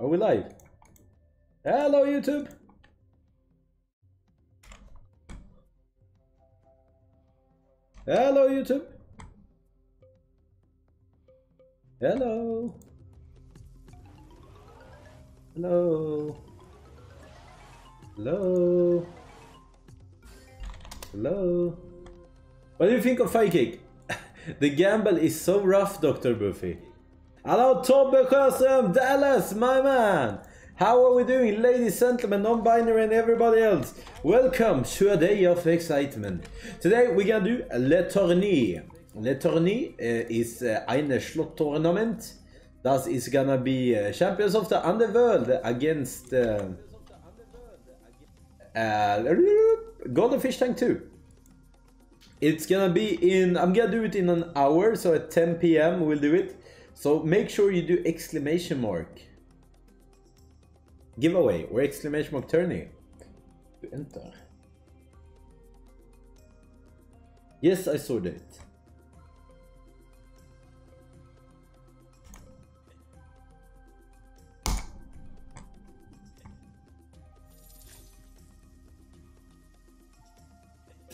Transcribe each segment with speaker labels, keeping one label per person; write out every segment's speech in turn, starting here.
Speaker 1: Are we live? Hello, YouTube. Hello, YouTube. Hello. Hello. Hello. Hello. What do you think of Kick? the gamble is so rough, Dr. Buffy. Hello, Tobbe Sjöström, Dallas, my man. How are we doing, ladies, gentlemen, non-binary and everybody else? Welcome to a day of excitement. Today we're gonna do Le Tournée. Le Tournée uh, is uh, eine slot tournament. That is gonna be uh, champions of the underworld against uh, uh, Golden Fish Tank 2. It's gonna be in, I'm gonna do it in an hour, so at 10 p.m. we'll do it. So make sure you do exclamation mark giveaway or exclamation mark tourney enter. Yes, I saw that.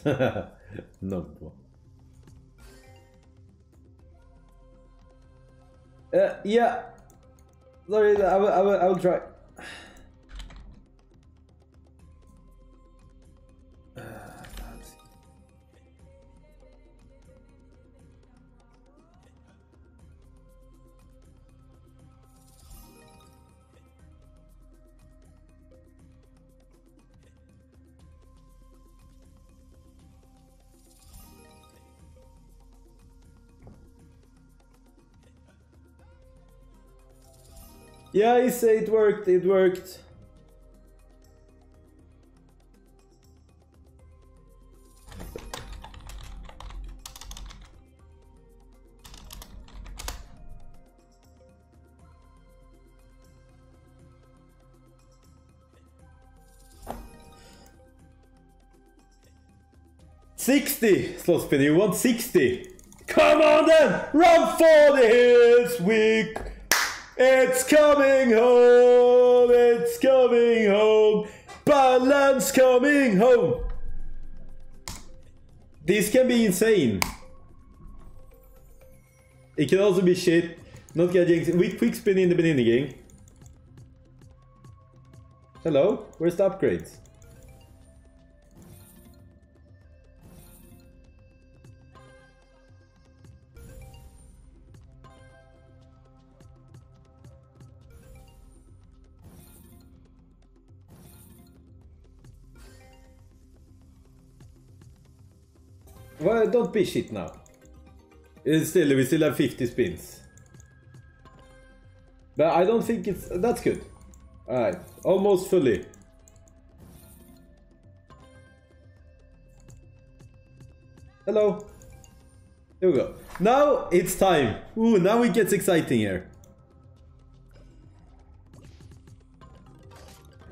Speaker 1: Not Uh, yeah. Sorry, I will, I will, I will try. Yeah, he say it worked, it worked. Sixty, Slotspin, you want sixty? Come on then, run for the hills, we it's coming home, it's coming home, balance coming home. This can be insane. It can also be shit. Not getting with quick spin in the beginning. Hello, where's the upgrades? Well, don't be shit now. Still, we still have 50 spins. But I don't think it's... That's good. Alright, almost fully. Hello. Here we go. Now it's time. Ooh, now it gets exciting here.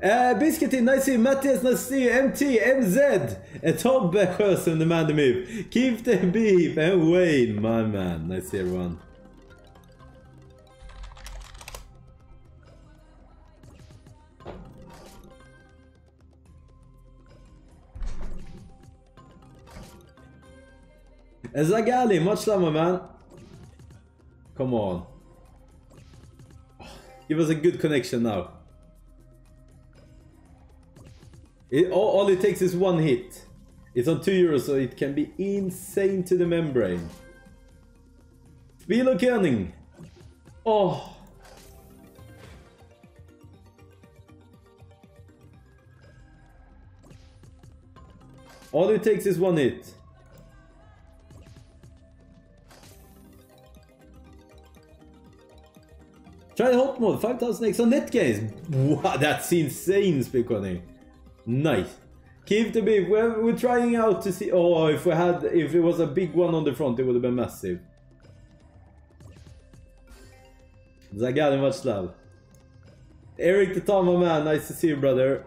Speaker 1: Biscuity, nice to see you. Mattias, nice to see you. MT, MZ, uh, Tobbe Sjöström, the man the move. Keep the beef, and Wayne, my man. Nice to see everyone. Zagali, much love, my man. Come on. Give us a good connection now. It, all, all it takes is one hit. It's on 2 euros, so it can be insane to the membrane. Spielokerning! Oh! All it takes is one hit. Try hot mode, 5000 X on net games. Wow, that's insane, Spielokerning. Nice. Keep the beef. We're, we're trying out to see. Oh, if we had, if it was a big one on the front, it would have been massive. Zagali, much love. Eric the Tama man, nice to see you, brother.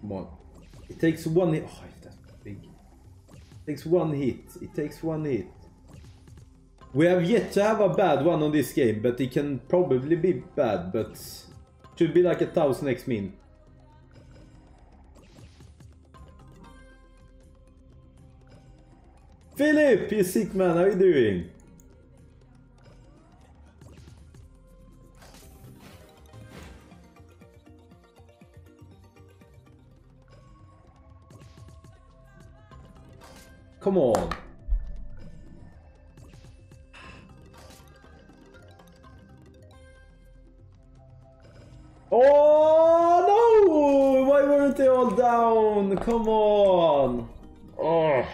Speaker 1: Come on. It takes one hit. Oh, that's big. It takes one hit. It takes one hit. We have yet to have a bad one on this game, but it can probably be bad, but should be like a thousand X min. Philip, you sick man, how are you doing? Come on. Oh no! Why weren't they all down? Come on! Oh.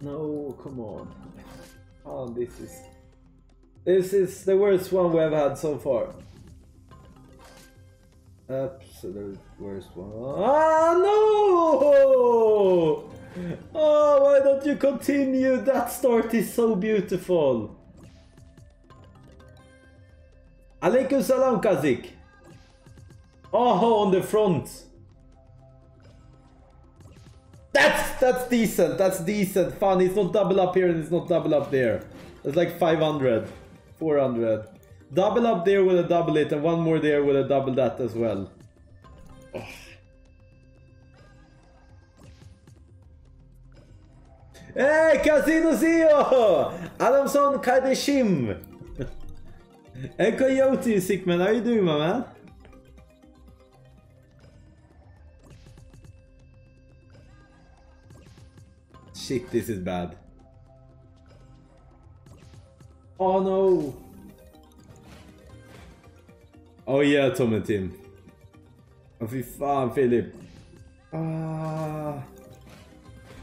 Speaker 1: No, come on. Oh, this is... This is the worst one we have had so far. Absolute worst one. Ah, no! Oh, why don't you continue? That start is so beautiful. Alaikum salam, Kazik. Oh, on the front. That's that's decent. That's decent. Fun. It's not double up here and it's not double up there. It's like 500, 400. Double up there with a double it and one more there with a double that as well. Oh. Hey, Casino CEO! Adamson Kadeshim! hey, Coyote, sick man. How you doing, my man? Shit, this is bad. Oh no! Oh yeah, Tom and Tim. Oh fy fan Philip. Ah.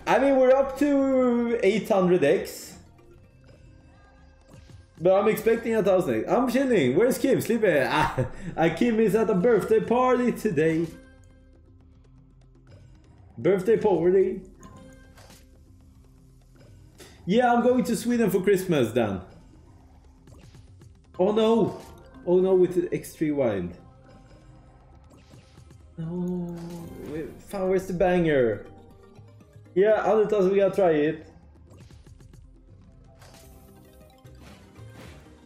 Speaker 1: I mean, we're up to 800x. But I'm expecting a thousand. I'm chilling. Where's Kim? Sleeping. Ah, ah, Kim is at a birthday party today. Birthday party. Yeah, I'm going to Sweden for Christmas, Dan. Oh no! Oh no, with the X3 Wild. Oh, no, wait, where's the banger? Yeah, other times we gotta try it.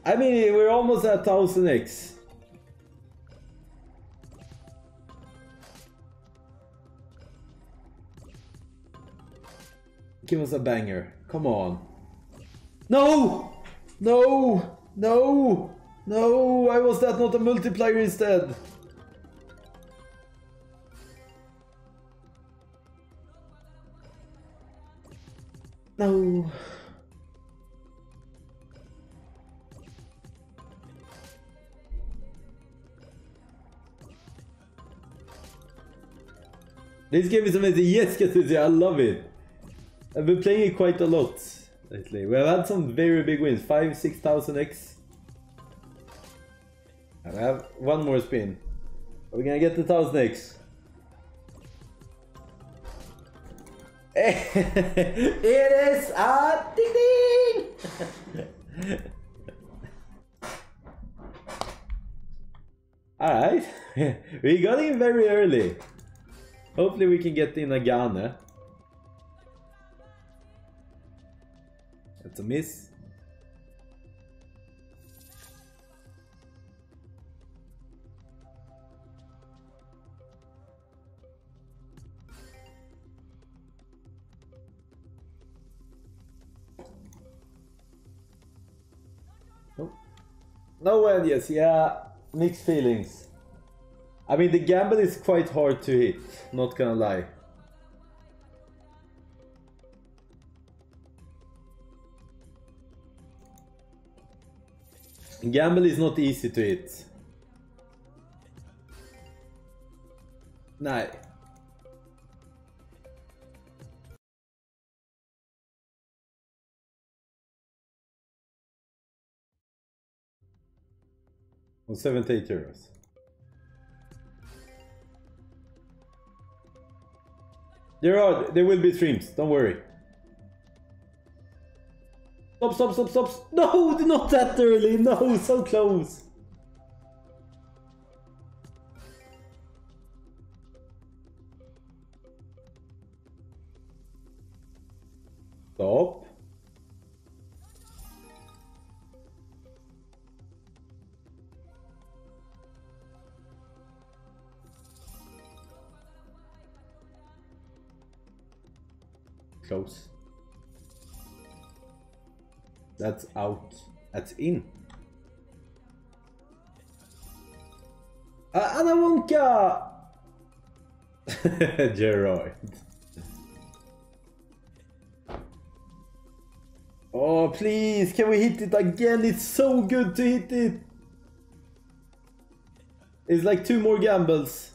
Speaker 1: I mean, we're almost at 1000x. Give us a banger. Come on. No! No! No! No! Why was that not a multiplier instead? No. This game is amazing. Yes, Katuzi, I love it. I've been playing it quite a lot lately. We have had some very big wins. 5, 6000 X. And I have one more spin. Are we gonna get the 1000 X? it is a ding ding! Alright, we got in very early. Hopefully we can get in a Ghana. That's a miss. No yes, yeah, mixed feelings. I mean, the gamble is quite hard to hit, not gonna lie. Gamble is not easy to hit. Nej. on 78 euros. There are. there will be streams, don't worry. Stop, stop, stop, stop. No, not that early. No, so close. Stop. Close. That's out. That's in. Uh, Anna Wonka! Gerard. Oh, please, can we hit it again? It's so good to hit it. It's like two more gambles.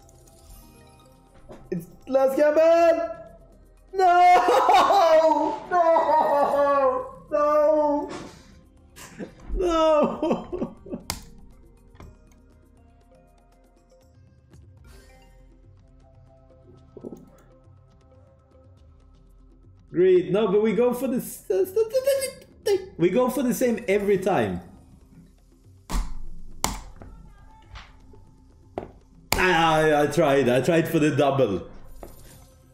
Speaker 1: It's last gamble! No! No! No! No! Great. No, but we go for the we go for the same every time. Ah, I tried. I tried for the double.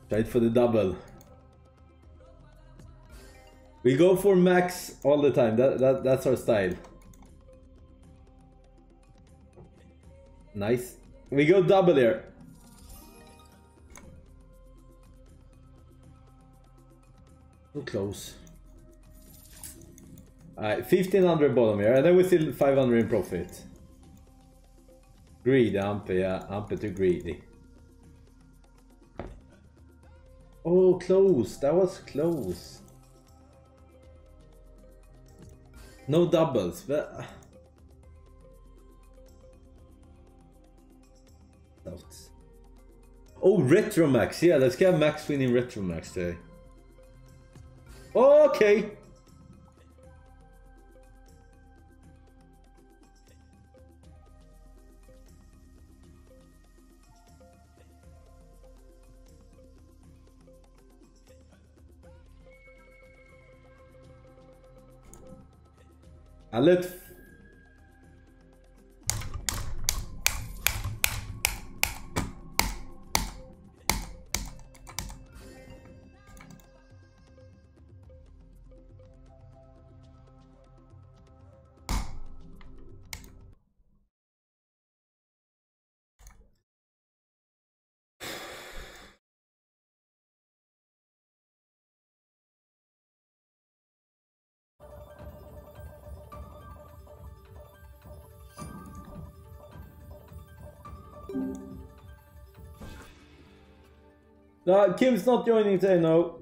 Speaker 1: Tried for the double. We go for max all the time. That that that's our style. Nice. We go double here. So close. Alright, 1500 bottom here, and then we still 500 in profit. Greedy, Ampe, yeah, Ampe too greedy. Oh, close, that was close. No doubles, but... Oh, Retromax, yeah, let's get max winning in Retromax today. Okay. And Kim's not joining today, no.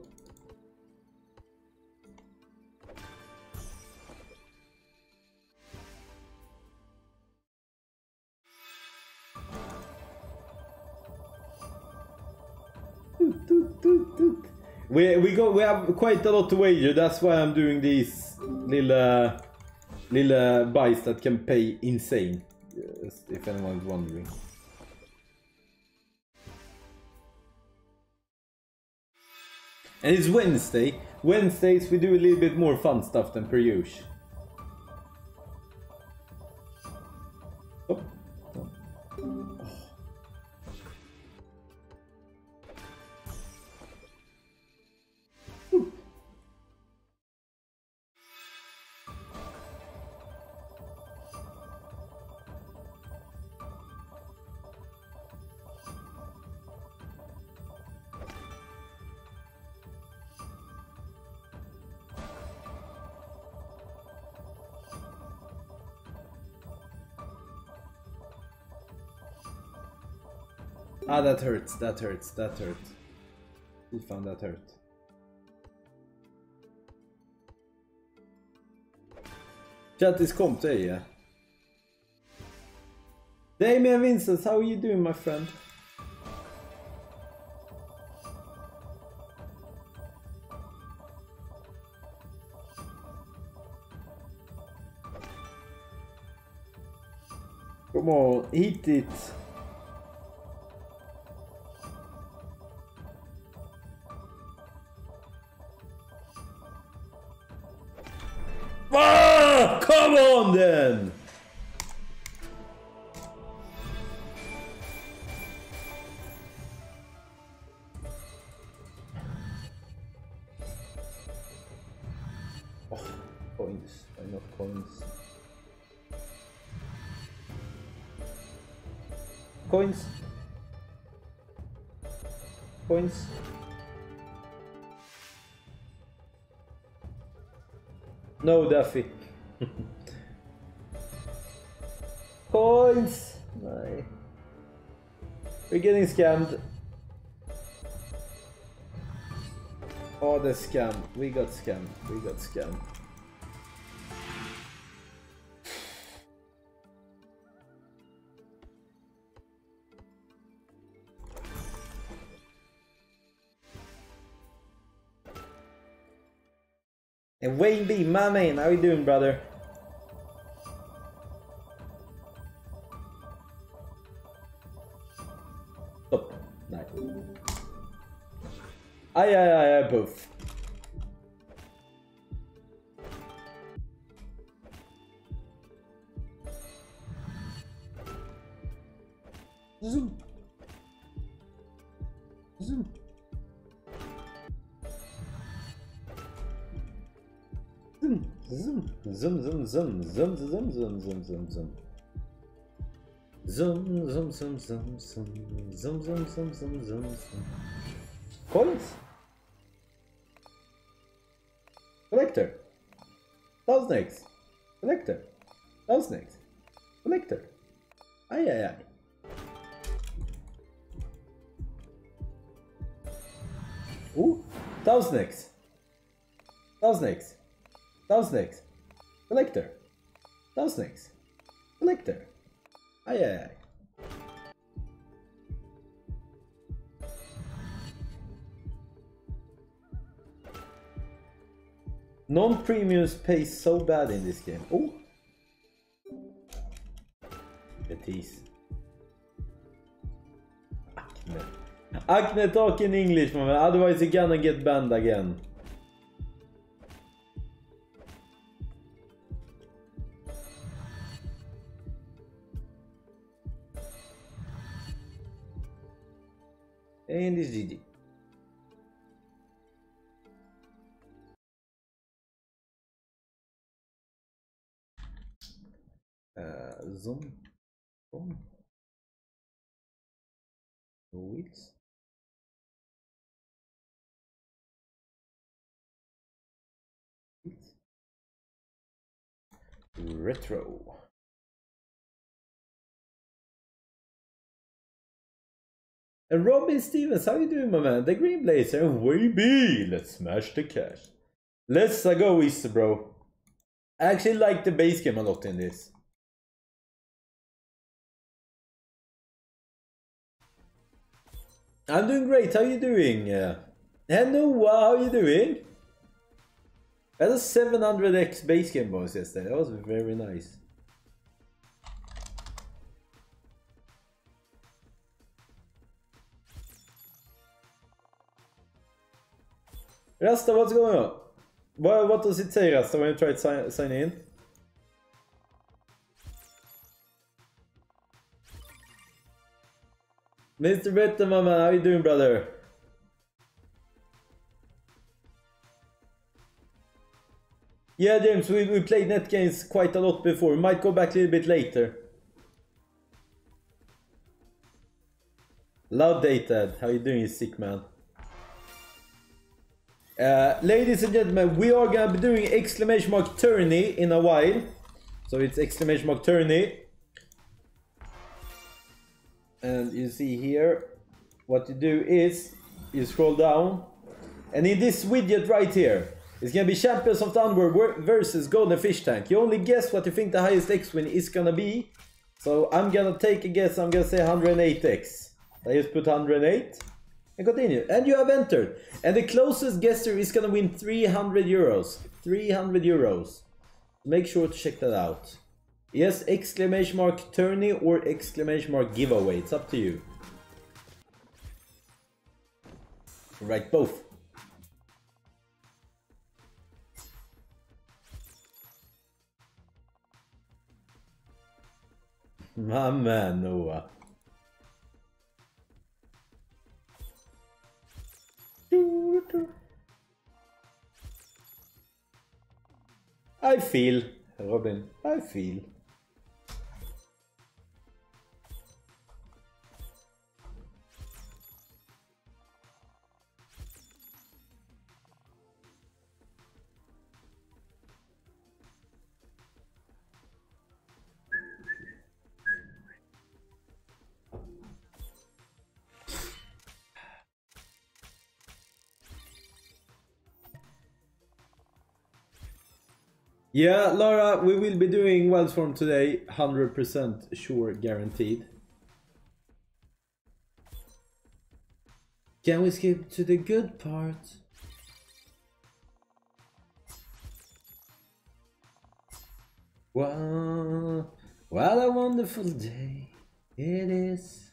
Speaker 1: We we go we have quite a lot to wager. That's why I'm doing these little uh, little uh, buys that can pay insane. If anyone's wondering. And it's Wednesday. Wednesdays we do a little bit more fun stuff than per usual. Ah, that hurts, that hurts, that hurts. Who found that hurt? Chat is comp to yeah. Damien Vincent, how are you doing my friend? Come on, hit it. Not coins? Coins. Coins. No, Duffy. Coins! Nej. We're getting scammed. Oh, the scam. We got scammed. We got scammed. And Wayne B, my man, how you doing, brother? Oh, Nice. Aye, aye, aye, aye, boof. Zoom, zoom, zoom, zoom, zoom, zoom, zoom, zoom, zoom. Zoom, zoom, zoom, zoom, zoom, zoom, zoom, zoom, zoom. Coins? Collector. Thousand eggs. Collector. Thousand eggs. Collector. Ay, ay, ay. Ooh, thousand eggs. Thousand eggs. Thousand eggs. Collector. Those things. Collector. Ay, ay, ay. Non-premiums pay so bad in this game. Oh! Betis. Acne. Acne talk in English, man. Otherwise you're gonna get banned again. And it's GG. Uh, zoom. Boom. Wheels. Retro. And Robin Stevens, how you doing, my man? The Green Blazer, way be. Let's smash the cash. Let's uh, go, Easter, bro. I actually like the base game a lot in this. I'm doing great. How you doing? Uh, hello, how you doing? Had a 700x base game bonus yesterday. That was very nice. Rasta, what's going on? What, what does it say, Rasta, when you try to sign, sign in? Mr. Better, mama, how you doing, brother? Yeah, James, we, we played net games quite a lot before. We might go back a little bit later. Loud dated. How you doing, you sick man? Uh, ladies and gentlemen, we are gonna be doing exclamation mark tourney in a while. So it's exclamation mark tourney. And you see here, what you do is, you scroll down. And in this widget right here, it's gonna be Champions of the Underworld versus Golden Fish Tank. You only guess what you think the highest X win is gonna be. So I'm gonna take a guess, I'm gonna say 108X. I just put 108 and continue. And you have entered. And the closest guesser is gonna win 300 euros. 300 euros. Make sure to check that out. Yes, exclamation mark tourney or exclamation mark giveaway. It's up to you. Right, both. My man, Noah. I feel Robin. I feel. Yeah, Laura, we will be doing Wild Swarm today, 100% sure, guaranteed. Can we skip to the good part? Well, what a wonderful day it is.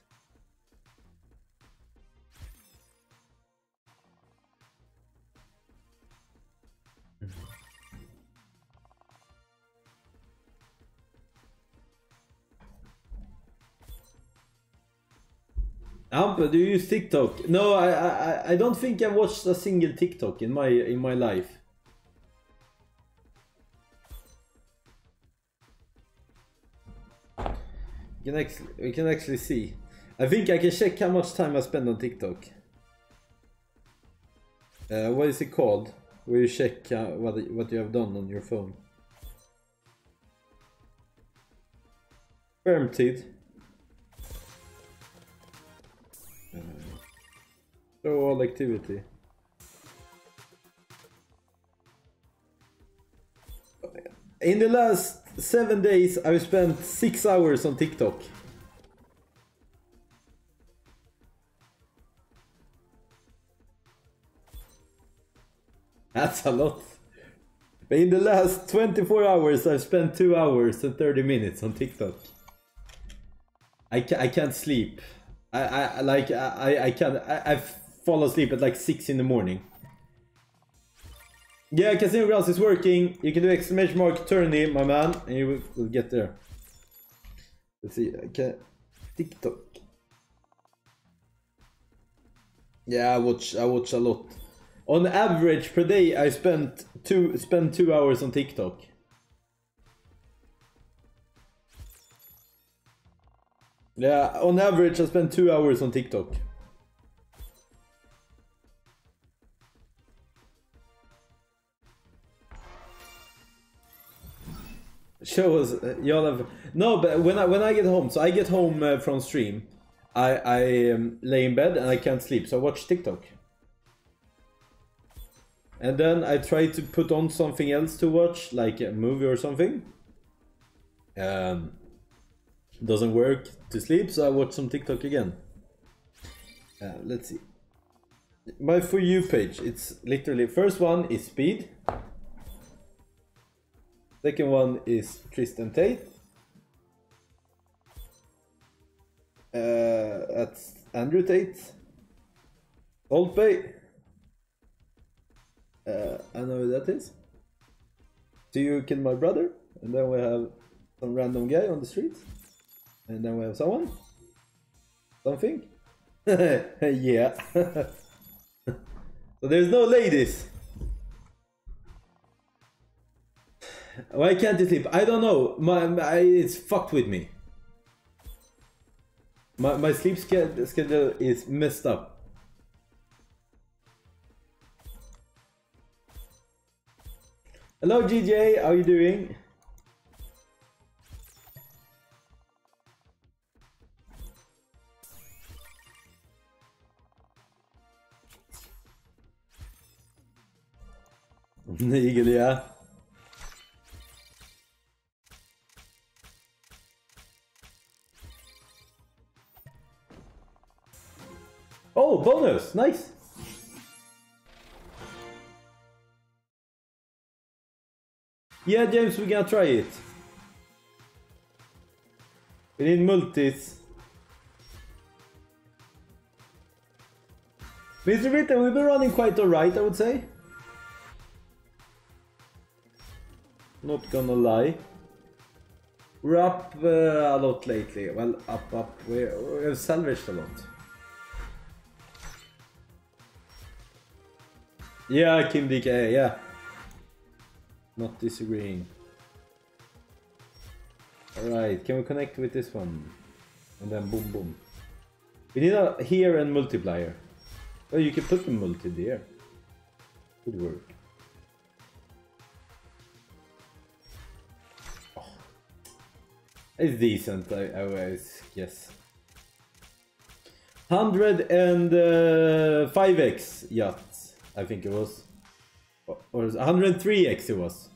Speaker 1: Amp, do you use TikTok? No, I, I I don't think I watched a single TikTok in my in my life. We can actually we can actually see. I think I can check how much time I spend on TikTok. Uh, what is it called? Where you check uh, what what you have done on your phone. Firmtid. Show all activity. In the last seven days, I've spent six hours on TikTok. That's a lot. But in the last 24 hours, I've spent 2 hours and 30 minutes on TikTok. I, ca I can't sleep. I, I like I, I can't I, I fall asleep at like 6 in the morning. Yeah, Casino Grounds is working. You can do exclamation mark tourney, my man, and you will, get there. Let's see. Okay. TikTok. Yeah, I watch I watch a lot. On average per day, I spent two spend two hours on TikTok. Yeah, on average, I spend two hours on TikTok. Show us, uh, y'all have no, but when I when I get home, so I get home uh, from stream, I I um, lay in bed and I can't sleep, so I watch TikTok. And then I try to put on something else to watch, like a movie or something. Um, doesn't work to sleep, so I watch some TikTok again. Uh, let's see. My For You page, it's literally, first one is Speed. Second one is Tristan Tate. Uh, that's Andrew Tate. Old Bay. Uh, I know who that is. Do you kill my brother? And then we have some random guy on the street. And then we have someone. Something. yeah. so there's no ladies. Why can't you sleep? I don't know. My, my it's fucked with me. My my sleep schedule is messed up. Hello GJ, how are you doing? Eagle, yeah. Oh, bonus! Nice! Yeah, James, we're gonna try it. We need multis. Mr. Britain, we've been running quite alright, I would say. Not gonna lie. We're up uh, a lot lately. Well, up, up. We, we have salvaged a lot. Yeah, Kim DK, yeah. Not disagreeing. Alright, can we connect with this one? And then boom boom. We need a here and multiplier. Oh, you can put the multi there. Good work. Oh. It's decent, I, I always guess. 105x uh, yachts, I think it was. Or 103x it was.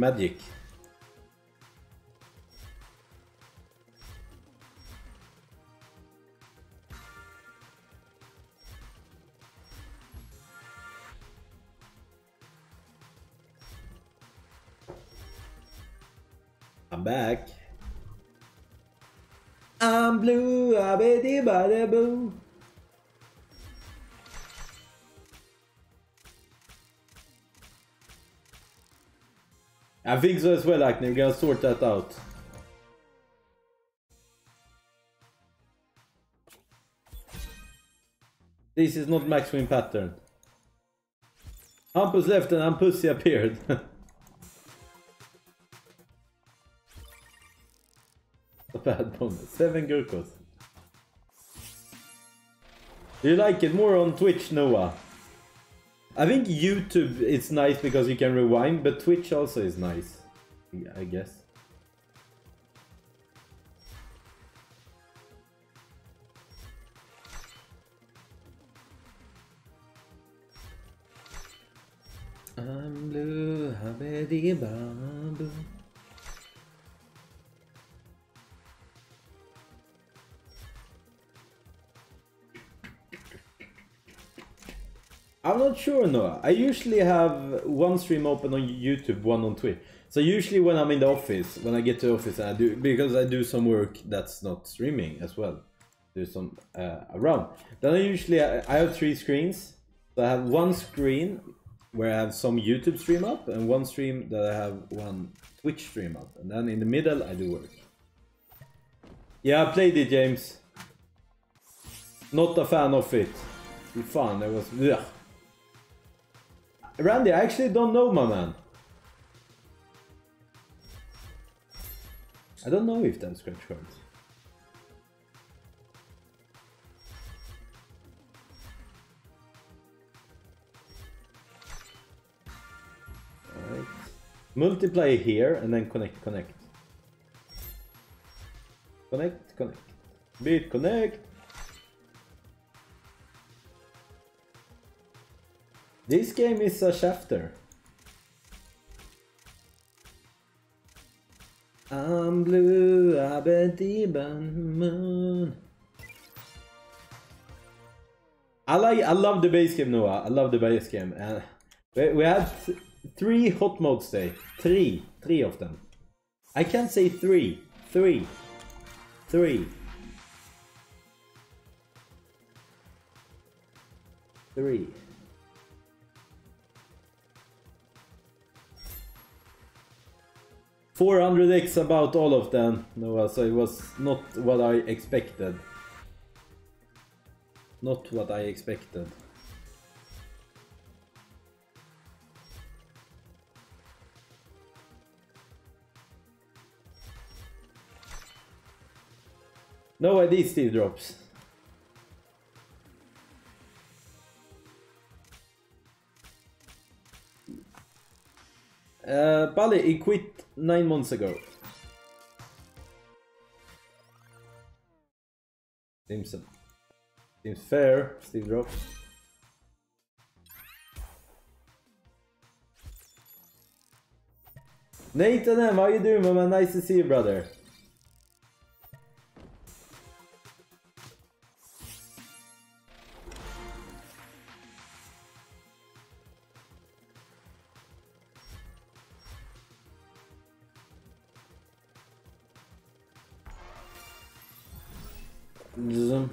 Speaker 1: Magic. I think so as well, Acne. We're gonna sort that out. This is not max win pattern. Hampus left and Hampussy appeared. A bad bonus. Seven Gurkos. Do you like it more on Twitch, Noah? I think YouTube is nice because you can rewind, but Twitch also is nice. I guess. Sure, Noah. I usually have one stream open on YouTube, one on Twitch. So usually when I'm in the office, when I get to office, I do because I do some work that's not streaming as well. Do some uh, around. Then I usually I have three screens. So I have one screen where I have some YouTube stream up, and one stream that I have one Twitch stream up, and then in the middle I do work. Yeah, I played it, James. Not a fan of it. Fan, it was... Ugh. Randy, I actually don't know, my man. I don't know if that's scratch cards. Alright. Multiply here and then connect, connect. Connect, connect. Beat, connect. This game is a shafter. I'm blue, I bet the moon. I like, I love the base game, Noah. I love the base game, and we, we had th three hot modes today. Three, three of them. I can't say three, three, three, three. Four hundred X about all of them, Noah, so it was not what I expected. Not what I expected. No idea Steve drops. Uh, Bali, he quit nine months ago. Seems, seems fair, Steve drops. Nathan M, how you doing, my man? Nice to see you, brother. Zım.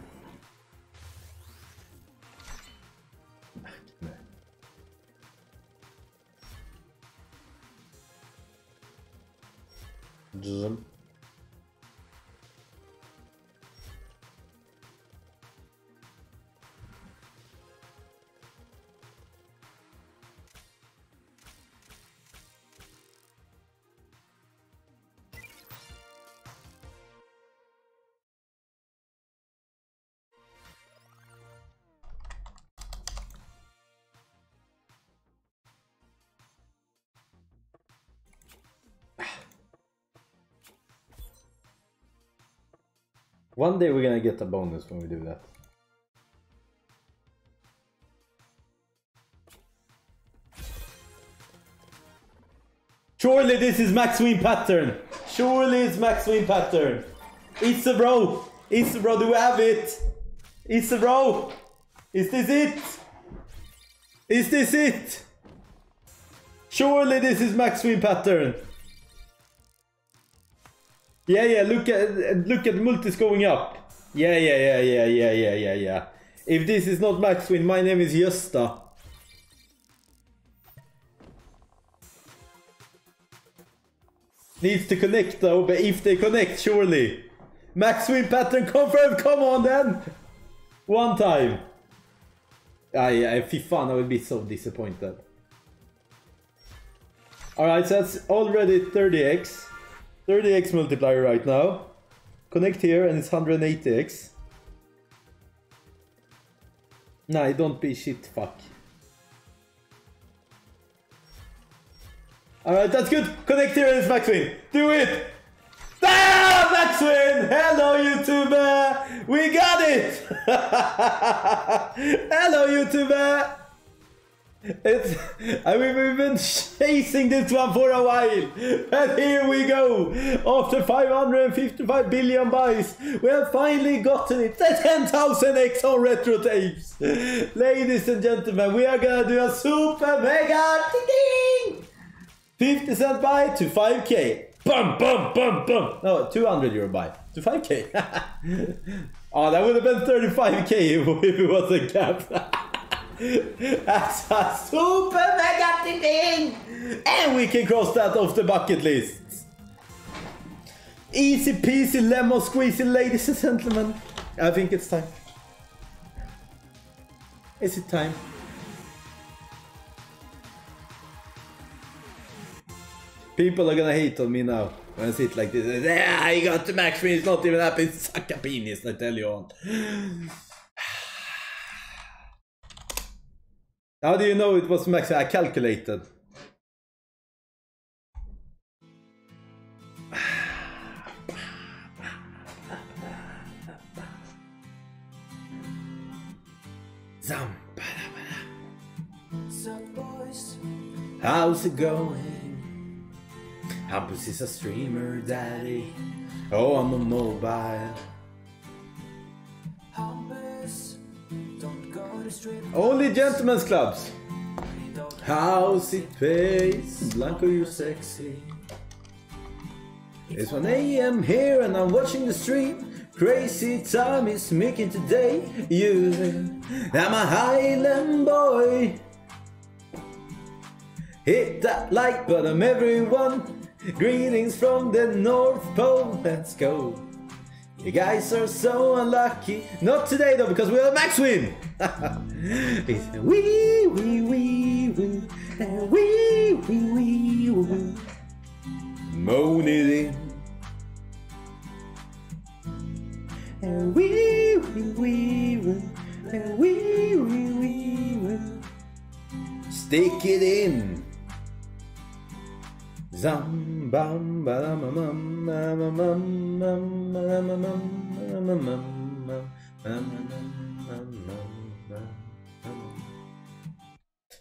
Speaker 1: Zım. One day we're gonna get a bonus when we do that. Surely this is max win pattern. Surely it's max win pattern. It's a bro. It's a bro. Do we have it? It's a bro. Is this it? Is this it? Surely this is max win pattern. Yeah, yeah. Look at look at multis going up. Yeah, yeah, yeah, yeah, yeah, yeah, yeah, yeah. If this is not max win, my name is Gösta. Needs to connect though, but if they connect, surely. Max win pattern confirmed, come on then! One time. I, I, fy fan, I would be so disappointed. Alright, so that's already 30x. 30x multiplier right now. Connect here and it's 180x. Nah, don't be shit fuck. Alright, that's good. Connect here and it's max win. Do it! Ah, max win! Hello, YouTuber! We got it! Hello, YouTuber! It's, I mean, we've been chasing this one for a while, and here we go. After 555 billion buys, we have finally gotten it. The 10,000x on retro tapes. Ladies and gentlemen, we are gonna do a super mega ding 50 cent buy to 5k. Bum, bum, bum, bum. No, 200 euro buy to 5k. oh, ah, that would have been 35k if it was a cap. That's a super mega thing! And we can cross that off the bucket list. Easy peasy lemon squeezy, ladies and gentlemen. I think it's time. Is it time? People are gonna hate on me now when I sit like this. Yeah, I got the max win, it's not even happy. Suck a penis, I tell you on. How do you know it was max? I calculated. How's it going? Hampus is a streamer daddy. Oh, I'm a mobile. Only gentlemen's clubs. House it pays. Blanco, you're sexy. It's 1 a.m. here and I'm watching the stream. Crazy time is making today. You, I'm a Highland boy. Hit that like button, everyone. Greetings from the North Pole. Let's go. You guys are so unlucky. Not today though, because we have a max win. wee wee wee wee wee wee wee wee. Moan it in. Wee wee wee wee wee wee wee. Stick it in. Zam bam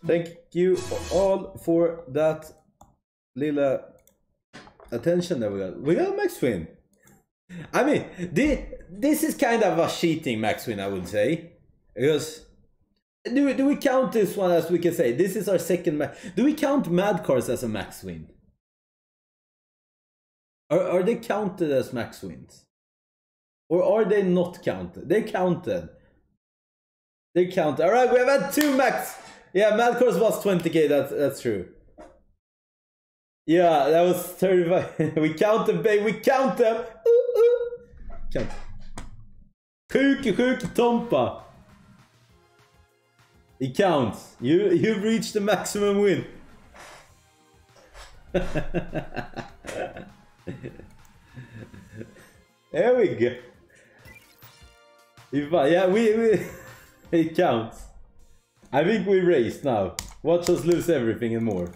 Speaker 1: Thank you all for that little attention that we got. We got Max Win. I mean, this, this is kind of a cheating Max Win, I would say. Because do we, do we count this one as we can say? This is our second. Do we count Mad Cars as a Max Win? Are, are they counted as max wins? Or are they not counted? They counted. They count. Alright, we have had two max. Yeah, Mad was 20k, that's, that's true. Yeah, that was 35. we count them, babe. We count them. Ooh, ooh. Count. Sjuk, sjuk Tompa. It counts. You you've reached the maximum win. there we go. If I, yeah, we, we it counts. I think we raced now. Watch us lose everything and more.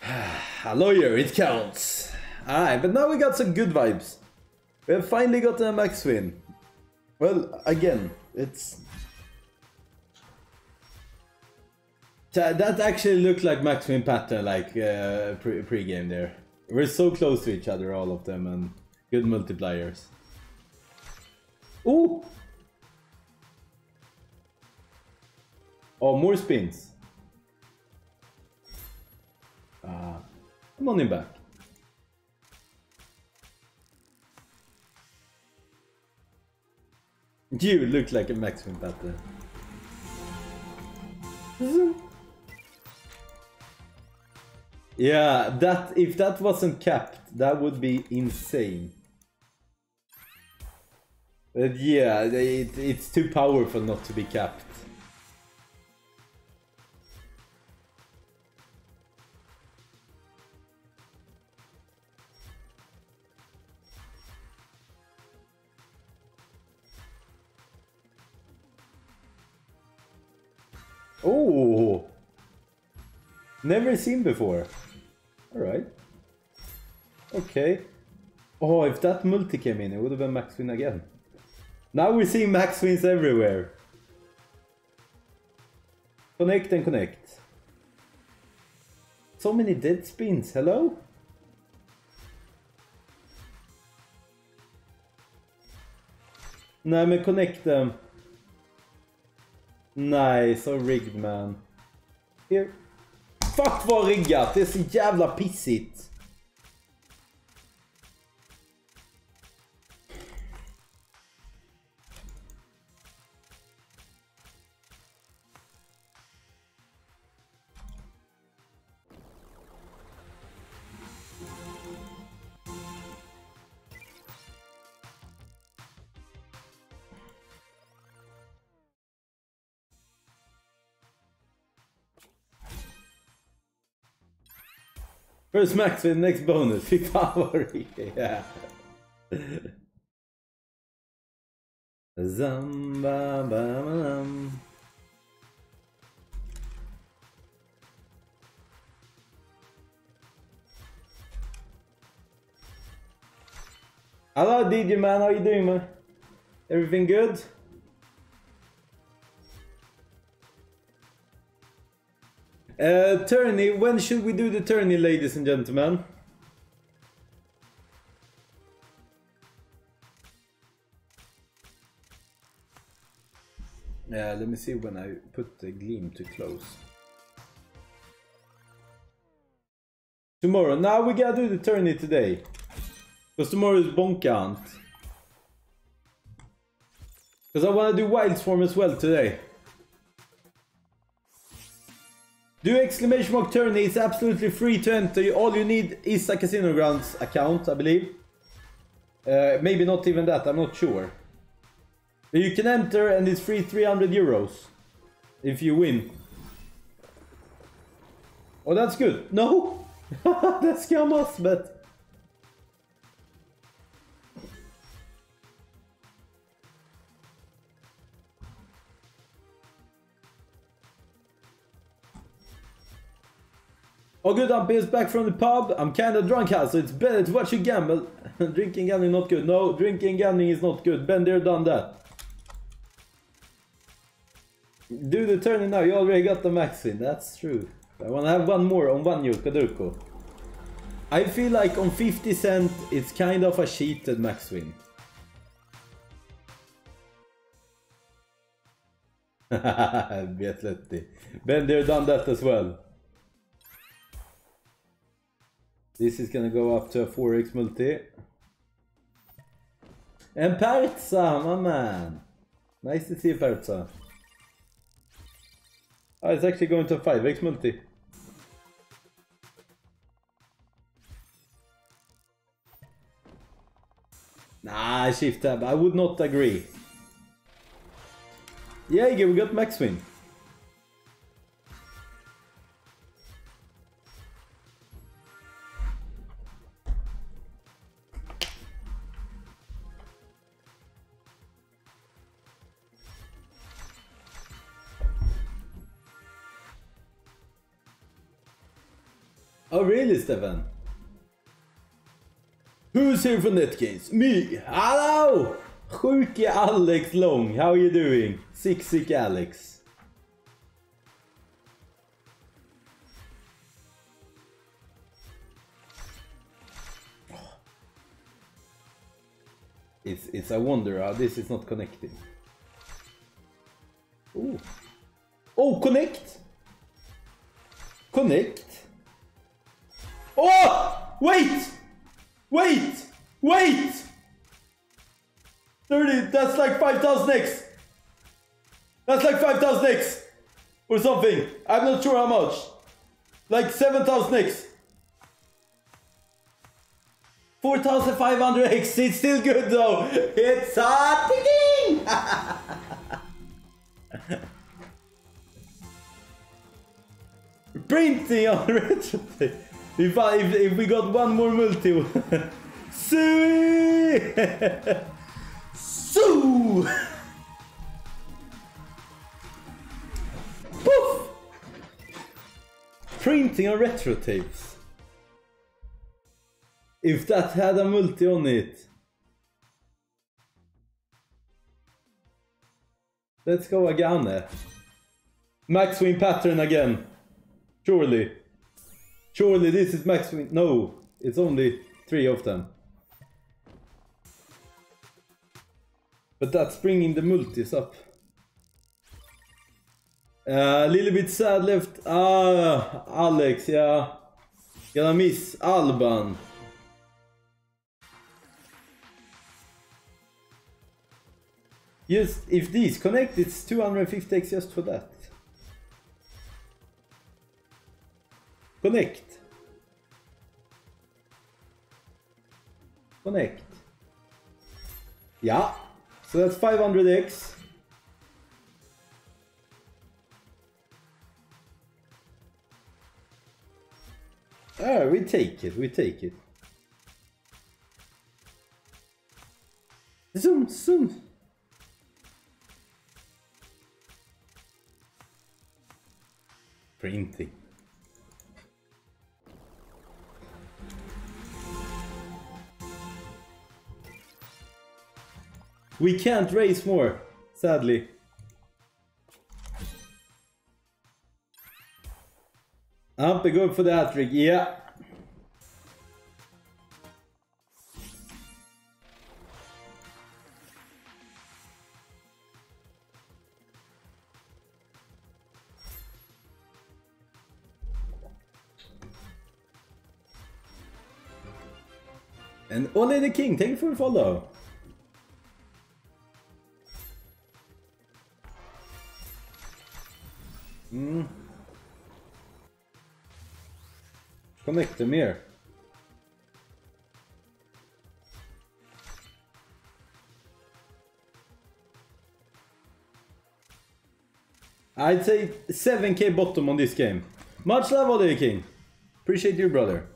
Speaker 1: A lawyer, it counts. Alright, but now we got some good vibes. We have finally got a max win. Well, again, it's... That actually looked like max win pattern, like uh, pre-game there. We're so close to each other, all of them, and good multipliers. Ooh! Oh, more spins. Ah. Money back. You look like a Maximum Battle. yeah, that if that wasn't capped, that would be insane. But yeah, it, it's too powerful not to be capped. Oh! Never seen before. Alright. Okay. Oh, if that multi came in, it would have been max win again. Now we're seeing max wins everywhere. Connect and connect. So many dead spins, hello? Nej men connect them. Nej, så rigged man. Here. Fuck vad riggat! Det är så jävla pissigt. First max with next bonus. Fy fan vad yeah. Zamba bam Hello DJ man, how you doing man? Everything good? Uh, tourney, when should we do the tourney, ladies and gentlemen? Yeah, let me see when I put the gleam to close. Tomorrow. Now we gotta do the tourney today. Because tomorrow is Bonka Hunt. Because I wanna do wild Wildstorm as well today. Do exclamation mark tourney is absolutely free to enter. All you need is a Casino Grounds account, I believe. Uh, maybe not even that, I'm not sure. You can enter and it's free 300 euros. If you win. Oh, that's good. No! that's Kamas, but... Oh good, I'm is back from the pub. I'm kinda drunk now, so it's better to watch you gamble. drinking gambling is not good. No, drinking gambling is not good. Been there, done that. Do the turning now, you already got the max in. That's true. I wanna have one more on one Yukadurko. I feel like on 50 cent, it's kind of a cheated max win. Been there, done that as well. This is gonna go up to a 4x multi. And Perza, my man! Nice to see you, Perza. Oh, it's actually going to a 5x multi. Nah, shift tab. I would not agree. Yeah, we got max win. Really, Stefan? Who's here for Netgames? Me! Hello! Sjuke Alex Long, how are you doing? Sick sick Alex. It's, it's a wonder how this is not connecting. Oh. Oh, connect! Connect! Oh! Wait! Wait! Wait! 30, that's like 5,000 X. That's like 5,000 X. Or something. I'm not sure how much. Like 7,000 X. 4,500 X. It's still good though. It's a ding Printing on retro if, I, if, if we got one more multi. Sui! Sue! Poof! Printing on retro tapes. If that had a multi on it. Let's go again. Max win pattern again. Surely. Surely this is max win. No, it's only three of them. But that's bringing the multis up. A uh, little bit sad left. Ah, Alex, yeah. Gonna miss Alban. Just if these connect, it's 250x just for that. Connect. Connect. Yeah. So that's 500x. Oh, we take it, we take it. Zoom, zoom. Printing. We can't raise more, sadly. Ampe go for the hat-trick, yeah. And Ole the King, thank you for the follow. Mm. Connect them here. I'd say 7k bottom on this game. Much love, Ollie King. Appreciate you, brother.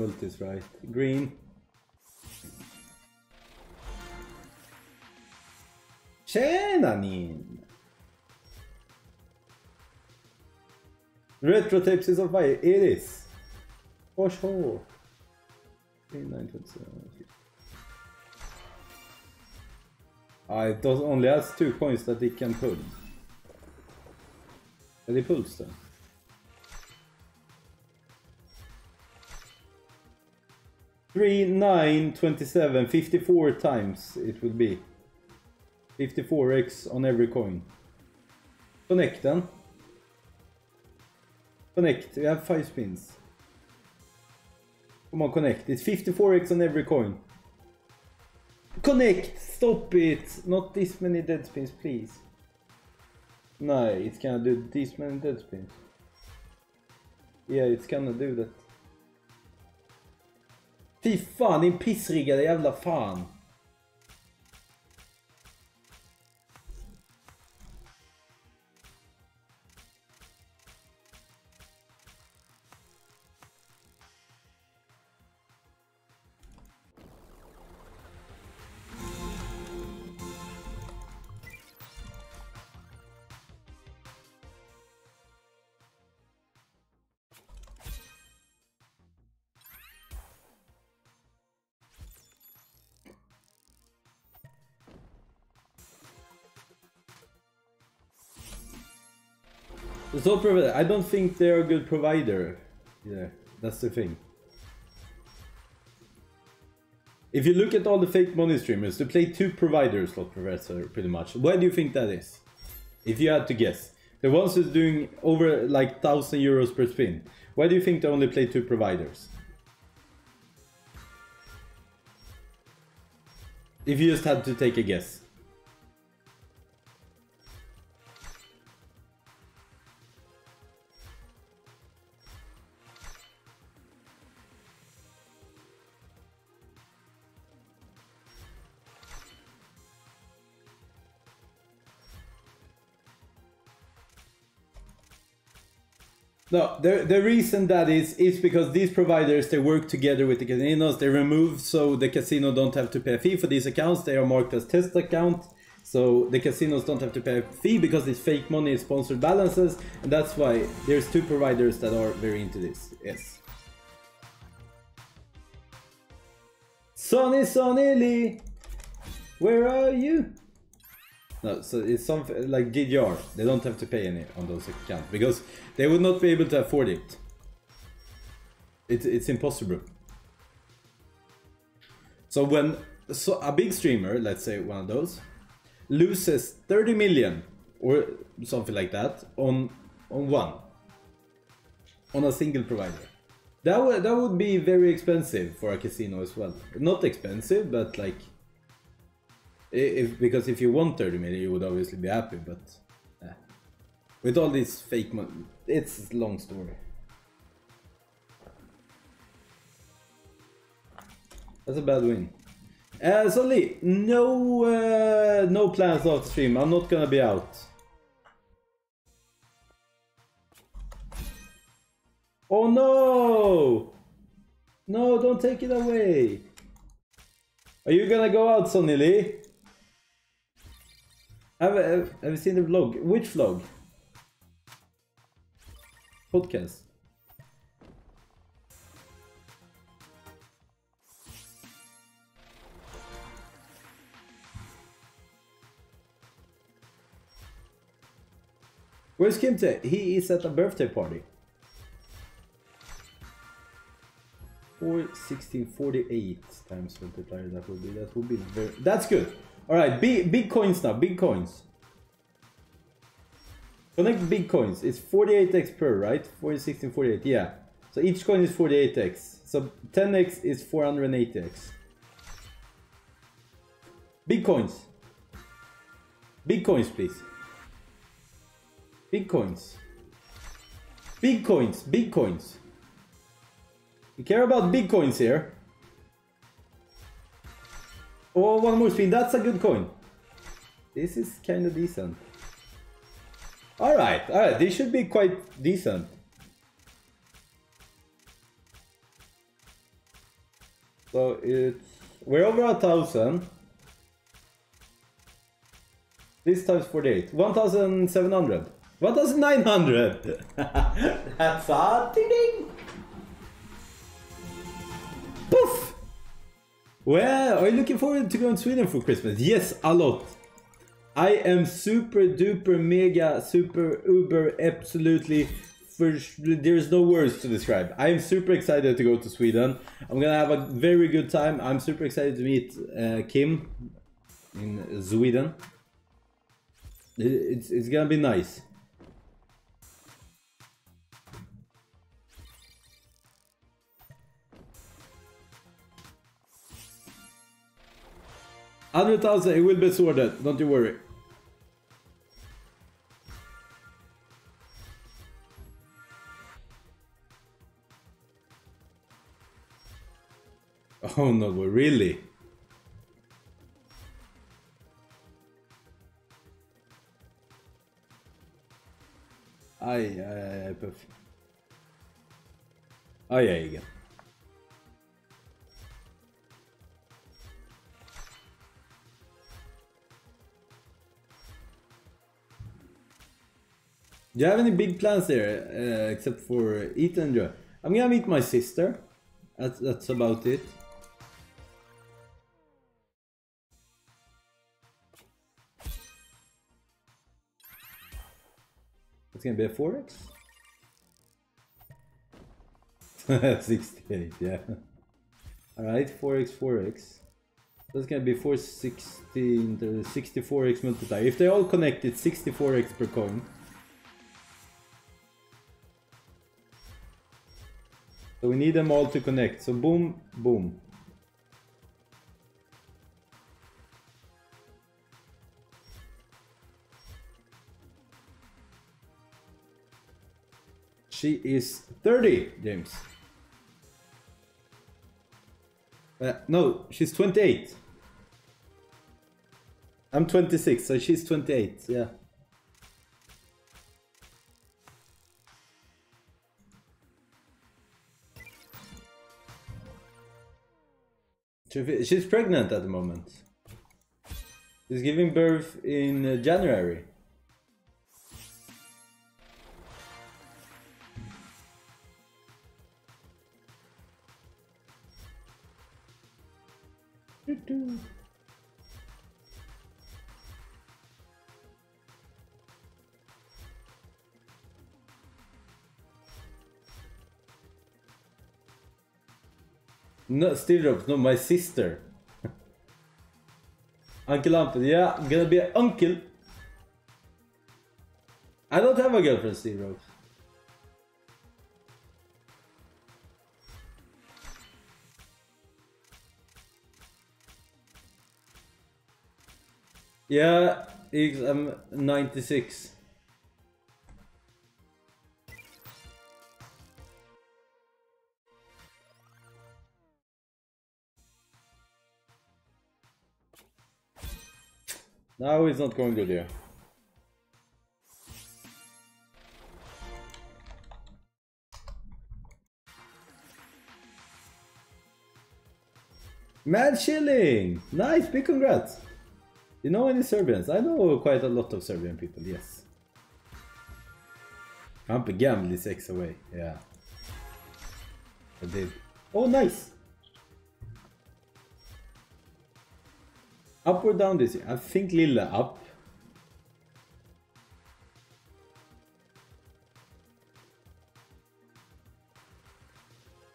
Speaker 1: multis, right? Green. Tjena Nin! Retro tapes is on fire. Ah, it is. For sure. I don't only has two coins that it can pull. But it pulls them. 3, 9, 27, 54 times it will be. 54x on every coin. Connect then. Connect, we have 5 spins. Come on, connect. It's 54x on every coin. Connect! Stop it! Not this many dead spins, please. No, it's gonna do this many dead spins. Yeah, it's gonna do that. Fy fan, din pissriggade jävla fan. So provider, I don't think they're a good provider. Yeah, that's the thing. If you look at all the fake money streamers, they play two providers, Slot Professor, pretty much. Why do you think that is? If you had to guess. The ones who's doing over like 1000 euros per spin. Why do you think they only play two providers? If you just had to take a guess. No, the the reason that is is because these providers they work together with the casinos. They remove so the casino don't have to pay a fee for these accounts. They are marked as test account, so the casinos don't have to pay a fee because it's fake money, it's sponsored balances, and that's why there's two providers that are very into this. Yes. Sonny Sonny Lee, where are you? No, so it's something like GDR. They don't have to pay any on those accounts because they would not be able to afford it. It's it's impossible. So when so a big streamer, let's say one of those, loses 30 million or something like that on on one on a single provider. That would that would be very expensive for a casino as well. Not expensive, but like if, because if you want 30 million, you would obviously be happy, but eh. with all these fake money, it's a long story. That's a bad win. Uh, so Lee, no, uh, no plans after stream. I'm not gonna be out. Oh no! No, don't take it away. Are you gonna go out, Sonny Lee? Have, have, have you seen the vlog? Which vlog? Podcast. Where's Kimte? He is at a birthday party. 4, 16, 48 times multiplier, that would be, that would be very, that's good. All right, big big coins now. Big coins. Connect big coins. It's 48x per, right? 40, 16, 48. Yeah. So each coin is 48x. So 10x is 480x. Big coins. Big coins, please. Big coins. Big coins. Big coins. We care about big coins here. Oh, one more spin. That's a good coin. This is kind of decent. Alright, alright. This should be quite decent. So it's... We're over a thousand. This times 48. 1,700. 1,900! That's a ding Poof! Well, are you looking forward to going to Sweden for Christmas? Yes, a lot. I am super duper mega super uber absolutely for there's no words to describe. I am super excited to go to Sweden. I'm gonna have a very good time. I'm super excited to meet uh, Kim in Sweden. It's it's gonna be nice. Hundred thousand, it will be sorted. Don't you worry. Oh no, really? Aj, aj, Do you have any big plans there, uh, except for eat and enjoy? I'm gonna meet my sister. That's, that's about it. It's gonna be a 4x? 68, yeah. Alright, 4x, 4x. That's gonna be 416, 64x multiplier. If they all connect, it's 64x per coin. So we need them all to connect. So boom, boom. She is 30, James. Uh, no, she's 28. I'm 26, so she's 28, yeah. She's pregnant at the moment. She's giving birth in uh, January. No, Steve Jobs, no, my sister. uncle Uncle, yeah, I'm gonna be an uncle. I don't have a girlfriend, Steve Jobs. Yeah, I'm um, 96. Now it's not going good here. Mad Shilling! Nice, big congrats! You know any Serbians? I know quite a lot of Serbian people, yes. Kampe Gamli six away, yeah. I did. Oh, nice! Up or down this? year? I think Lilla up.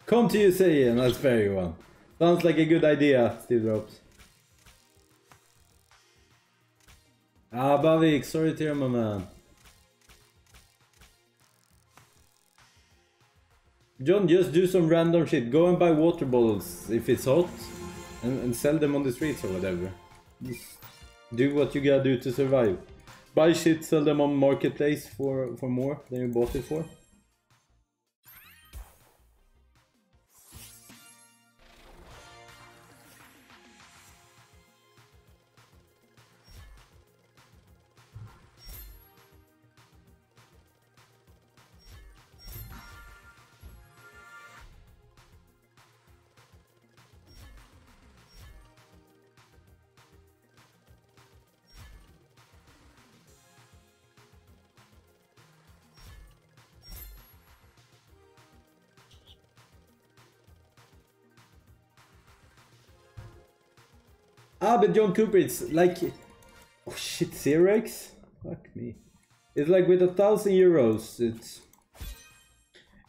Speaker 1: Come to you, say and that's very one. Sounds like a good idea, Steve Drops. Ah, Bavik, sorry to hear, my man. John, just do some random shit. Go and buy water bottles if it's hot and, and sell them on the streets or whatever. Do what you gotta do to survive. Buy shit, sell them on marketplace for, for more than you bought it for. But John Cooper, it's like... shit, Xerox? Fuck me. It's like with a thousand euros, it's...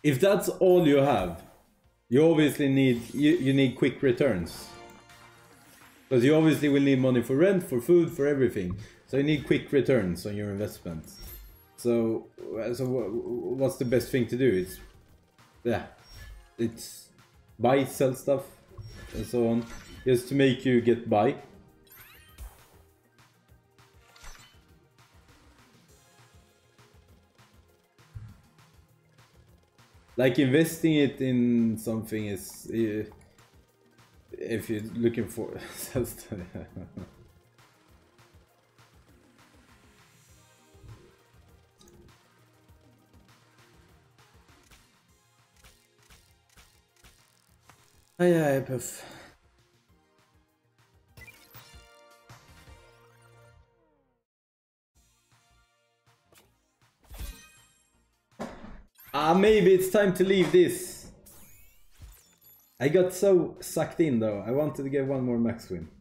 Speaker 1: If that's all you have, you obviously need, you, you need quick returns. Because you obviously will need money for rent, for food, for everything. So you need quick returns on your investments. So, uh, so what's the best thing to do? It's, yeah, it's buy, sell stuff, and so on, just to make you get by. Like investing it in something is, if you're looking for Aj, aj, puff. Ah, maybe it's time to leave this. I got so sucked in though. I wanted to get one more max win.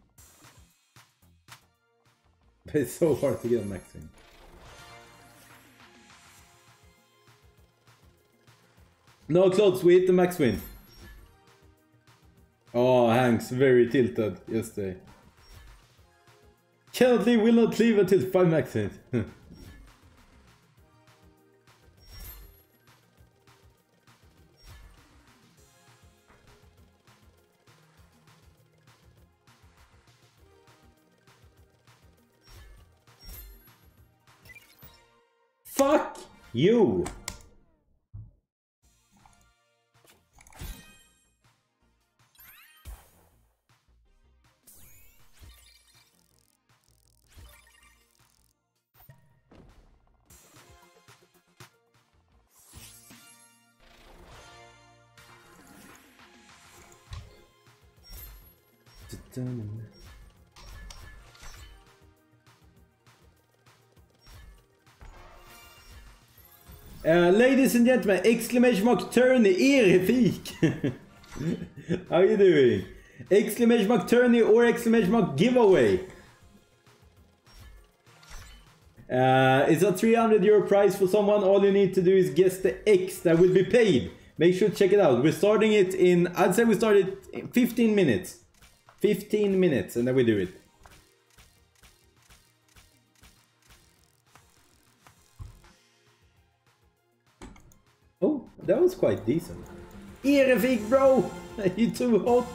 Speaker 1: But it's so hard to get a max win. No clothes, we hit the max win. Oh, Hanks, very tilted yesterday. Cannot leave, will not leave until 5 max. you! Ladies and gentlemen, exclamation mark tourney, Erefik! How are you doing? Exclamation mark tourney or exclamation mark giveaway. Uh, it's a 300 euro prize for someone. All you need to do is guess the X that will be paid. Make sure to check it out. We're starting it in, I'd say we started 15 minutes. 15 minutes and then we do it. That was quite decent. Erevik, bro! Are you too hot?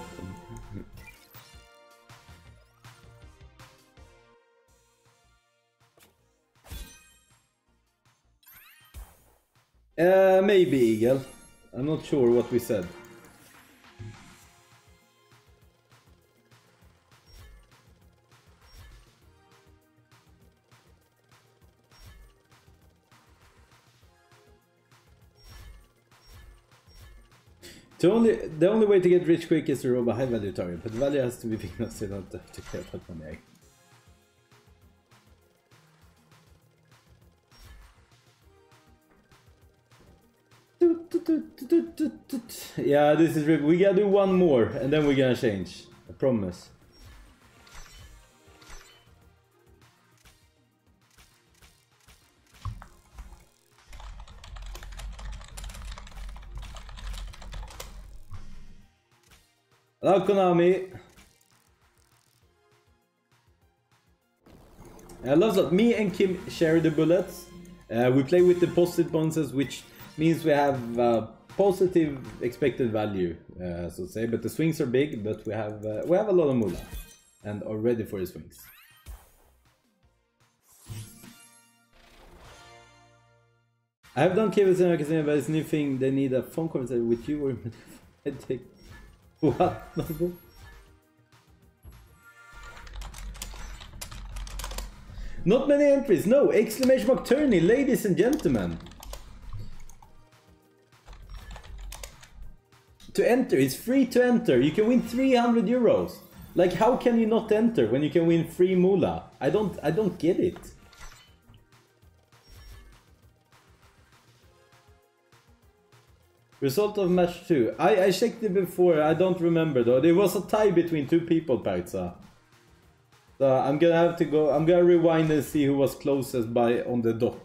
Speaker 1: Uh, maybe Eagle. I'm not sure what we said. The only, the only way to get rich quick is to rob a high value target, but value has to be big enough so you don't have to care about money. Yeah, this is we gotta do one more and then we're gonna change. I promise. Hello, Konami. I love that. Me and Kim share the bullets. Uh, we play with the positive bonuses, which means we have uh, positive expected value, uh, so to say. But the swings are big, but we have uh, we have a lot of moolah and are ready for the swings. I have done cables in Casino, but it's new thing. They need a phone conversation with you or I take what? Not many entries, no! Exclamation mark tourney, ladies and gentlemen! To enter, it's free to enter. You can win 300 euros. Like, how can you not enter when you can win free moolah? I don't, I don't get it. Result of match 2. I, I checked it before, I don't remember though. There was a tie between two people, Parza. So I'm gonna have to go. I'm gonna rewind and see who was closest by on the dot.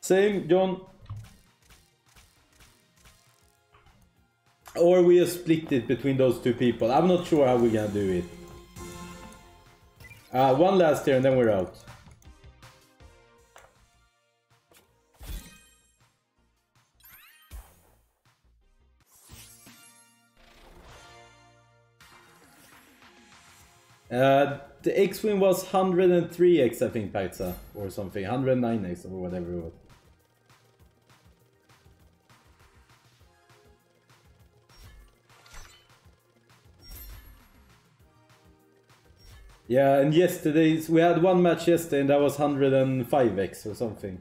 Speaker 1: Same, John. Or we just split it between those two people. I'm not sure how we're gonna do it. Uh, one last here and then we're out. Uh, the X-Wing was 103x, I think, Pizza, or something. 109x, or whatever it was. Yeah, and yesterday's we had one match yesterday and that was 105x or something.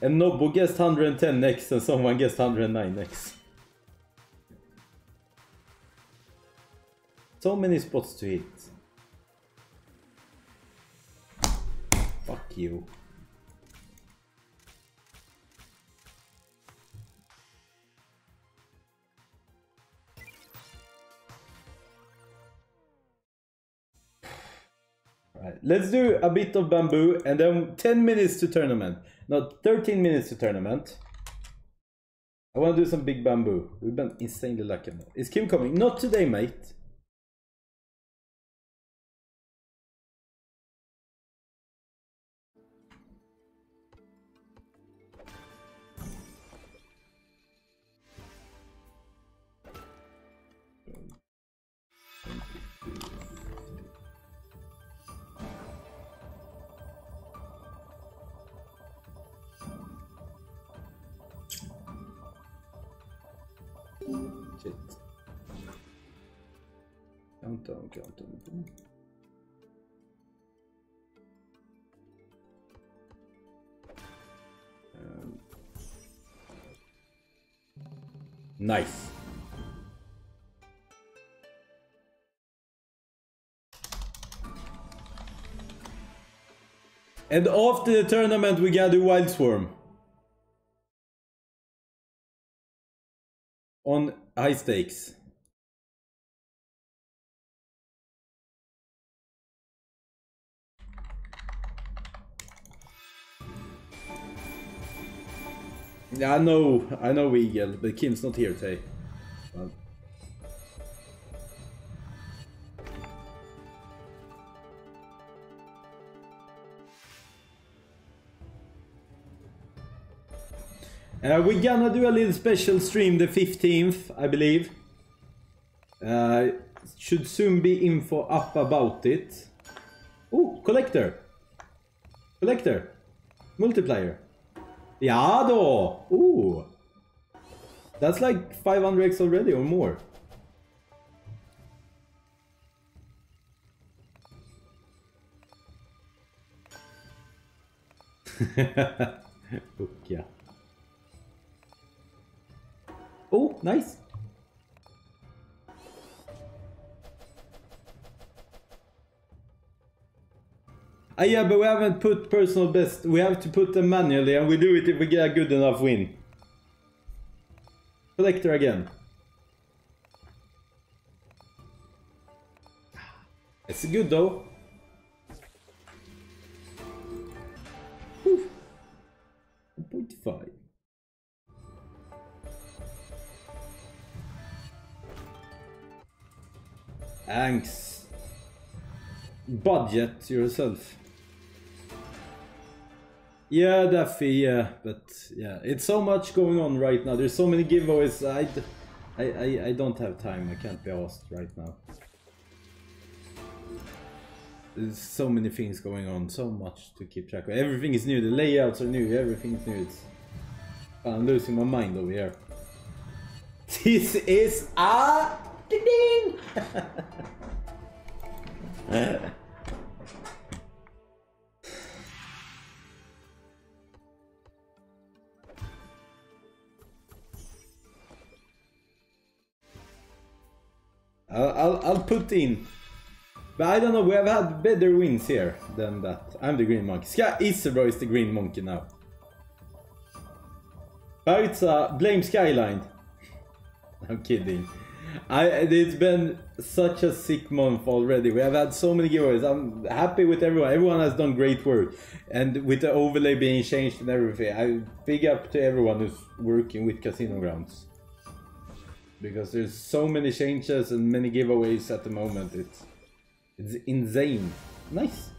Speaker 1: And Nobu guessed 110x and someone guessed 109x. So many spots to hit. Fuck you. Right, let's do a bit of bamboo and then 10 minutes to tournament. Not 13 minutes to tournament. I want to do some big bamboo. We've been insanely lucky. Is Kim coming? Not today, mate. And after the tournament, we do Wild Swarm. On high stakes. Yeah, I know, I know Eagle, but Kim's not here today. Well. Uh, we're gonna do a little special stream the 15th, I believe. Uh, should soon be info up about it. Oh, collector! Collector! Multiplier. Ja då! Ooh! That's like 500x already or more. Hook, nice. Ah, yeah, but we haven't put personal best. We have to put them manually, and we do it if we get a good enough win. Collector again. It's good though. Thanks. Budget yourself. Yeah, Daffy, yeah, but yeah, it's so much going on right now. There's so many giveaways. I, I, I, don't have time. I can't be asked right now. There's so many things going on, so much to keep track of. Everything is new. The layouts are new. Everything is new. It's, I'm losing my mind over here. This is a ding ding. I'll, I'll, put in But I don't know, we have had better wins here than that. I'm the green monkey. Sky Isabro is the green monkey now. Baritza, blame Skyline. I'm kidding. I, it's been such a sick month already. We have had so many giveaways. I'm happy with everyone. Everyone has done great work. And with the overlay being changed and everything, I big up to everyone who's working with Casino Grounds. Because there's so many changes and many giveaways at the moment. It's it's insane. Nice.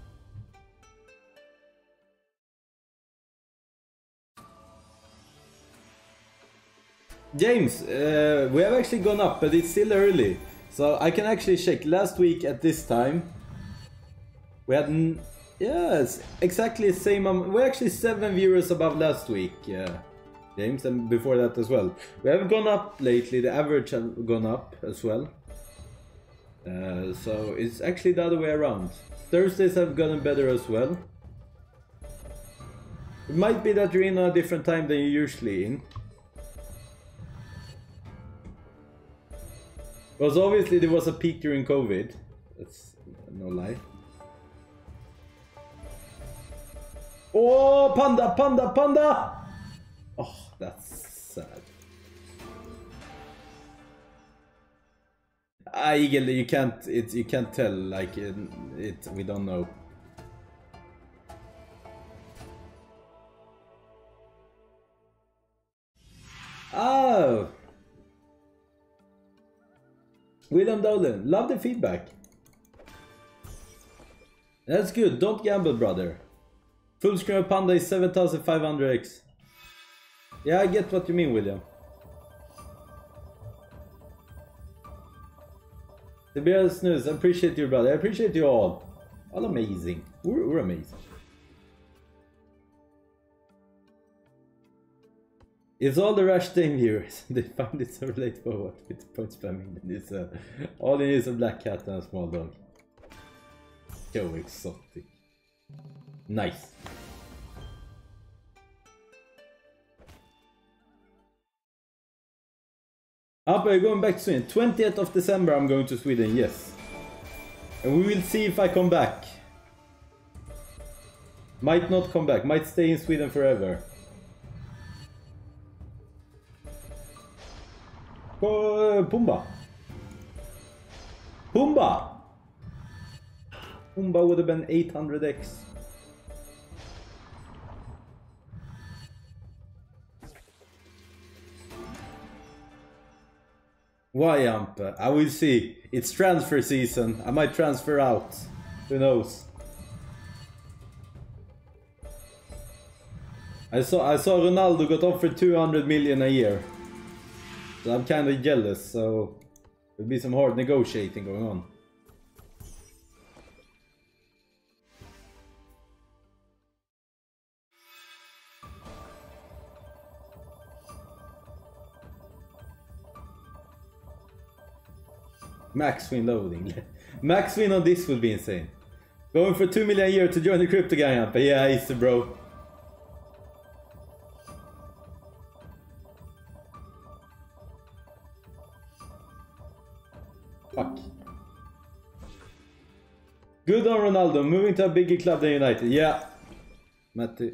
Speaker 1: James, uh, we have actually gone up, but it's still early. So I can actually check. Last week at this time, we had... Yes, exactly the same... Um, we're actually 7 viewers above last week, yeah, James, and before that as well. We have gone up lately, the average has gone up as well. Uh, so it's actually the other way around. Thursdays have gotten better as well. It might be that you're in a different time than you're usually in. Because obviously there was a peak during COVID. That's no lie. Oh, panda, panda, panda! Oh, that's sad. Ah, Eagle, you can't, it, you can't tell, like, it, it, we don't know. Oh! William Dolan, love the feedback. That's good, don't gamble brother. Full screen of Panda is 7500x. Yeah, I get what you mean, William. The beer snooze, I appreciate you brother, I appreciate you all. All amazing. We're, we're amazing. It's all the rush team viewers. they find it so relatable What with point spamming. It's uh, all it is a black cat and a small dog. So exotic. Nice. Up, we're going back to Sweden? 20th of December I'm going to Sweden, yes. And we will see if I come back. Might not come back, might stay in Sweden forever. Pumba. Pumba! Pumba would have been 800x. Why Amp? I will see. It's transfer season. I might transfer out. Who knows? I saw I saw Ronaldo got offered 200 million a year. So I'm kind of jealous, so there'll be some hard negotiating going on. Max win loading. Max win on this would be insane. Going for 2 million a year to join the crypto gang up. Yeah, easy bro. Good on Ronaldo, moving to a bigger club than United. Yeah. Matty.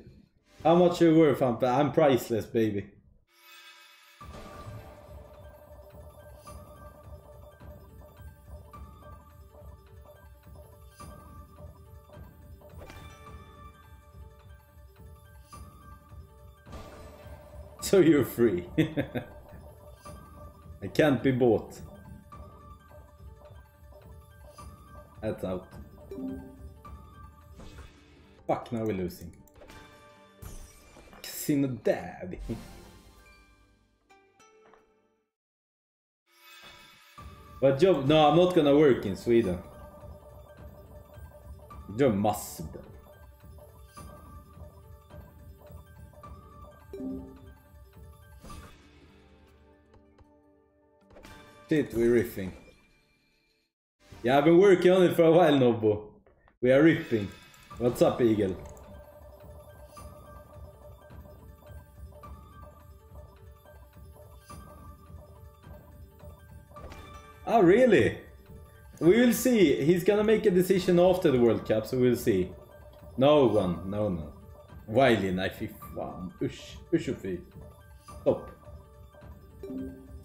Speaker 1: How much you worth? I'm priceless, baby. So you're free. I can't be bought. That's out. Fuck, now we're losing. Casino Daddy. What job? No, I'm not gonna work in Sweden. Job must Shit, we're riffing. Yeah, I've been working on it for a while, Nobo. We are ripping. What's up, Eagle? Oh, really? We will see. He's gonna make a decision after the World Cup, so we'll see. No one. No, no. Wiley, nej fy fan.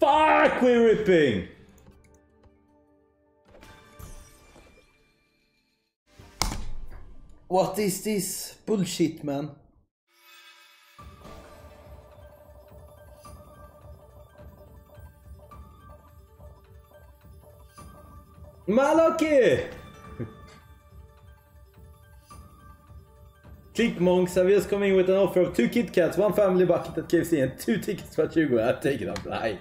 Speaker 1: Fuck, we're ripping! What is this bullshit, man? Maloki! Clickmonks have just come in with an offer of two Kit Kats, one family bucket at KFC and two tickets for 20. I'll take it, I'm.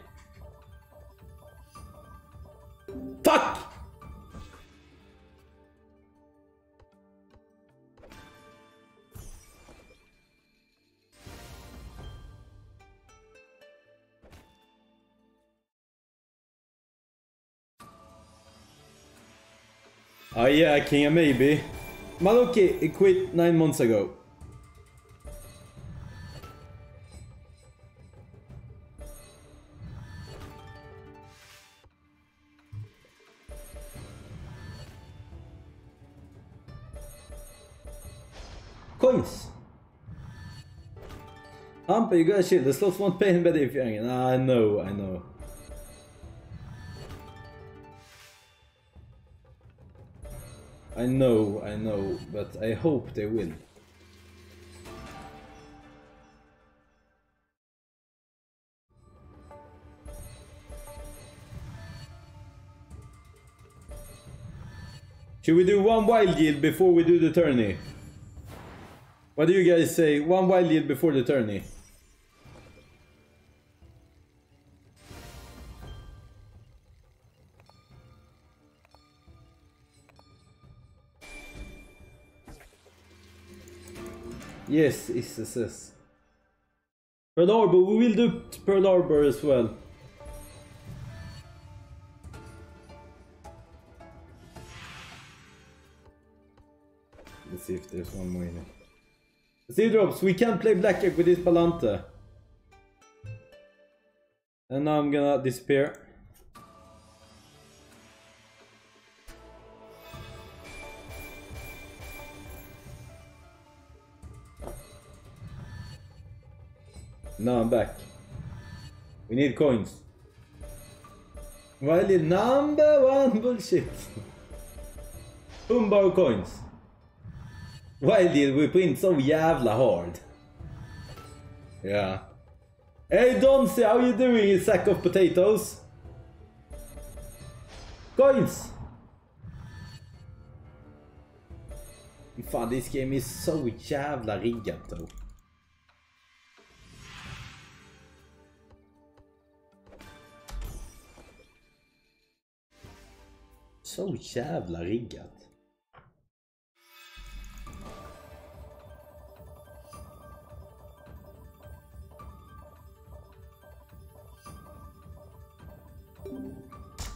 Speaker 1: Oh yeah, King, maybe. Maloki quit nine months ago. Coins! Hampa, you gotta chill. The slots won't pay him better if you're angry. Ah, I know, I know. I know, I know, but I hope they will. Should we do one wild yield before we do the tourney? What do you guys say? One wild yield before the tourney. Yes, it's SS. Pearl Harbor, we will do Pearl Harbor as well. Let's see if there's one more in it. See drops, we can't play blackjack with this Balante. And now I'm gonna disappear. Now I'm back. We need coins. Wiley number one bullshit. Umbar coins. Wiley we print so jävla hard. Yeah. Hey Donsi, how you doing you sack of potatoes? Coins! Fan, this game is so jävla riggat though. Så jävla riggat.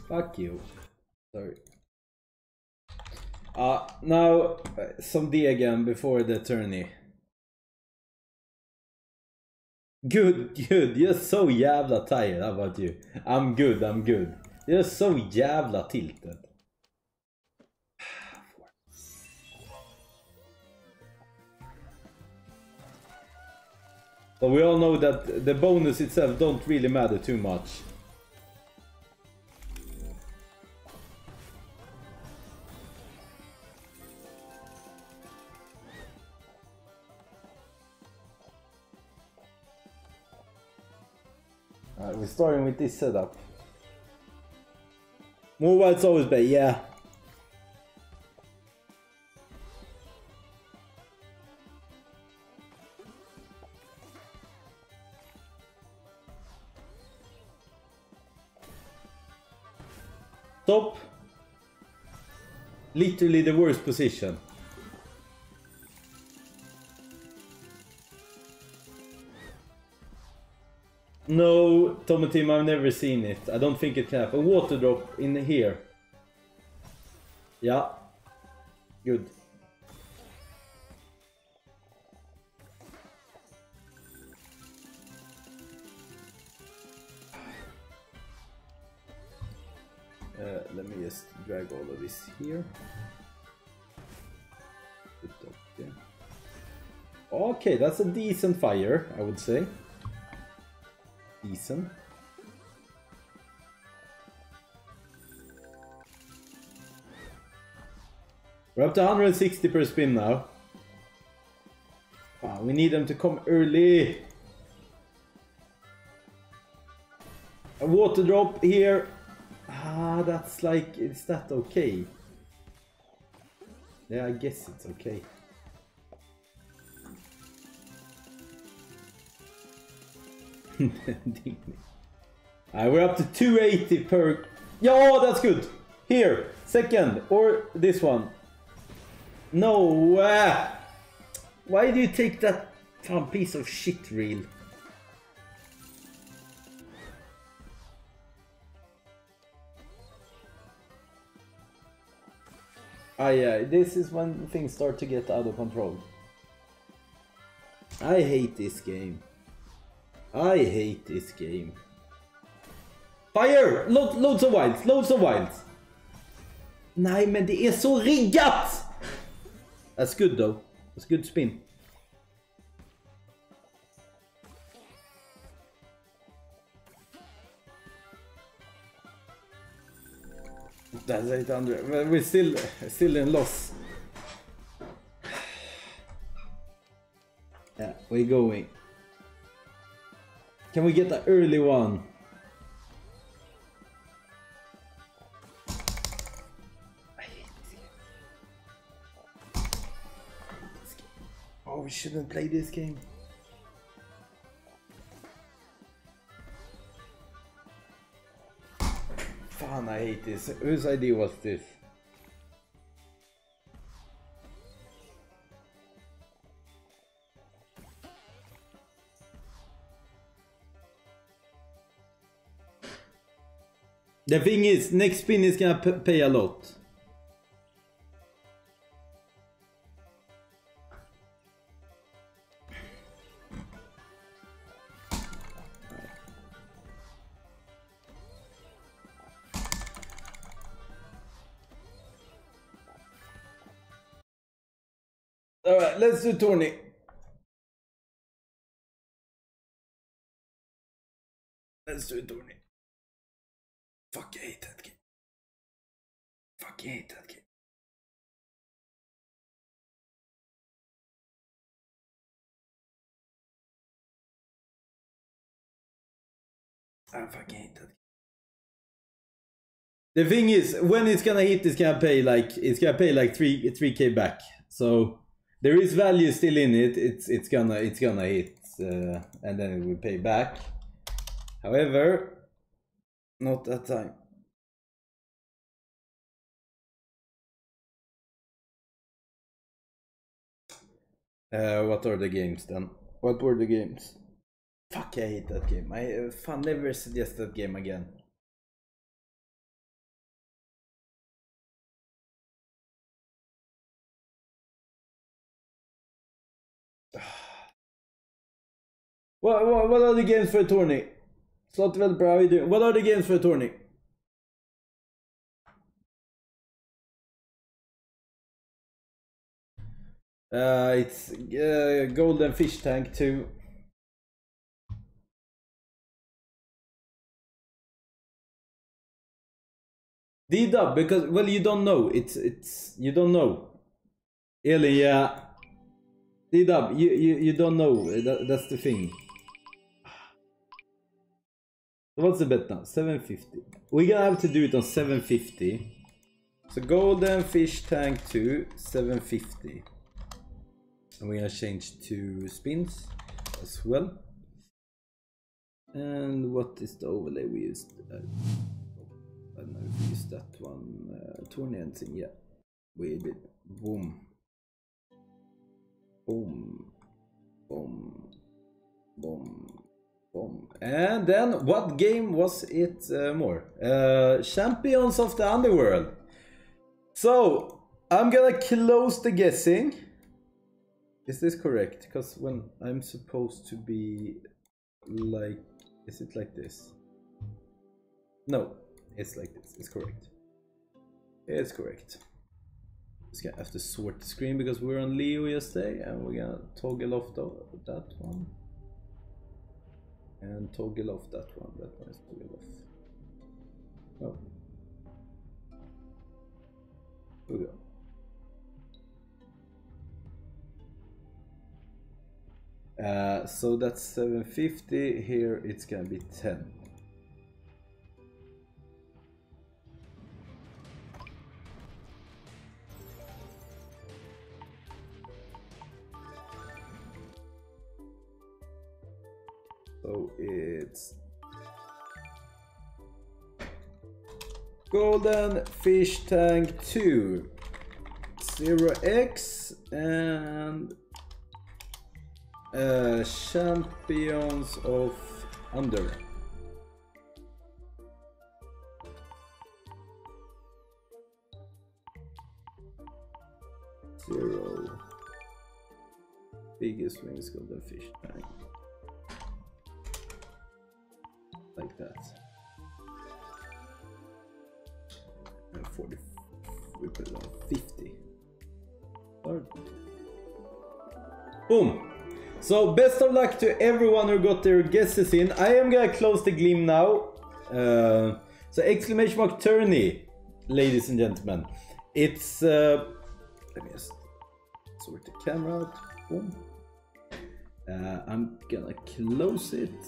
Speaker 1: Fuck you. Sorry. Uh, now, some D again before the tourney. Good, good. You're so jävla tired. How about you? I'm good, I'm good. You're so jävla tilted. But we all know that the bonus itself don't really matter too much. Alright, we're starting with this setup. More whites always better, yeah. Stop. Literally the worst position. No, Tommy Team, I've never seen it. I don't think it can happen. Water drop in here. Yeah. Good. Uh, let me just drag all of this here. Put there. Okay, that's a decent fire, I would say. Decent. We're up to 160 per spin now. Ah, we need them to come early. A water drop here. Ah, that's like, is that okay? Yeah, I guess it's okay. Alright, we're up to 280 per... Yeah, that's good! Here, second, or this one. No! Uh, why do you take that piece of shit reel? Ah yeah, this is when things start to get out of control. I hate this game. I hate this game. Fire! Lo loads of wilds, loads of wilds! Nej men det är så riggat! That's good though. That's good spin. That's 800. Well, we're still still in loss. Yeah, we're going. Can we get the early one? I hate this game. Oh, we shouldn't play this game. Hate this. Whose idea was this? The thing is, next spin is gonna pay a lot. Do tourney. Let's do tourney. Fuck, I hate that game. Fuck, I hate that game. Ah, I fucking hate that. The thing is, when it's gonna hit, it's gonna pay like it's gonna pay like three three k back. So there is value still in it. It's it's gonna it's gonna hit, uh, and then it will pay back. However, not that time. Uh, what are the games then? What were the games? Fuck, I hate that game. I uh, never suggest that game again. What, what, what are the games for a tourney? Slot developer, how are you doing? What are the games for a tourney? Uh, it's uh, Golden Fish Tank 2. D-Dub, because, well, you don't know. It's, it's, you don't know. Elin, yeah. D-Dub, you, you, you don't know. That, that's the thing. What's the bet now? 750. We're gonna have to do it on 750. So Golden Fish Tank 2, 750. And we're gonna change to spins as well. And what is the overlay we used? Uh, I don't know if we used that one. Uh, Torniensin, yeah. We did. Boom. Boom. Boom. Boom. Boom. And then, what game was it uh, more? Uh, Champions of the Underworld. So, I'm gonna close the guessing. Is this correct? Because when I'm supposed to be like... Is it like this? No, it's like this. It's correct. It's correct. Gonna have to sort the screen because we're on Leo yesterday and we're gonna toggle off the, that one. And toggle off that one. That one is toggle off. Oh. Here we go. Uh, so that's 750 here it's gonna be 10 so it's golden fish tank 2 0x and uh, champions of under. Zero. Biggest wings golden fish tank. Like that. And 40. We put it on 50. Boom! So best of luck to everyone who got their guesses in. I am gonna close the gleam now. Uh, so exclamation mark tourney, ladies and gentlemen. It's uh, let me just sort the camera out. Boom. Uh, I'm gonna close it.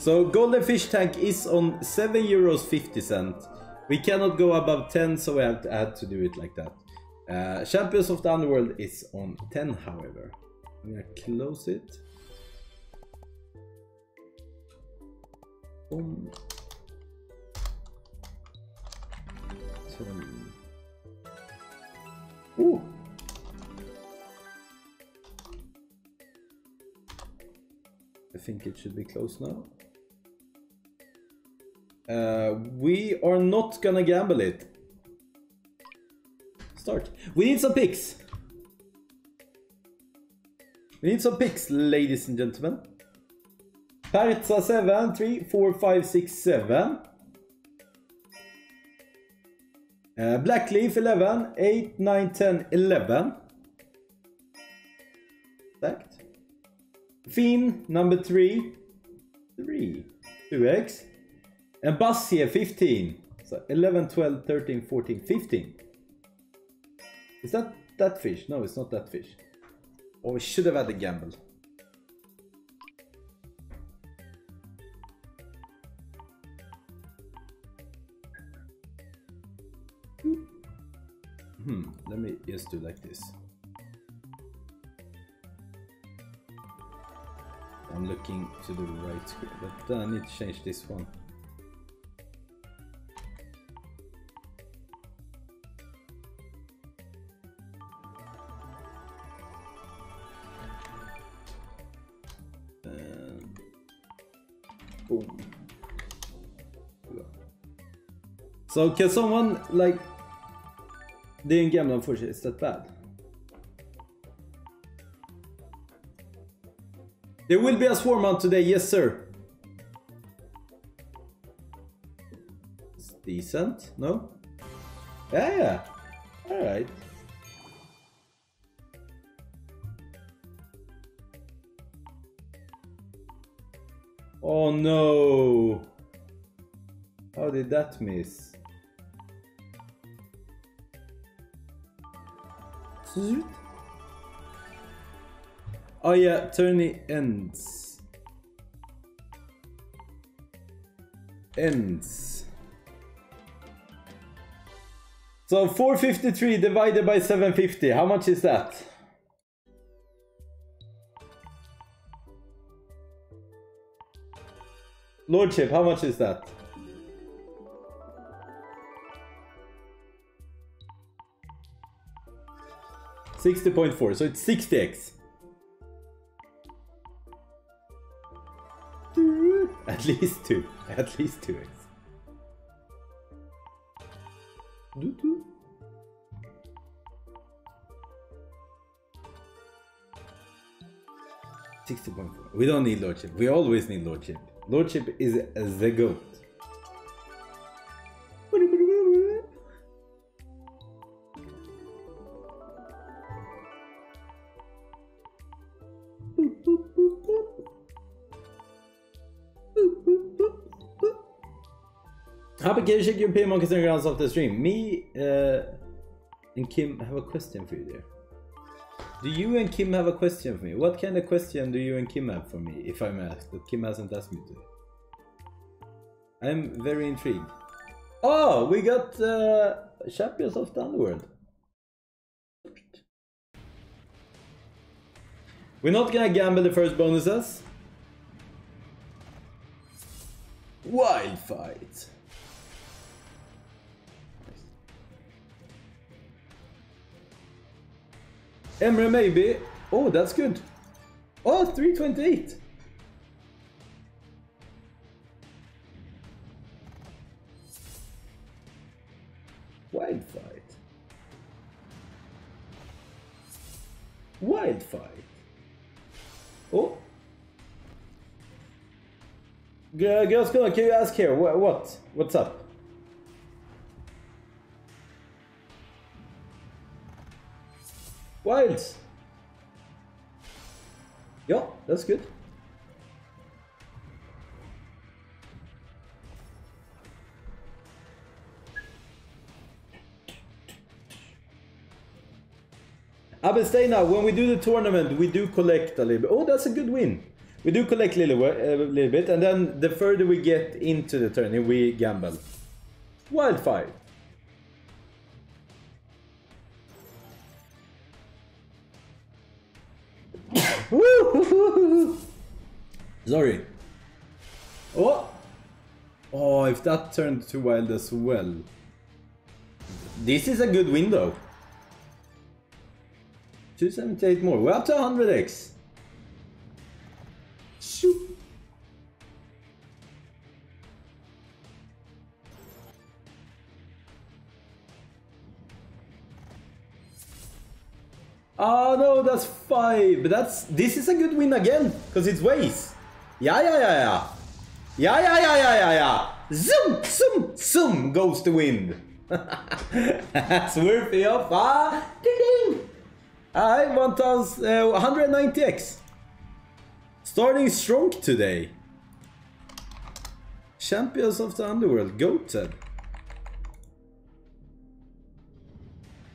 Speaker 1: So golden fish tank is on 7 euros 50 cent. We cannot go above 10 so we have to, had to do it like that. Uh, Champions of the Underworld is on 10 however. I'm gonna close it. Boom. 10. Ooh. I think it should be closed now. Uh, we are not gonna gamble it start. We need some picks. We need some picks, ladies and gentlemen. Perza 7, 3, 4, 5, 6, 7. Uh, Blackleaf 11, 8, 9, 10, 11. Stacked. Finn number 3, 3, 2x. And Bus here 15. So 11, 12, 13, 14, 15. Is that that fish? No, it's not that fish. Oh, we should have had a gamble. Hmm, let me just do like this. I'm looking to the right screen, but I need to change this one. So can someone like... En gammal unfortunately, is that bad? There will be a swarm on today, yes sir. It's decent, no? Yeah, yeah. Alright. Oh no! How did that miss? Oh yeah, tourney ends. Ends. So 453 divided by 750, how much is that? Lordship, how much is that? 60.4, so it's 60x. At least two. At least two x. Sixty point four. We don't need lordship. We always need lordship. Lordship is the goat. You check your monkeys and grounds off the stream? Me uh, and Kim have a question for you there. Do you and Kim have a question for me? What kind of question do you and Kim have for me, if I'm asked, that Kim hasn't asked me to? I'm very intrigued. Oh, we got uh, Champions of the Underworld. We're not gonna gamble the first bonuses. Wild fight. Emre maybe. Oh, that's good. Oh, 328. Wild fight. Wild fight. Oh. Girls, can you ask here? What? what? What's up? Wilds. Yeah, er that's good. Abesteina, when we do the tournament, we do collect a little bit. Oh, that's a good win. We do collect a little, a eh, little bit, and then the further we get into the tournament, we gamble. Wildfire. Sorry. Oh! Oh, if that turned too wild as well. This is a good window. 278 more. We're up to 100x. Oh no, that's five. But that's this is a good win again, because it's ways. Yeah, yeah, yeah, yeah. Yeah, yeah, yeah, yeah, yeah, yeah. Zoom, zoom, zoom goes the wind. that's worthy of ah, ding ding. I 1000, uh, 190x. Starting strong today. Champions of the Underworld, goated.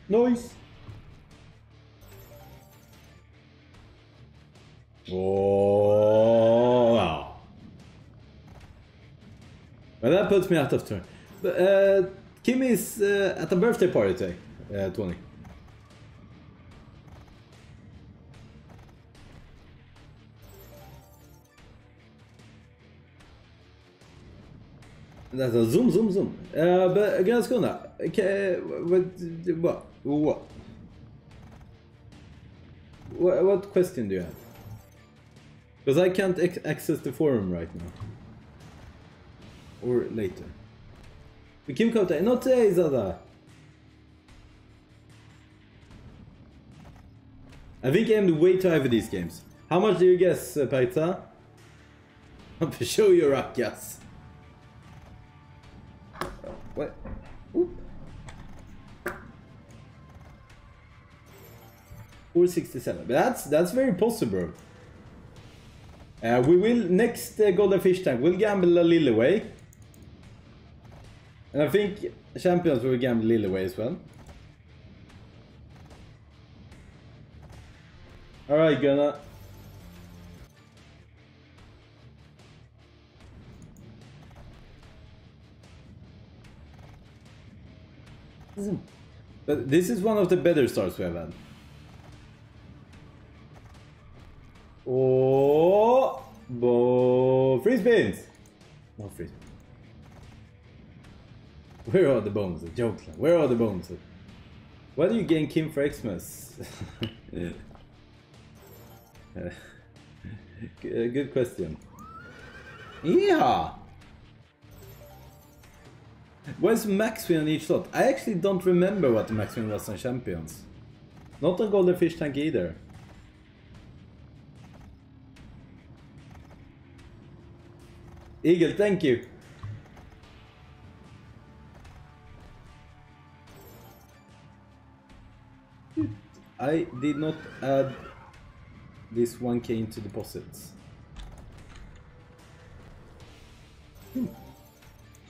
Speaker 1: Noise. Wow. Well, that puts me out of turn. But, uh, Kim is uh, at a birthday party today, uh, 20. That's a zoom, zoom, zoom. Uh, but Grönskona, okay, what, what, what? What, what question do you have? Because I can't access the forum right now. Or later. Kim Kota, not today, Zada! I think I'm way too high for these games. How much do you guess, uh, Paita? Show your rakas. What? Oop. 467. But that's that's very possible. Uh, we will next uh, golden fish tank. We'll gamble a little away. And I think champions will gamble a little away as well. Alright, gonna. But this is one of the better starts we have had. Oh, bo spins. No free spins. Where are the bonuses? Jokes. Where are the bones? Why do you gain Kim for Xmas? Uh, good question. Yeah. Where's max win on each slot? I actually don't remember what the max win was on Champions. Not on Golden Fish Tank either. Eagle, thank you. I did not add this 1k into deposits. Hmm.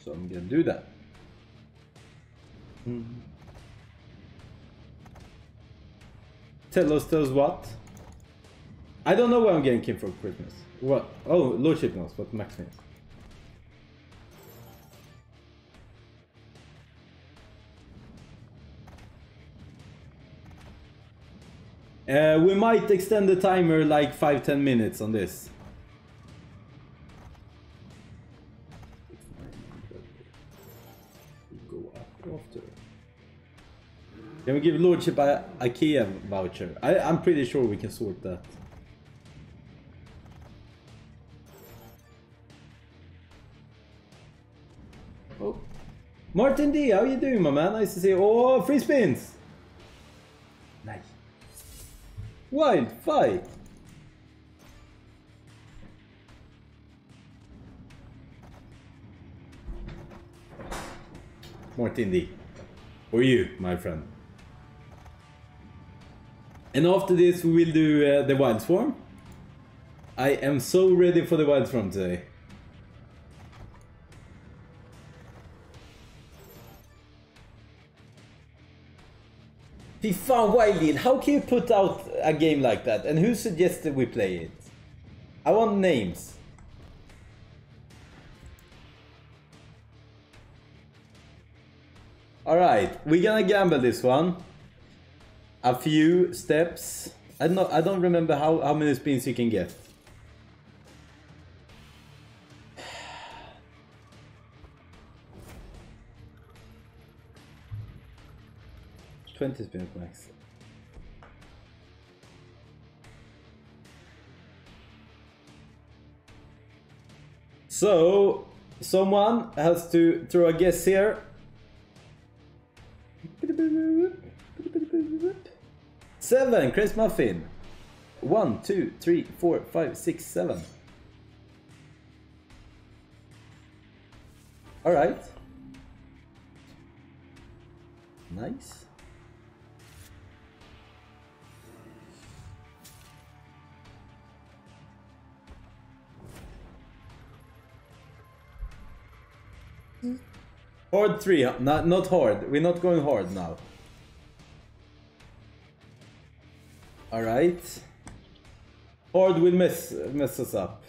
Speaker 1: So I'm gonna do that. Hmm. Tell us, tell us what? I don't know what I'm getting Kim for Christmas. What? Oh, Lordship knows what Max means. Uh, we might extend the timer like 5-10 minutes on this. Go up after. Can we give Lordship a IKEA voucher? I, I'm pretty sure we can sort that. Oh. Martin D, how you doing, my man? Nice to see you. Oh, free spins! Wild fight! Martin D. For you, my friend. And after this we will do uh, the Wild Swarm. I am so ready for the Wild Swarm today. Fy fan Wild how can you put out a game like that? And who suggested we play it? I want names. Alright, we're gonna gamble this one. A few steps. I don't know, I don't remember how, how many spins you can get. Twenty spins max. So, someone has to throw a guess here. Seven, Chris Muffin. One, two, three, four, five, six, seven. Alright. Nice. Hard three, not not hard. We're not going hard now. All right. Hard will mess mess us up.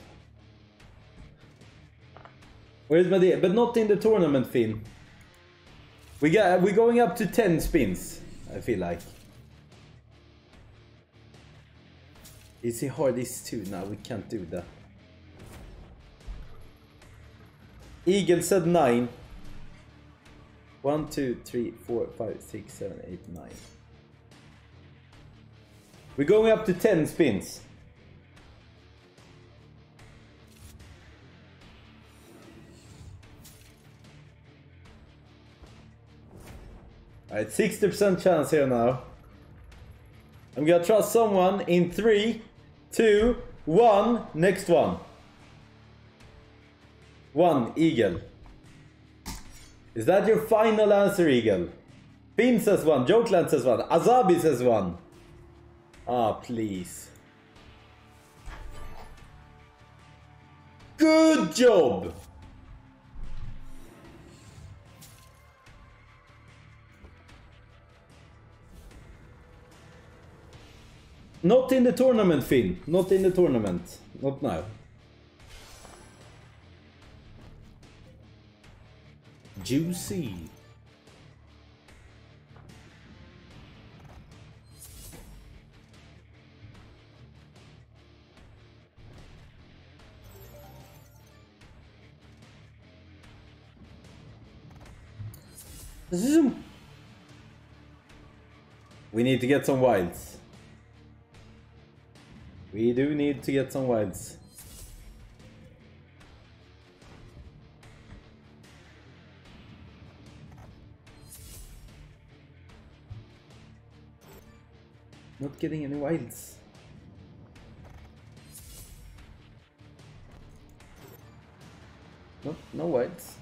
Speaker 1: Where's my deal? But not in the tournament, Finn. We got we're going up to ten spins. I feel like. Is he hard is two? No, we can't do that. Eagle said nine. One, two, three, four, five, six, seven, eight, nine. We're going up to 10 spins. Alright, 60% chance here now. I'm gonna trust someone in three, two, one. Next one. One, Eagle. Is that your final answer, Eagle? Finn says one, Jokeland says one, Azabi says one. Ah, please. Good job! Not in the tournament, Finn. Not in the tournament. Not now. Juicy. Zoom. We need to get some wilds. We do need to get some wilds. Not getting any wilds. No, no wilds.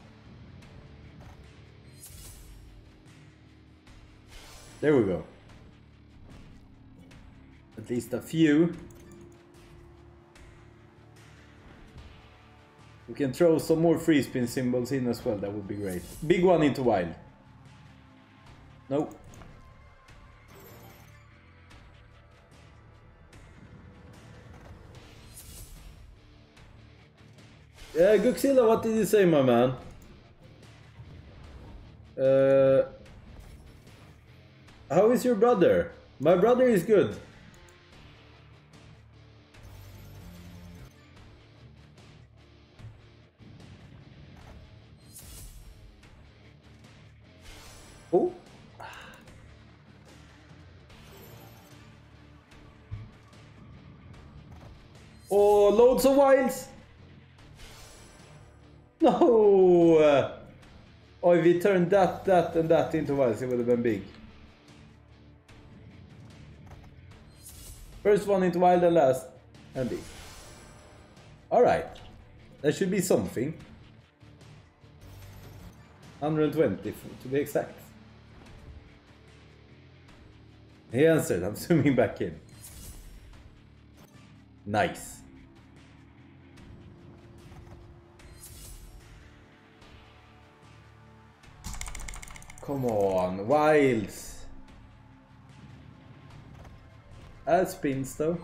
Speaker 1: There we go. At least a few. We can throw some more free spin symbols in as well, that would be great. Big one into wild. Nope. Uh, Guxilla, what did you say, my man? Uh, how is your brother? My brother is good. Oh. Oh, loads of wilds. No! Oh, if we turned that, that, and that into wilds, it would have been big. First one into wild and last, and big. Alright. That should be something. 120 to be exact. He answered, I'm zooming back in. Nice. Come on, wilds. Add spins though.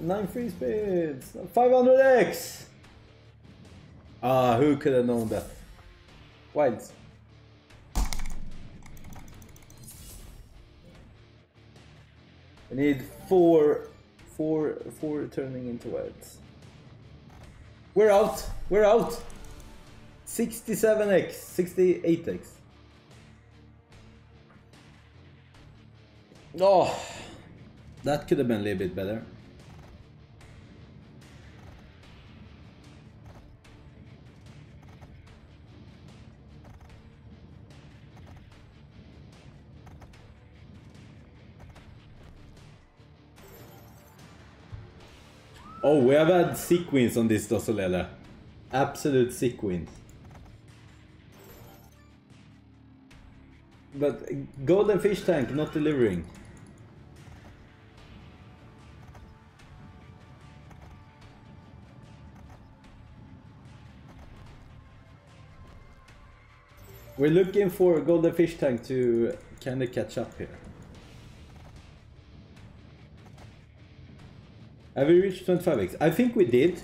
Speaker 1: Nine free spins, 500x. Ah, who could have known that? Wilds. Need four, four, four turning into wilds. We're out. We're out. 67x, 68x. Oh, that could have been a little bit better. Oh, we have had sick wins on this Dossolele. Absolute sick wins. But golden fish tank not delivering. We're looking for a golden fish tank to kind of catch up here. Have we reached 25x? I think we did.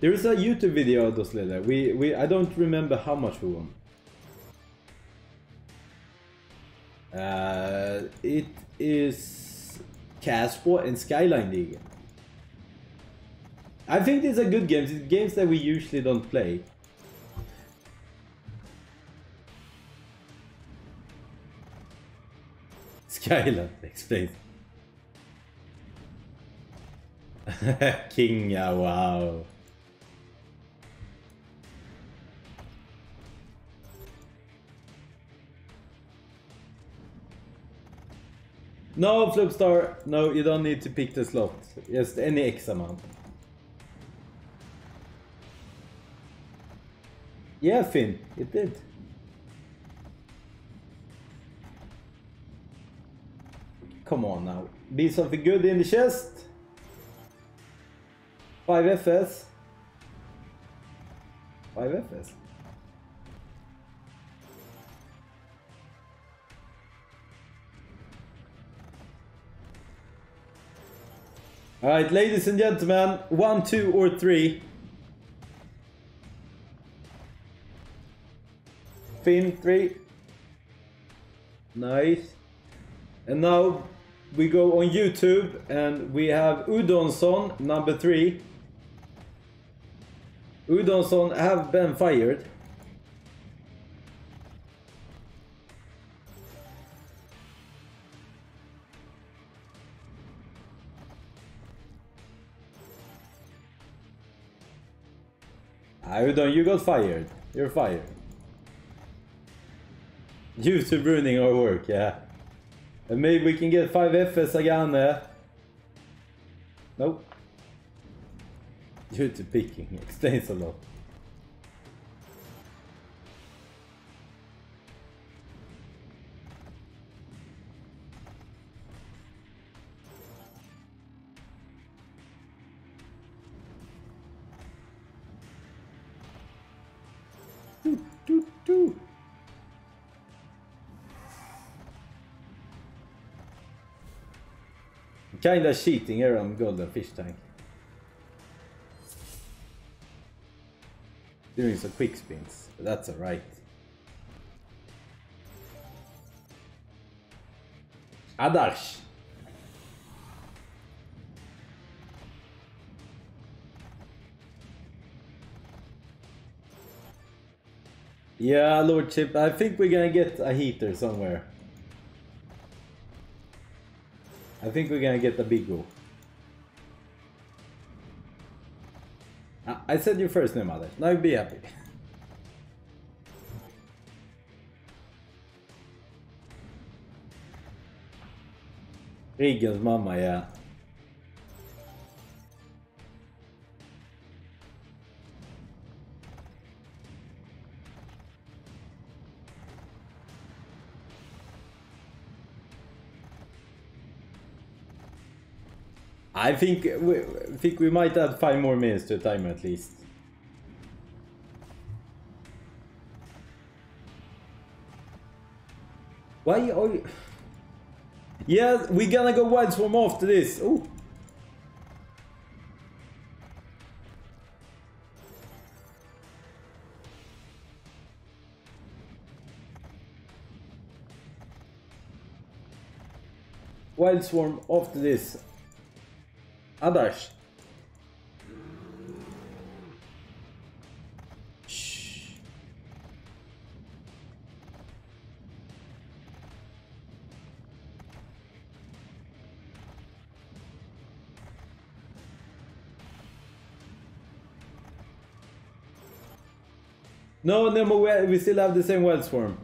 Speaker 1: There is a YouTube video of those later. We we I don't remember how much we won. Uh, it is Casper and Skyline League. I think these are good games. It's games that we usually don't play. Skyline explains. Kinga, wow. No, Flipstar. No, you don't need to pick the slot. Just any X amount. Yeah, Finn, it did. Come on now. Be something good in the chest. 5 FS. 5 FS. Alright, ladies and gentlemen, one, two, or three. Fin, three. Nice. And now we go on YouTube and we have Udonson, number three. Udonson have been fired. Ah, Udon, you got fired. You're fired. Due to ruining our work, yeah. And maybe we can get 5 FS again there. Nope. Due to picking, it stays a lot. Kinda cheating here on golden fish tank. Doing some quick spins, but that's alright. Adarsh. Yeah, Lordship, I think we're gonna get a heater somewhere. I think we're gonna get a big go. I, said you first, no mother. Now be happy. Riggens mama, ja. I think we think we might add five more minutes to the timer at least. Why are you... Yeah, we're gonna go wild swarm after this. Oh. Wild swarm after this. No, no, we we still have the same wild swarm.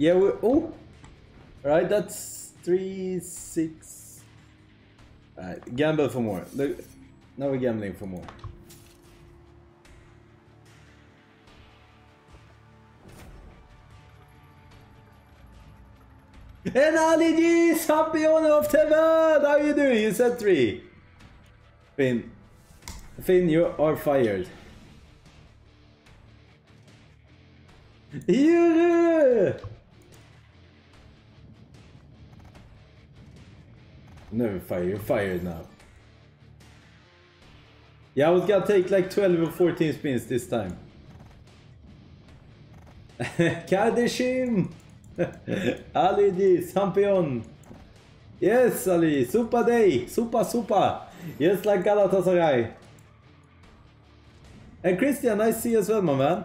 Speaker 1: Yeah, we oh, right. That's three, six. Alright, gamble for more. Look, now we're gambling for more. And Ali G, champion of the world! How you doing? You said three. Finn. Finn, you are fired. Fire, you're fired now. Yeah, I was gonna take like 12 or 14 spins this time. Kadeshim! Ali G, champion! Yes, Ali, super day, super, super! Yes, like Galatasaray. And Christian, to see you as well, my man.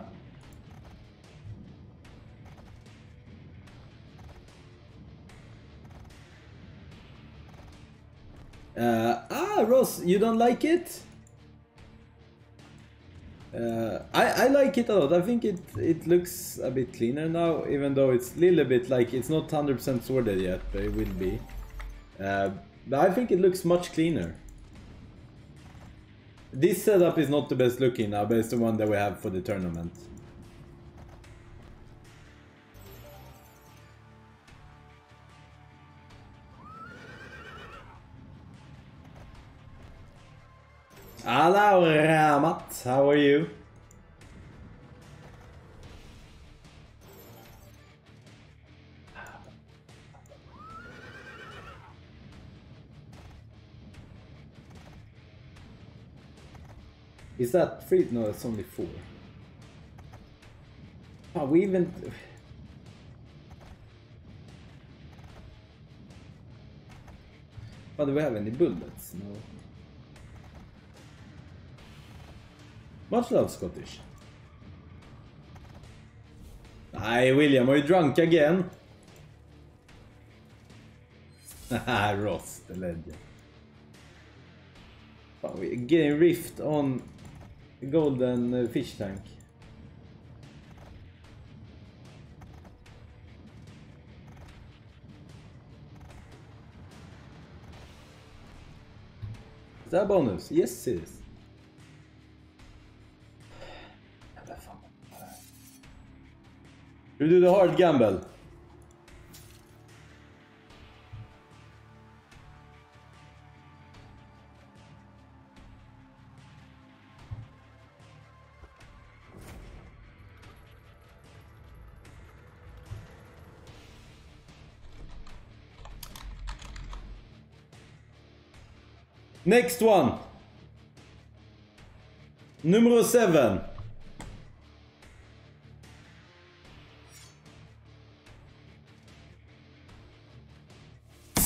Speaker 1: Uh, ah, Ross, you don't like it? Uh, I, I like it a lot. I think it it looks a bit cleaner now, even though it's a little bit like it's not 100% sorted yet, but it will be. Uh, but I think it looks much cleaner. This setup is not the best looking now, but it's the one that we have for the tournament. Hello, Ramat. How are you? Is that three? No, it's only four. Oh, we even... Oh, do we have any bullets? No. Much love, Scottish. Hi, William, are you drunk again? Ross, the legend. Oh, we're getting rift on golden uh, fish tank. Is that bonus? Yes, it is. You do the hard gamble. Next one. Numero 7.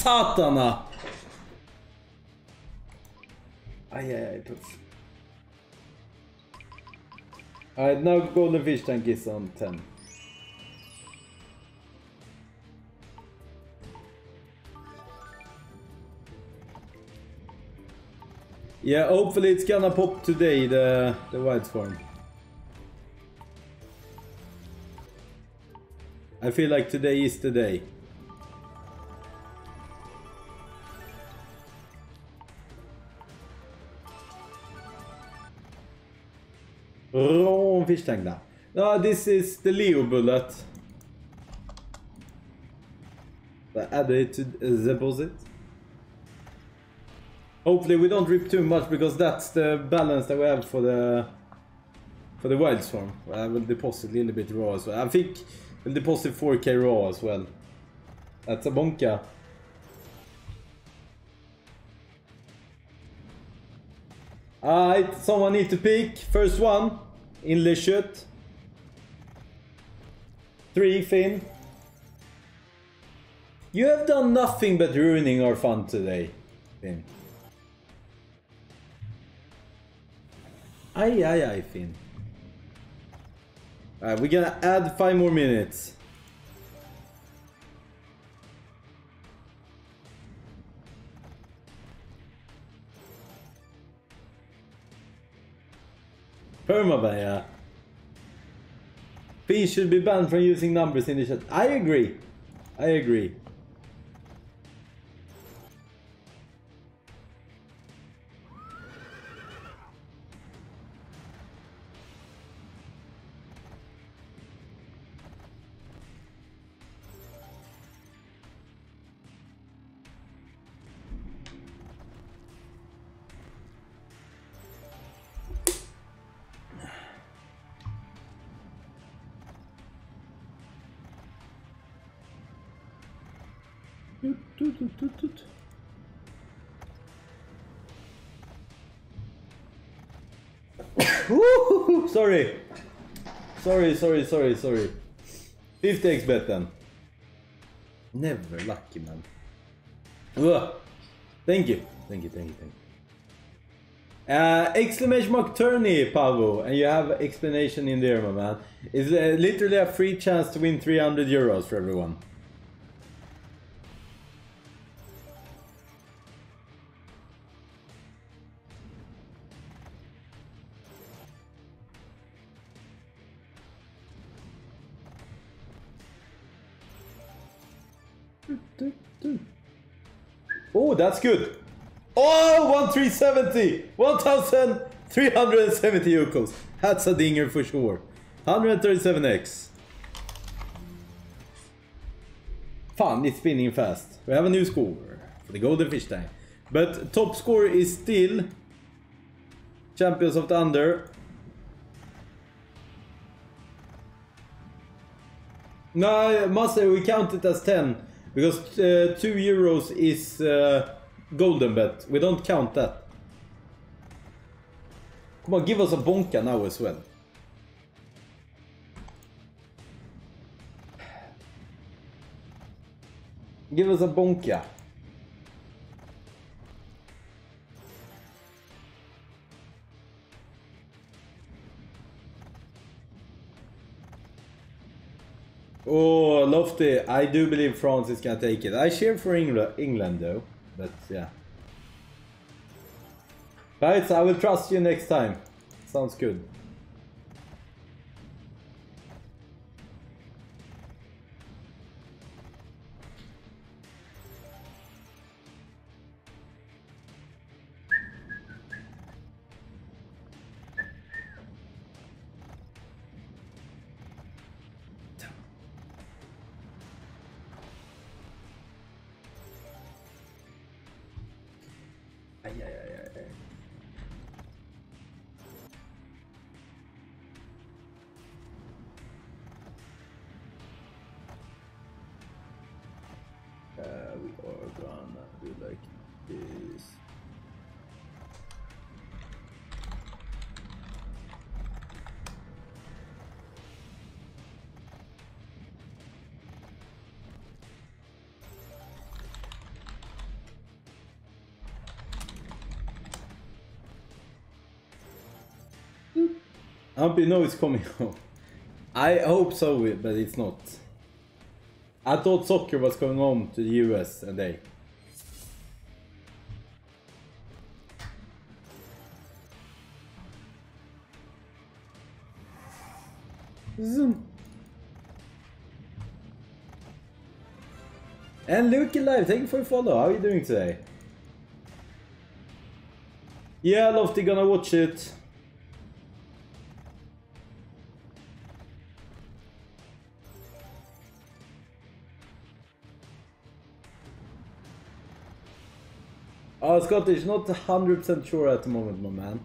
Speaker 1: Satana! Aj, aj, aj, puff. Alright, now golden fish tank is on 10. Yeah, hopefully it's gonna pop today, the, the wild swarm. I feel like today is the day. Wrong fish tank now. No, this is the Leo bullet. I added to the deposit. Hopefully we don't rip too much because that's the balance that we have for the for the wild swarm. I will deposit a little bit raw as well. I think we'll deposit 4k raw as well. That's a bonka. Alright, ah, someone need to pick. First one. In the shoot. Three, Finn. You have done nothing but ruining our fun today, Finn. Aye, aye, aye, Finn. Alright, we're gonna add five more minutes. Permaban, yeah. Finn should be banned from using numbers in the chat. I agree. I agree. Sorry. Sorry, sorry, sorry, sorry. 50x bet then. Never lucky, man. Ugh. Thank you. Thank you, thank you, thank you. Uh, exclamation mark tourney, Pavo, and you have explanation in there, my man. It's uh, literally a free chance to win 300 euros for everyone. That's good. Oh, 1370! 1370 Yukos. That's a dinger for sure. 137x. Fun, it's spinning fast. We have a new score for the Golden Fish Tank. But top score is still Champions of the Under. No, I must say we count it as 10 because uh, 2 euros is uh, golden bet. We don't count that. Come on, give us a bonka now as well. Give us a bonka. Oh, Lofty. I do believe France is gonna take it. I cheer for England, England though. But yeah. Right, I will trust you next time. Sounds good. Humpy know it's coming home. I hope so, but it's not. I thought soccer was coming home to the US and they. Zoom. And Luke Live, thank you for the follow. How are you doing today? Yeah, Lofty gonna watch it. Scottish, not 100% sure at the moment, my man.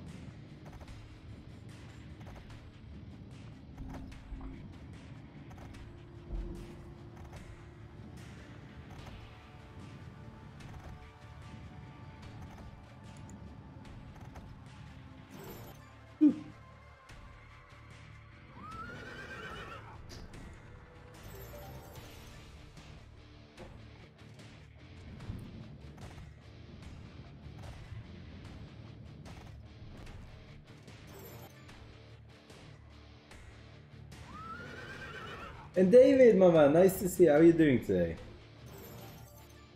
Speaker 1: And David, mama, nice to see you. How are you doing today?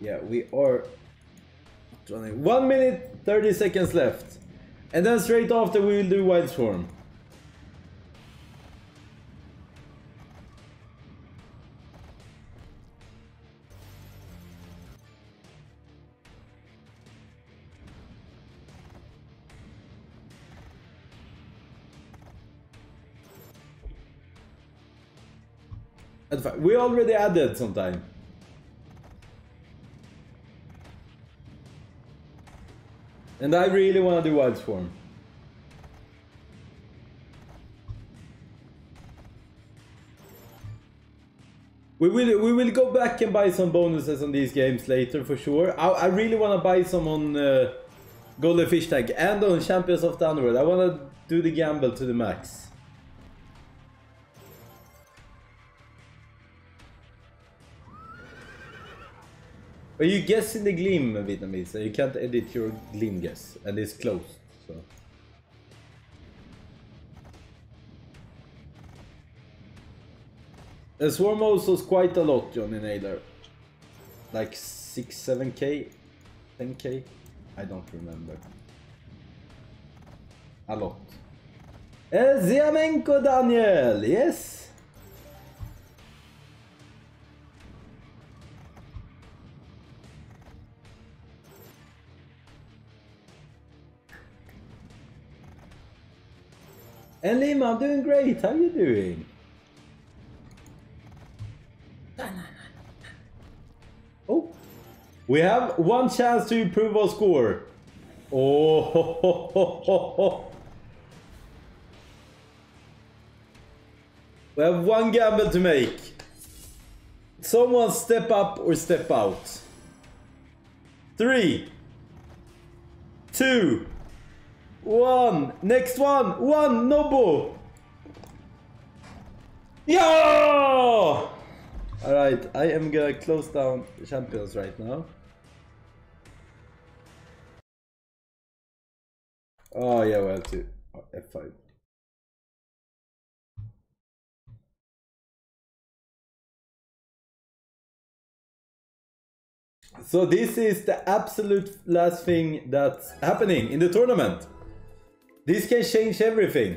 Speaker 1: Yeah, we are running. One minute, 30 seconds left. And then straight after we will do Wild Swarm. We already added some time. And I really want to do Wild Swarm. We will we will go back and buy some bonuses on these games later for sure. I, I really want to buy some on uh, Golden Fish Tank and on Champions of the Underworld. I want to do the gamble to the max. But you guess in the Gleam, Vietnamese, you can't edit your Gleam guess, and it's closed, so... The Swarm also was quite a lot, Johnny Naylor. Like 6, 7k? 10k? I don't remember. A lot. Uh, Ziamenko Daniel, yes! And Lima, I'm doing great. How are you doing? Oh, we have one chance to improve our score. Oh, ho, ho, ho, we have one gamble to make. Someone step up or step out. Three, two, one. Next one. One. Nobu. Yeah! Alright, I am gonna close down champions right now. Oh yeah, we have to. Oh, F5. So this is the absolute last thing that's happening in the tournament. This can change everything.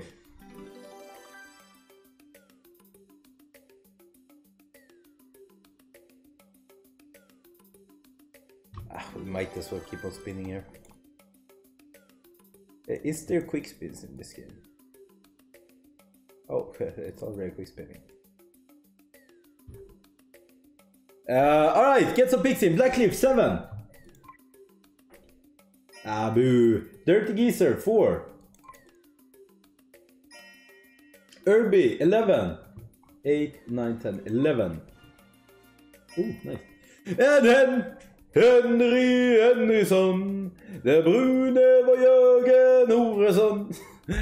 Speaker 1: Ah, we might as well keep on spinning here. Eh, there quick spins in this game? Oh, it's already quick spinning. Uh, Alright, get some picks in. Blackcliff, 7. Abu. Dirty Geezer, 4. Irby, 11. 8, 9, 10, 11. Oh, nice. And then Henry Henrysson. Det brune var Jörgen Oresson.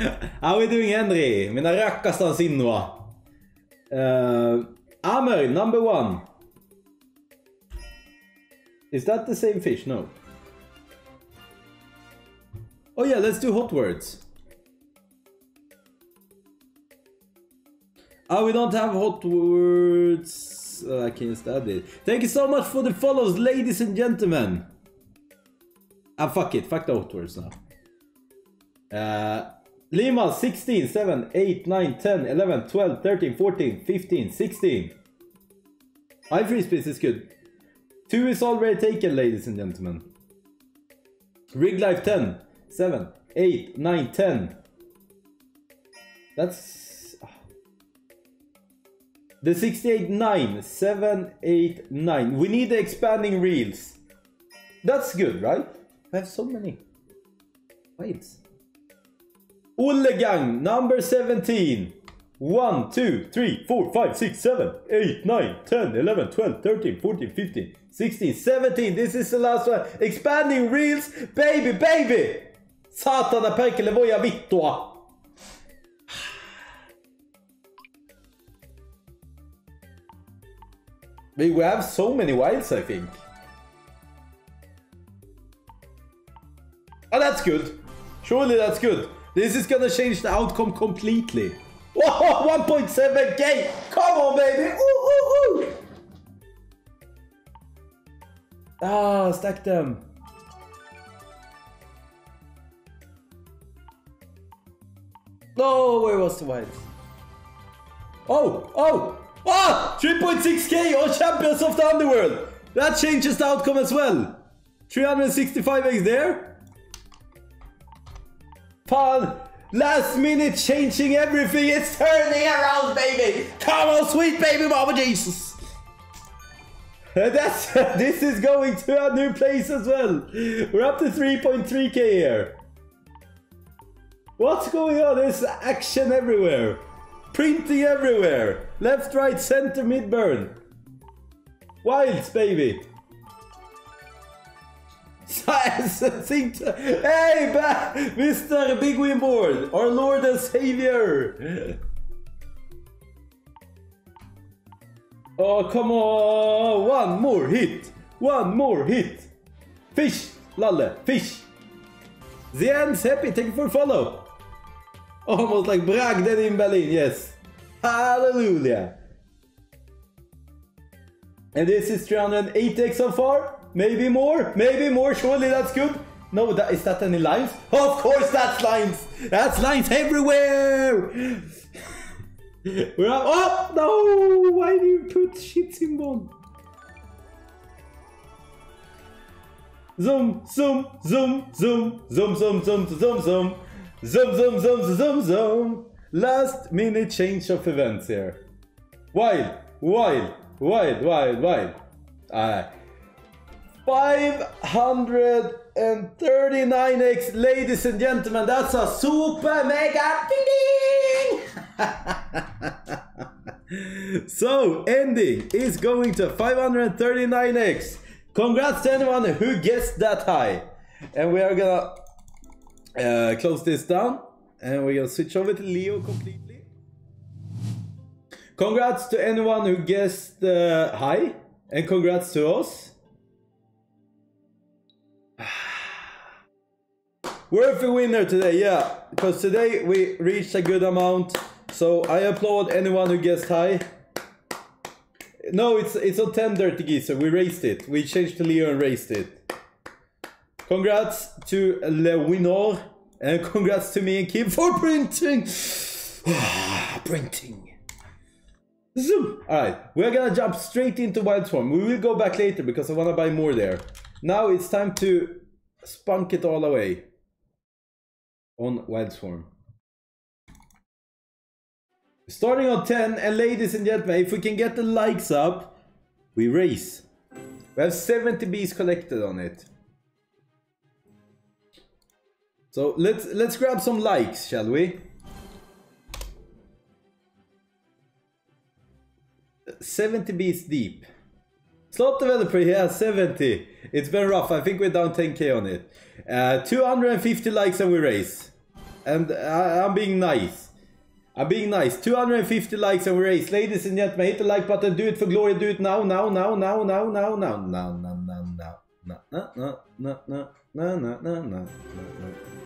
Speaker 1: How are we doing Henry? Mina rackastan sinua. Uh, Amer, number one. Is that the same fish? No. Oh yeah, let's do hot words. Oh, we don't have hot words. Uh, I can study. Thank you so much for the follows, ladies and gentlemen. Ah, fuck it. Fuck the hot words now. Uh, Lima, 16, 7, 8, 9, 10, 11, 12, 13, 14, 15, 16. I free space is good. Two is already taken, ladies and gentlemen. Rig life 10, 7, 8, 9, 10. That's... The 68, 9, 7, 8, 9. We need the expanding reels. That's good, right? I have so many. Wait. Ullegang, number 17. 1, 2, 3, 4, 5, 6, 7, 8, 9, 10, 11, 12, 13, 14, 15, 16, 17. This is the last one. Expanding reels. Baby, baby! Satana perkele voja vittua. We have so many wilds, I think. Oh, that's good. Surely that's good. This is gonna change the outcome completely. Whoa, 1.7k! Come on, baby! Ooh, ooh, ooh! Ah, stack them. No, where was the whites? Oh, oh, ah! 3.6k on Champions of the Underworld! That changes the outcome as well. 365x there. Fun. Last minute changing everything. It's turning around, baby. Come on, sweet baby mama Jesus. That's this is going to a new place as well. We're up to 3.3k here. What's going on? There's action everywhere. Printing everywhere. Left, right, center, mid burn. Wilds, baby. Hey, Mr. Big Win Board, our Lord and Savior. Oh, come on! One more hit! One more hit! Fish! Lalle, fish! The end's happy, thank you for follow! Almost like Bragden in Berlin, yes! Hallelujah! And this is 308x so far? Maybe more? Maybe more? Surely that's good? No, that, is that any lines? Of course that's lines! That's lines everywhere! We're up. Oh no! Why do you put shit symbol? Zoom, zoom, zoom, zoom, zoom, zoom, zoom, zoom, zoom, zoom, zoom, zoom, zoom, zoom. Last minute change of events here. Wild, wild, wild, wild, wild. Uh, 539x, ladies and gentlemen, that's a super mega ding so, ending is going to 539x. Congrats to anyone who guessed that high. And we are gonna uh, close this down and gonna switch over to Leo completely. Congrats to anyone who guessed uh, high and congrats to us. Worthy winner today, yeah. Because today we reached a good amount. So I applaud anyone who guessed high. No, it's it's on 10 Dirty Geezer. We raised it. We changed to Leo and raised it. Congrats to Le Winner. And congrats to me and Kim for printing. printing. Zoom. Alright, we're gonna jump straight into Wild Swarm. We will go back later because I wanna buy more there. Now it's time to spunk it all away on Wild Swarm. Starting on 10, and ladies and gentlemen, if we can get the likes up, we race. We have 70 bees collected on it. So let's let's grab some likes, shall we? 70 bees deep. Slot developer, yeah, 70. It's been rough. I think we're down 10k on it. Uh, 250 likes and we race. And I, I'm being nice. I'm being nice. 250 likes and we race. Ladies and gentlemen, hit the like button. Do it for glory. Do it now, now, now, now, now, now, now, now, now, now, now. No, no, no, no, no, no, no, no, no, no, no.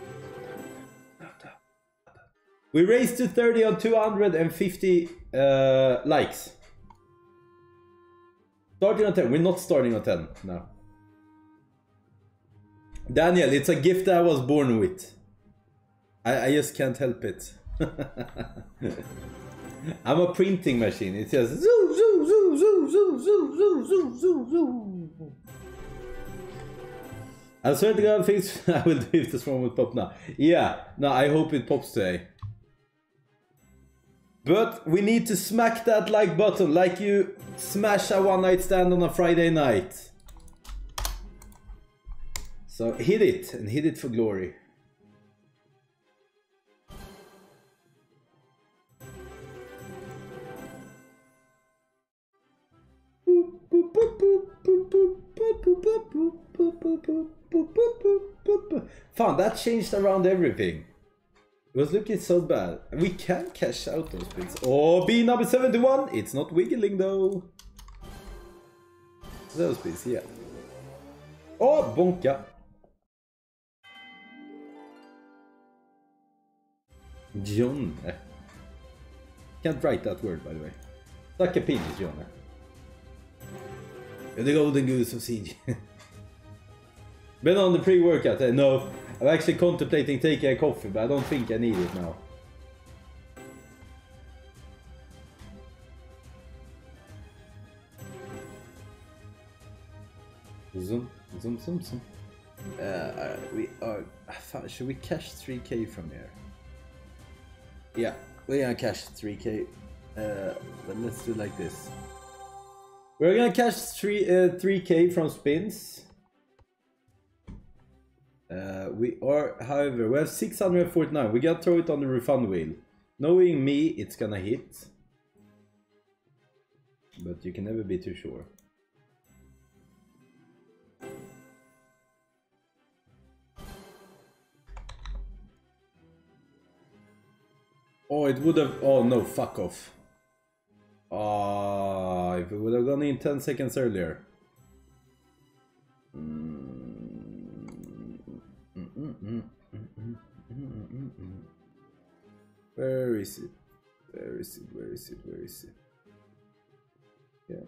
Speaker 1: We raised to 30 on 250 uh, likes. Starting on 10. We're not starting on 10 now. Daniel, it's a gift I was born with. I, I just can't help it. I'm a printing machine. It says zoo zoo zoo zoo zoo zoo zoo zoo zoo zoo. I swear to God, things I will do if this one will pop now. Yeah, no, I hope it pops today. But we need to smack that like button like you smash a one night stand on a Friday night. So hit it and hit it for glory. Fan, that changed around everything. It was looking so bad. We can cash out those pins. Oh, B number 71. It's not wiggling though. Those pins, yeah. Oh, bonka. John. Can't write that word by the way. Suck a penis, John. The golden goose of CG. Been on the pre-workout? Uh, no, I'm actually contemplating taking a coffee, but I don't think I need it now. Zoom, zoom, zoom, zoom. Uh, we are. Should we cash 3k from here? Yeah, we're gonna cash 3k. Uh, but let's do like this. We're gonna cash 3 uh, 3k from spins. Uh, we are, however, we have 649. We gotta throw it on the refund wheel. Knowing me, it's gonna hit. But you can never be too sure. Oh, it would have... Oh, no, fuck off. Ah, uh, if it would have gone in 10 seconds earlier. Where is it? Where is it? Where is it? Where is it? Yeah.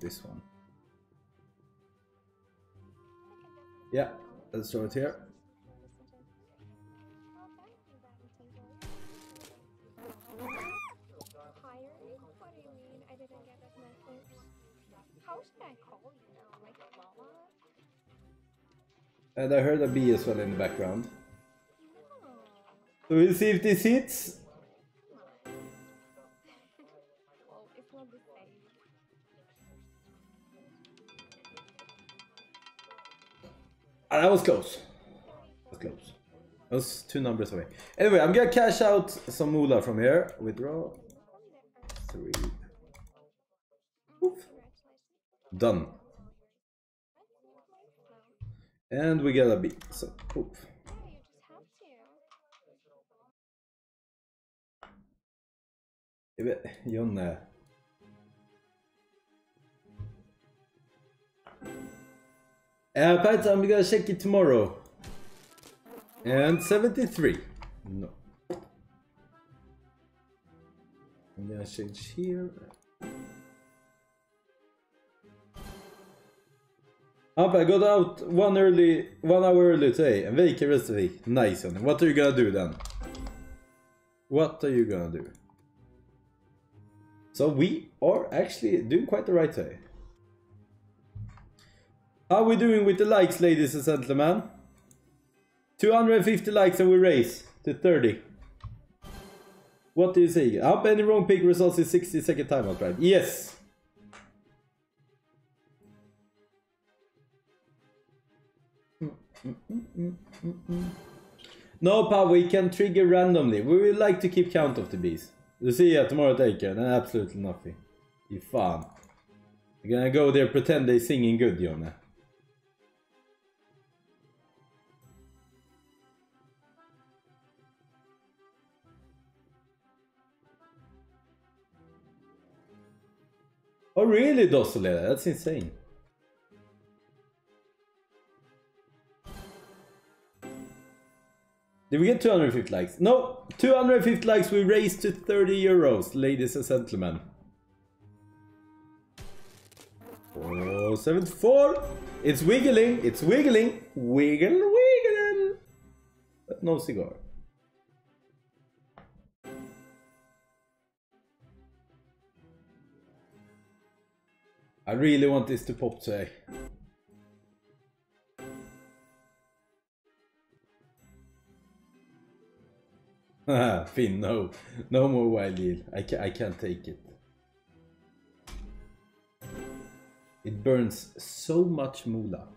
Speaker 1: This one. Yeah, let's show it here. And I heard a bee as well in the background. So we'll see if this hits. Ah, that was close. That was close. That was two numbers away. Anyway, I'm gonna cash out some moolah from here. Withdraw. Three. Oof. Done. And we get a B. So, poof. Jonne. Uh, Python, we gotta check it tomorrow. And 73. No. I'm gonna change here. I got out one early, one hour early today. En vecka rest of the week. Nice, honey. What are you gonna do then? What are you gonna do? So we are actually doing quite the right way. How we doing with the likes, ladies and gentlemen? 250 likes and we raise to 30. What do you say? Up any wrong pick results in 60 second timeout, right? Yes! No, Pa, we can trigger randomly. We would like to keep count of the bees. You see ya tomorrow, taker. And absolutely nothing. You. You're gonna go there pretend they singing good, Jonna. Oh really, Dossoleda? That's insane. Did we get 250 likes? No, 250 likes we raised to 30 euros, ladies and gentlemen. Oh, 74. It's wiggling, it's wiggling. Wiggle, wiggling. But no cigar. I really want this to pop today. Finn, no. No more wild eel. I, ca I can't take it. It burns so much moolah.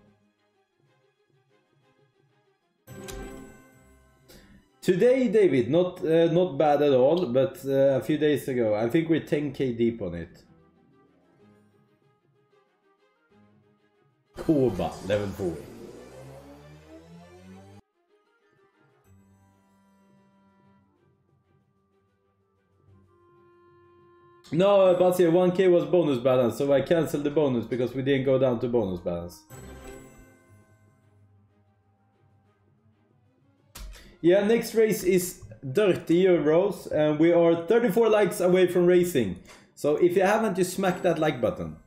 Speaker 1: Today, David, not uh, not bad at all, but uh, a few days ago, I think we're 10k deep on it. Koba, level 4. No, but here 1k was bonus balance, so I cancelled the bonus because we didn't go down to bonus balance. Yeah, next race is 30 euros and we are 34 likes away from racing. So if you haven't, just smack that like button.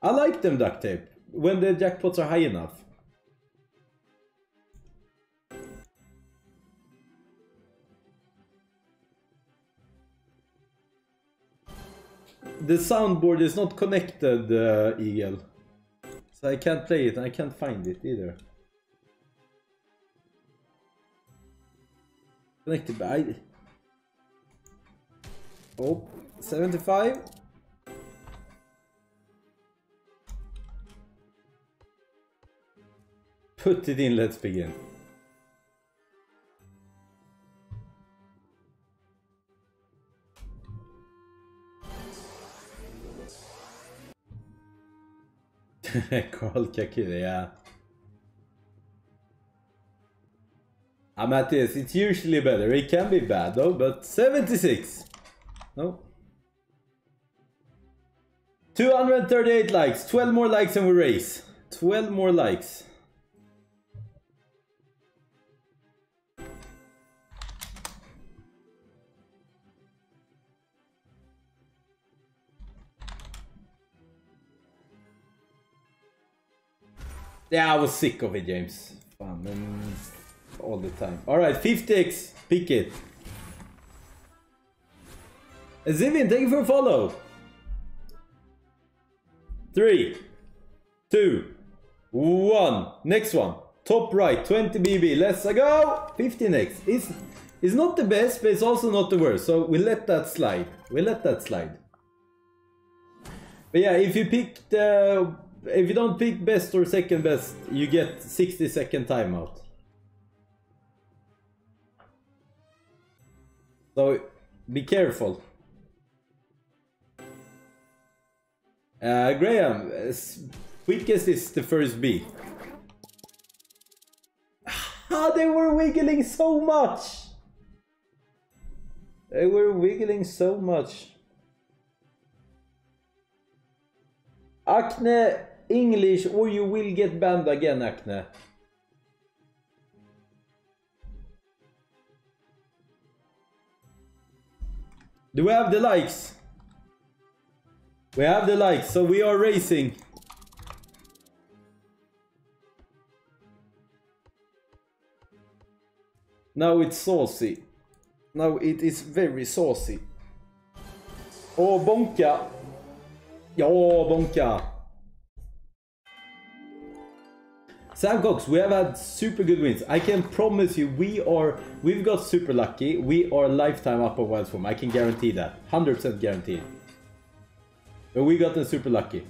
Speaker 1: I like them duct tape when the jackpots are high enough. The soundboard is not connected, uh, Eagle. So I can't play it and I can't find it either. Connected by... Oh, 75. Put it in, let's begin. I'm at this. It's usually better. It can be bad though, but 76. No. 238 likes. 12 more likes and we race. 12 more likes. Yeah, I was sick of it, James. Fun all the time. Alright, 50x. Pick it. Zivin, thank you for follow. Three, two, one. Next one. Top right, 20 BB. Let's go. 15x. It's, it's not the best, but it's also not the worst. So we let that slide. We let that slide. But yeah, if you pick the uh, if you don't pick best or second best, you get 60 second timeout. So be careful. Uh, Graham, quickest is the first B. Ah, they were wiggling so much! They were wiggling so much. Acne English or you will get banned again, Acne. Do we have the likes? We have the likes, so we are racing. Now it's saucy. Now it is very saucy. Oh, bonka. Ja, bonka. Sam Cox, we have had super good wins. I can promise you, we are, we've got super lucky. We are lifetime up on. I can guarantee that. 100% guaranteed. But we got them super lucky.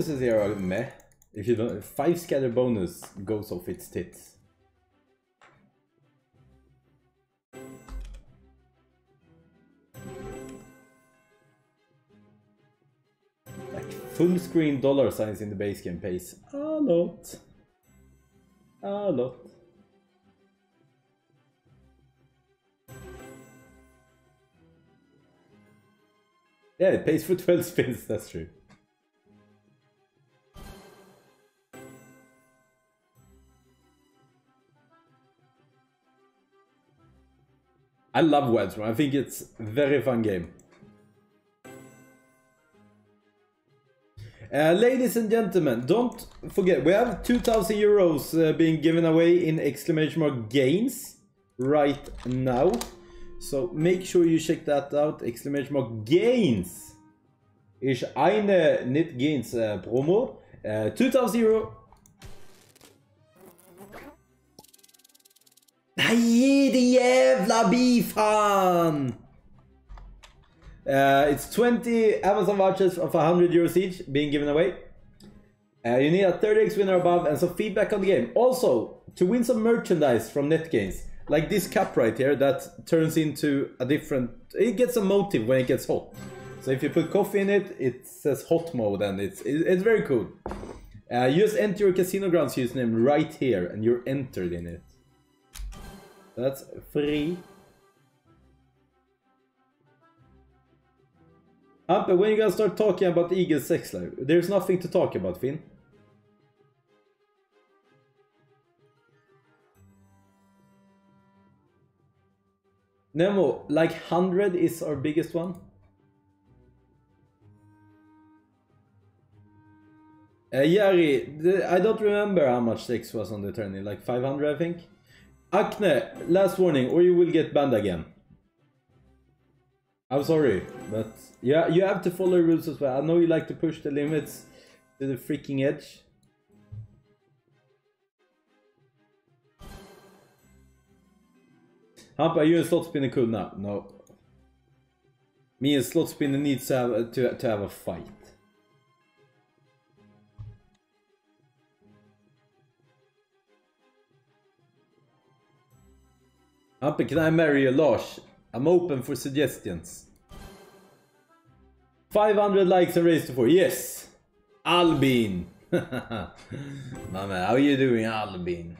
Speaker 1: Bonuses here are meh. If you don't, five scatter bonus goes off its tits. Like full screen dollar signs in the base game pays a lot. A lot. Yeah, it pays for 12 spins, that's true. I love Wild Swarm. I think it's very fun game. Uh, ladies and gentlemen, don't forget, we have 2000 euros uh, being given away in exclamation mark gains right now. So make sure you check that out. Exclamation mark gains ist eine nicht gains uh, Promo. Uh, 2000 Euro. Nej, det jävla bifan! Uh, it's 20 Amazon vouchers of 100 euros each being given away. Uh, you need a 30x winner above and some feedback on the game. Also, to win some merchandise from NetGames, like this cup right here that turns into a different... It gets a motive when it gets hot. So if you put coffee in it, it says hot mode and it's, it's very cool. Uh, you just enter your Casino Grounds username right here and you're entered in it. That's free. Ampe, when you gonna start talking about Eagle's sex life? There's nothing to talk about, Finn. Nemo, like 100 is our biggest one. Uh, Yari, the, I don't remember how much sex was on the tourney, like 500 I think. Acne, last warning, or you will get banned again. I'm sorry, but yeah, you have to follow rules as well. I know you like to push the limits to the freaking edge. Hampa, are you a slot spinner cool now? No. Me and slot spinner needs to have, to, to have a fight. Hampa, can I marry a Lars? I'm open for suggestions. 500 likes are raised to 4. Yes! Albin! My man, how are you doing, Albin?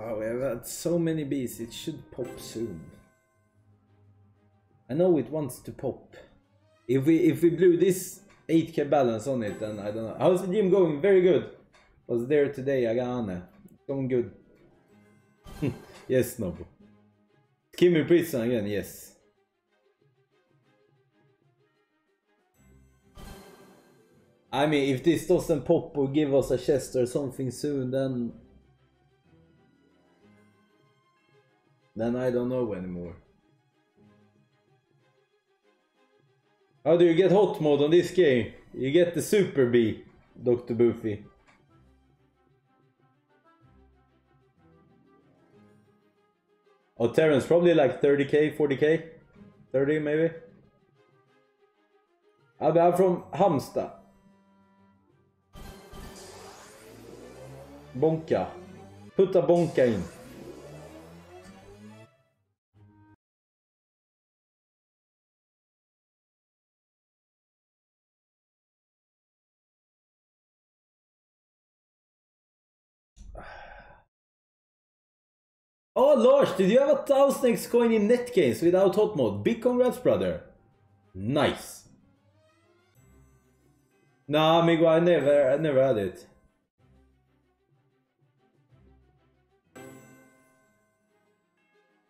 Speaker 1: Oh, we have had so many bees, it should pop soon. I know it wants to pop. If we if we blew this 8k balance on it then I don't know. How's the gym going? Very good. Was there today, I got Agane. Going good. yes, Nobu. Kimmy Prison again, yes. I mean, if this doesn't pop or give us a chest or something soon, then... Then I don't know anymore. How do you get hot mode on this game? You get the super B, Dr. Boofy. Oh, Terrence, probably like 30k, 40k? 30 maybe? I'm from Halmstad. Bonka. Putta bonka in. Oh Lars, did you have a thousand X coin in net games without hot mode? Big congrats brother. Nice. Nah, amigo, I never, I never had it.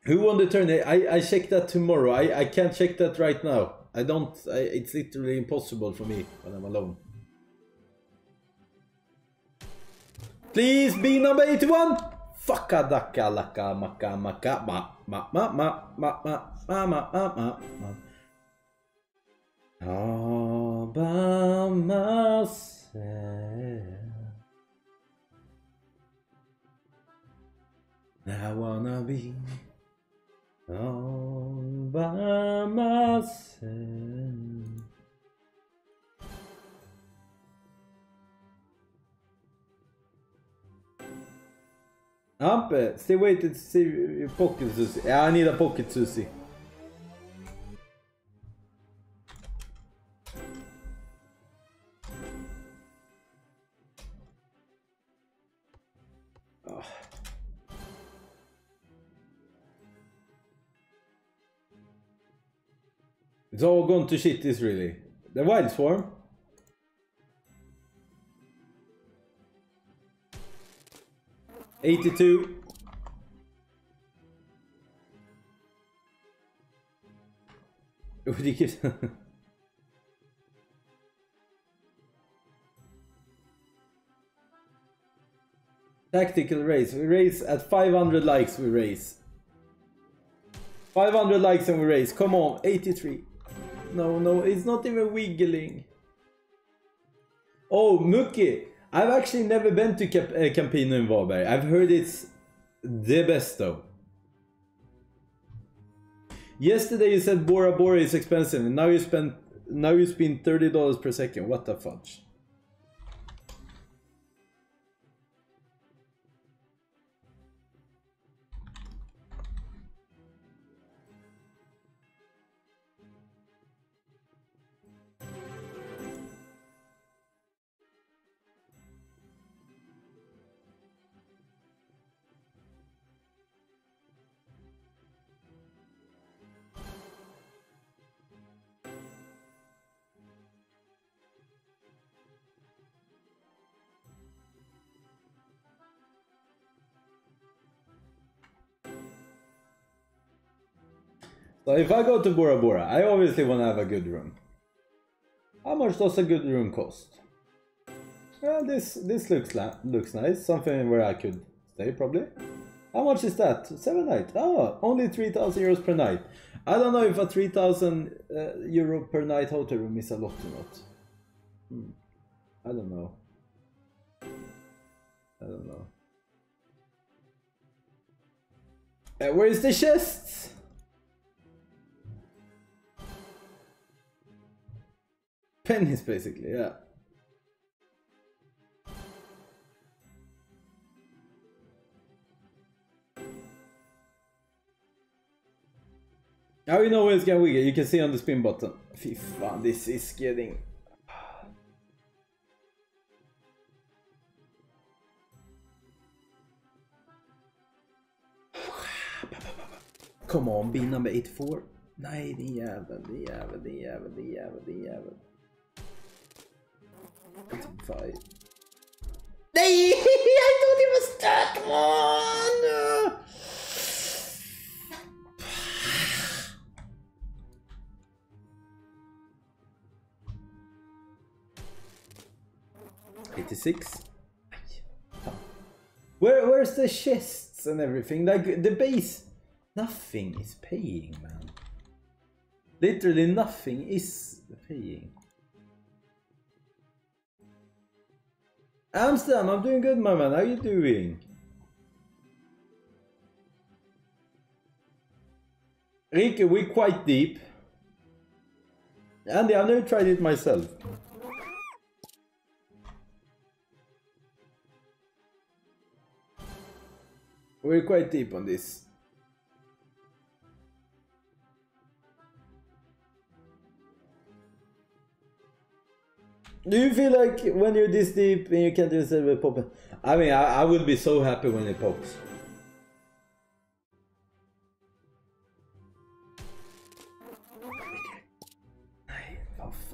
Speaker 1: Who won the tourney? I, I check that tomorrow. I, I can't check that right now. I don't, I, it's literally impossible for me when I'm alone. Please be number 81! Fucka dacka lacka macka macka ma ma ma ma ma ma ma ma ma ma ma All by myself I wanna be all by myself Ampe, stay see your pocket Susie. I need a pocket Susie. It's all gone to shit, this really. The wild swarm. Eighty-two. Would you give? Tactical race. We race at 500 likes. We race. 500 likes and we race. Come on, 83. No, no, it's not even wiggling. Oh, Muki. I've actually never been to Cap- uh, Campino in Varberg. I've heard it's the best though. Yesterday you said Bora Bora is expensive, and now you spend now you spend thirty dollars per second. What the fudge? So if I go to Bora Bora, I obviously want to have a good room. How much does a good room cost? Well, this this looks looks nice. Something where I could stay probably. How much is that? Seven night. Oh, only 3,000 euros per night. I don't know if a 3,000 uh, euro per night hotel room is a lot or not. Hmm. I don't know. I don't know. Uh, where is the chest? Pennies, basically, yeah. Now you know where it's gonna wiggle, you can see on the spin button. Fy fan, this is getting... Come on, be number 84. Nej, din jävel, din jävel, din jävel, din jävel, din jävel. 85. Nej! I thought it was that one! 86. Where, where's the chests and everything? Like the base, nothing is paying, man. Literally nothing is paying. Amsterdam, I'm doing good, my man. How you doing? Rike, we're quite deep. Andy, I've never tried it myself. We're quite deep on this. Do you feel like when you're this deep and you can't do silver popping? I mean, I, I would be so happy when it pops.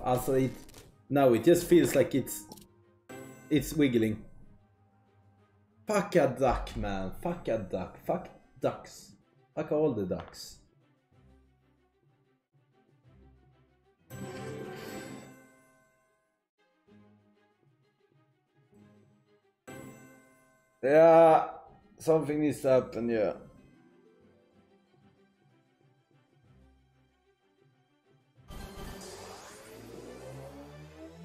Speaker 1: Also, it no, it just feels like it's it's wiggling. Fuck a duck, man. Fuck a duck. Fuck ducks. Fuck all the ducks. Yeah, something needs to happen, yeah.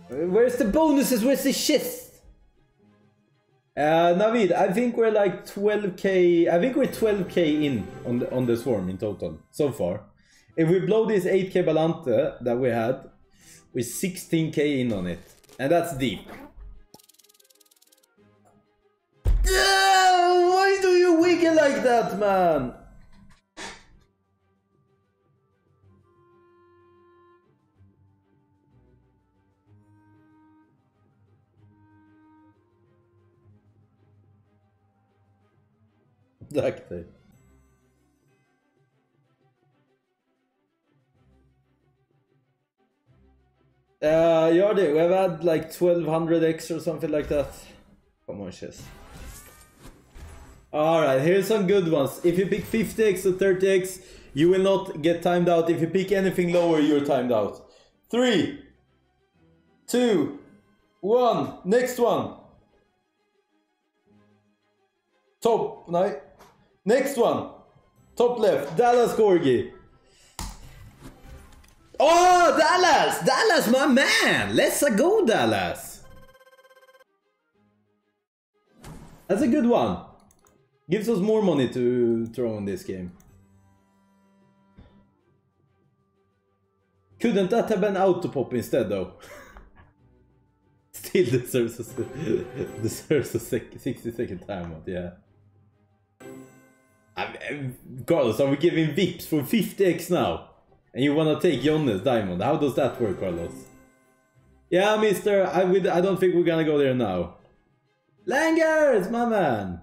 Speaker 1: Where's the bonuses? Where's the shit? Uh, Navid, I think we're like 12k. I think we're 12k in on the on the swarm in total so far. If we blow this 8k Balante that we had, we're 16k in on it, and that's deep. Why do like that, man! Duct tape. Uh, Yardi, we've had like 1200x or something like that. Come on, chess. Alright, here's some good ones. If you pick 50x or 30x, you will not get timed out. If you pick anything lower, you're timed out. Three, two, one. Next one. Top, no. Next one. Top left, Dallas Gorgie. Oh, Dallas! Dallas, my man! Let's go, Dallas! That's a good one. Gives us more money to throw in this game. Couldn't that have been autopop instead though? Still deserves a, deserves a sec 60 second timeout, yeah. I eh, Carlos, are we giving VIPs for 50x now? And you wanna take Jonnes diamond. How does that work, Carlos? Yeah, mister, I, would, I don't think we're gonna go there now. Langers, my man!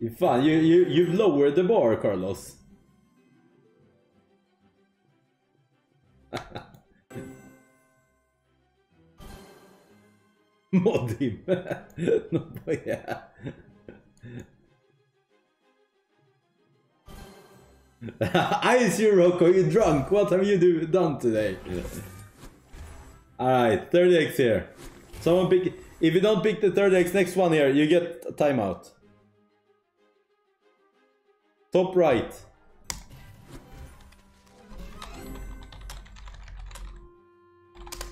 Speaker 1: You fun, you, you, you've lowered the bar, Carlos. Mod him. no, yeah. Ice you, Rocco, you drunk? What have you do, done today? Alright, 30x here. Someone pick... If you don't pick the 30x next one here, you get a timeout. Top right.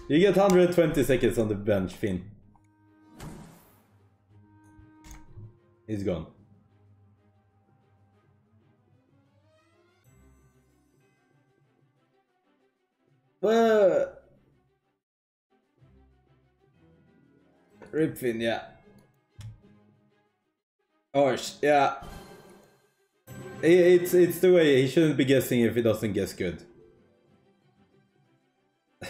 Speaker 1: You get 120 seconds on the bench, Finn. He's gone. Uh, Ripfin, yeah. Osh, yeah. It's it's the way he shouldn't be guessing if he doesn't guess good.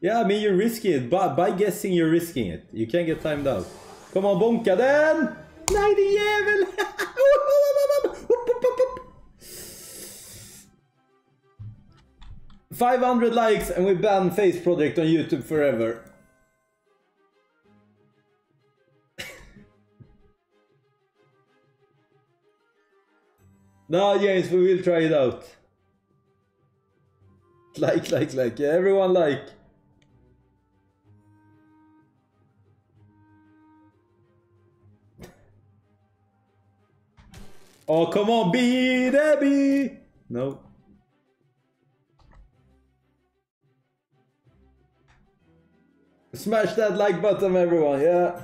Speaker 1: yeah, I mean you're risking it. But by guessing you're risking it. You can't get timed out. Come on, bonka den! Nej din jävel! 500 likes and we ban Face Project on YouTube forever. No, James, we will try it out. Like, like, like. Yeah, everyone like. Oh, come on, be Debbie! No. Smash that like button, everyone, yeah.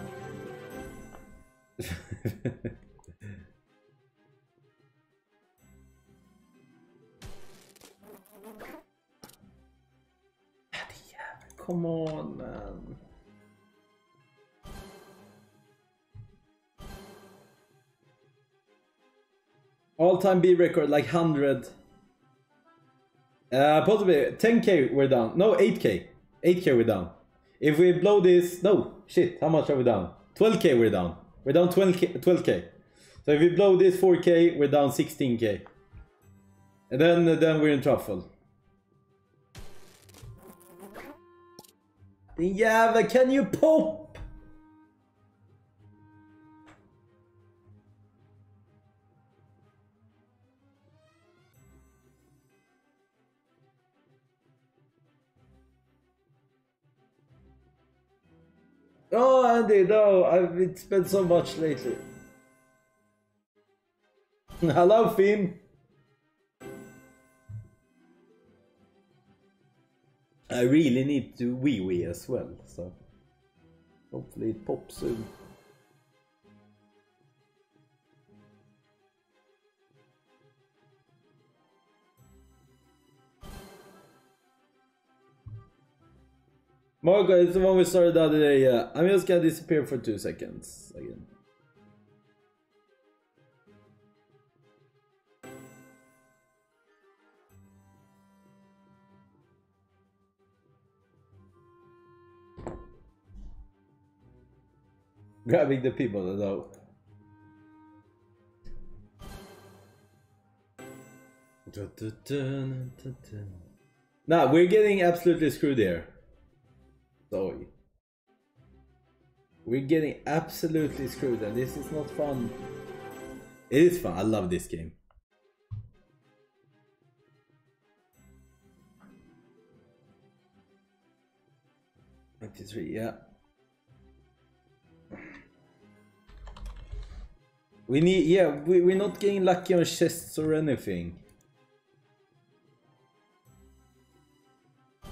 Speaker 1: Come on, man. All-time B record, like 100. Uh, possibly 10k we're down. No, 8k. 8k we're down. If we blow this, no, shit, how much are we down? 12k we're down. We're down 12k. 12k. So if we blow this 4k, we're down 16k. And then, then we're in truffle. Yeah, but can you pop? Oh, Andy, no, I've been spent so much lately. Hello, Finn. I really need to wee wee as well, so hopefully it pops soon. Marco, it's the one we started the other day, yeah. I'm just gonna disappear for two seconds again. Grabbing the people though. Nah, we're getting absolutely screwed here. Sorry. We're getting absolutely screwed and this is not fun. It is fun, I love this game. Ninety-three, yeah. We need, yeah, we, we're not getting lucky on chests or anything.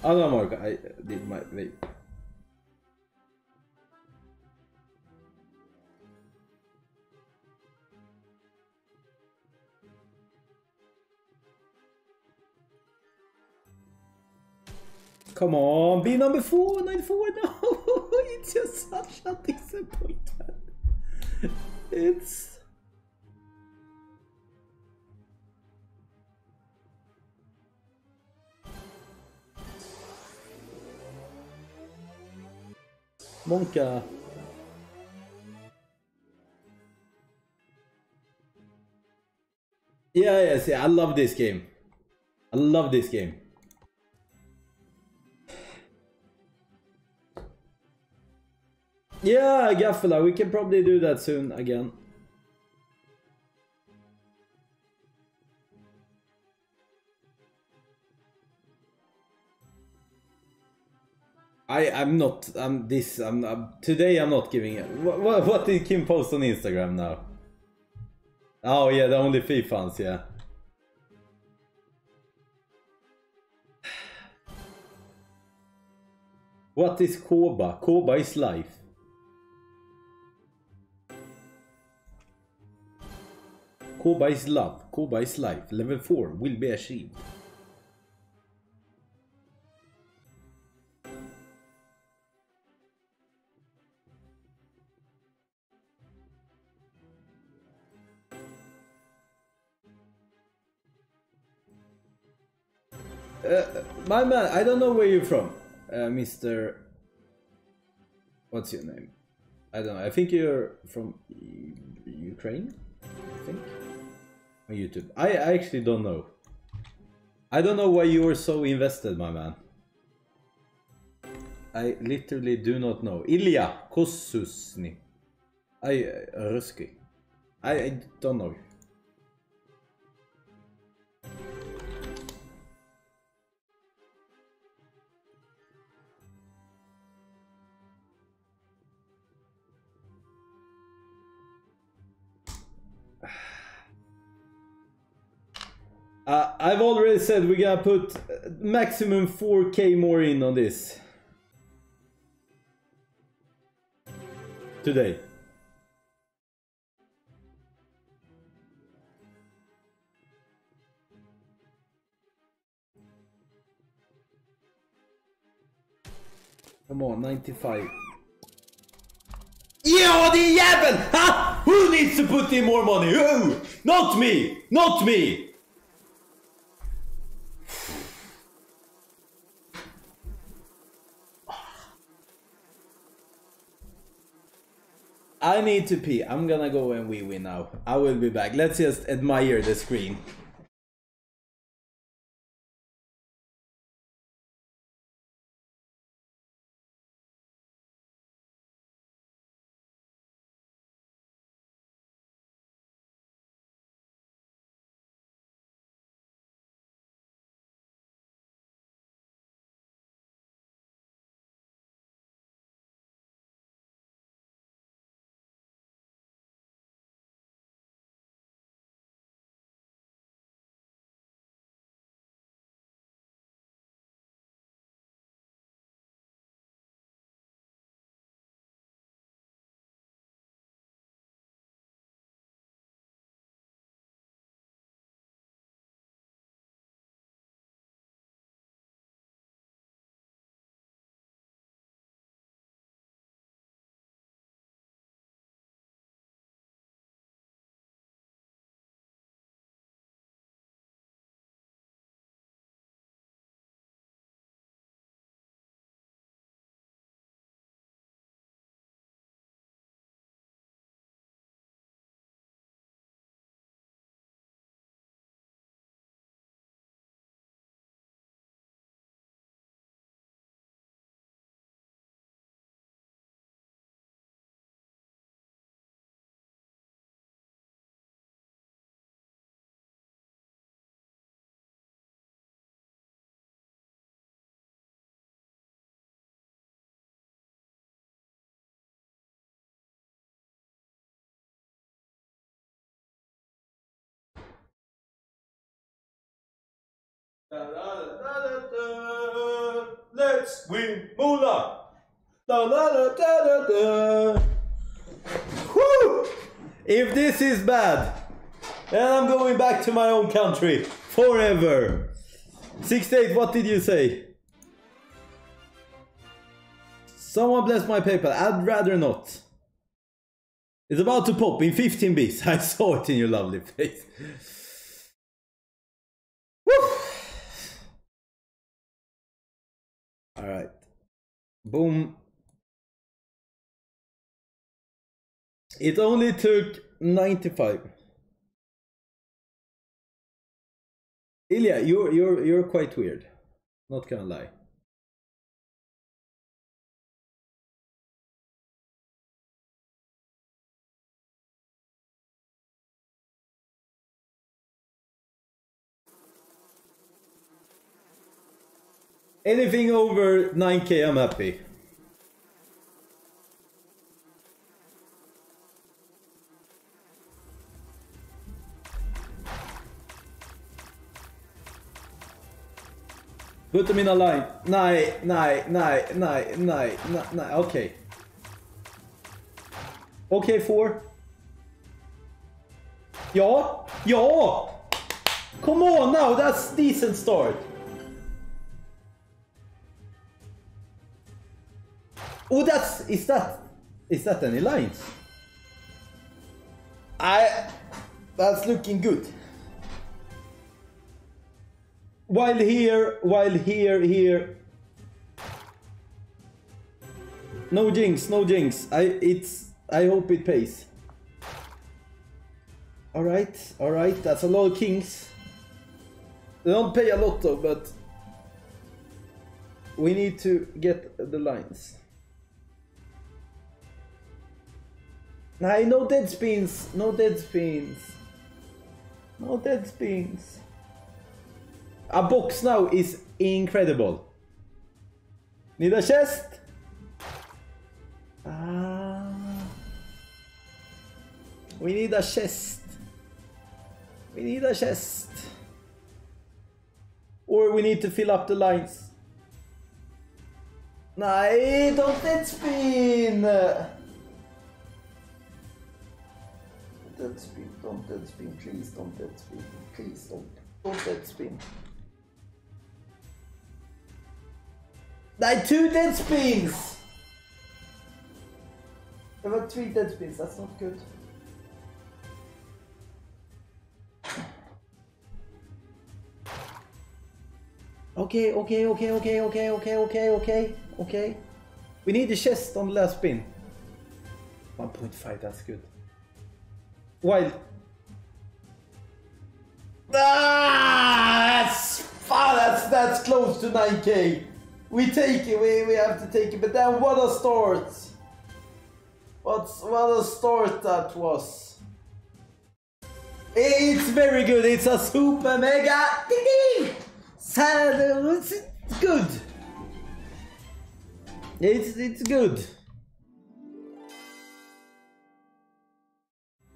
Speaker 1: Oh no, Mark, I did my, wait. Come on, be number four, 94, no! it's just such a disappointment. It's... Monka. Yeah, yeah, I love this game. I love this game. Yeah, Gaffala, we can probably do that soon again. I I'm not I'm this I'm, I'm today I'm not giving it. What, what what did Kim post on Instagram now? Oh yeah, the only fee funds, yeah. What is Koba? Koba is life. Koba is love. Koba is life. Level 4 will be achieved. My man, I don't know where you're from, uh, Mr. What's your name? I don't know. I think you're from Ukraine. I think on YouTube. I, I actually don't know. I don't know why you were so invested, my man. I literally do not know. Ilya Kosusny. I uh, Ruski. I, I don't know. I've already said we're gonna put maximum 4k more in on this. Today. Come on, 95. Ja, din jävel! Ha! Who needs to put in more money? Who? Not me! Not me! I need to pee. I'm gonna go and wee wee now. I will be back. Let's just admire the screen. Let's win moolah. Da, da, da, da, da, da. Whew! If this is bad, then I'm going back to my own country forever. 68, what did you say? Someone bless my PayPal. I'd rather not. It's about to pop in 15 bits. I saw it in your lovely face. Alright. Boom. It only took 95. Ilya, you're you're you're quite weird. Not gonna lie. Anything over 9k, I'm happy. Put them in a line. Nej, nej, nej, nej, nej, nej, nej, okay. Okay, four. Ja, ja! Come on now, that's decent start. Oh, that's is that is that any lines? I that's looking good. While here, while here, here. No jinx, no jinx. I it's I hope it pays. All right, all right. That's a lot of kings. They don't pay a lot though, but we need to get the lines. Nej, no dead spins. No dead spins. No dead spins. A box now is incredible. Need a chest? Ah. We need a chest. We need a chest. Or we need to fill up the lines. Nej, don't dead spin! Dead spin, don't dead spin, please don't dead spin, please don't, don't dead spin. Nej, two dead spins! Det var three dead spins, that's not good. Okay, okay, okay, okay, okay, okay, okay, okay, okay. We need the chest on the last spin. 1.5, that's good. While Ah, that's, ah, that's that's close to 9k. We take it, we, we have to take it, but then what a start! What's what a start that was. It's very good, it's a super mega ding! It's good. It's it's good.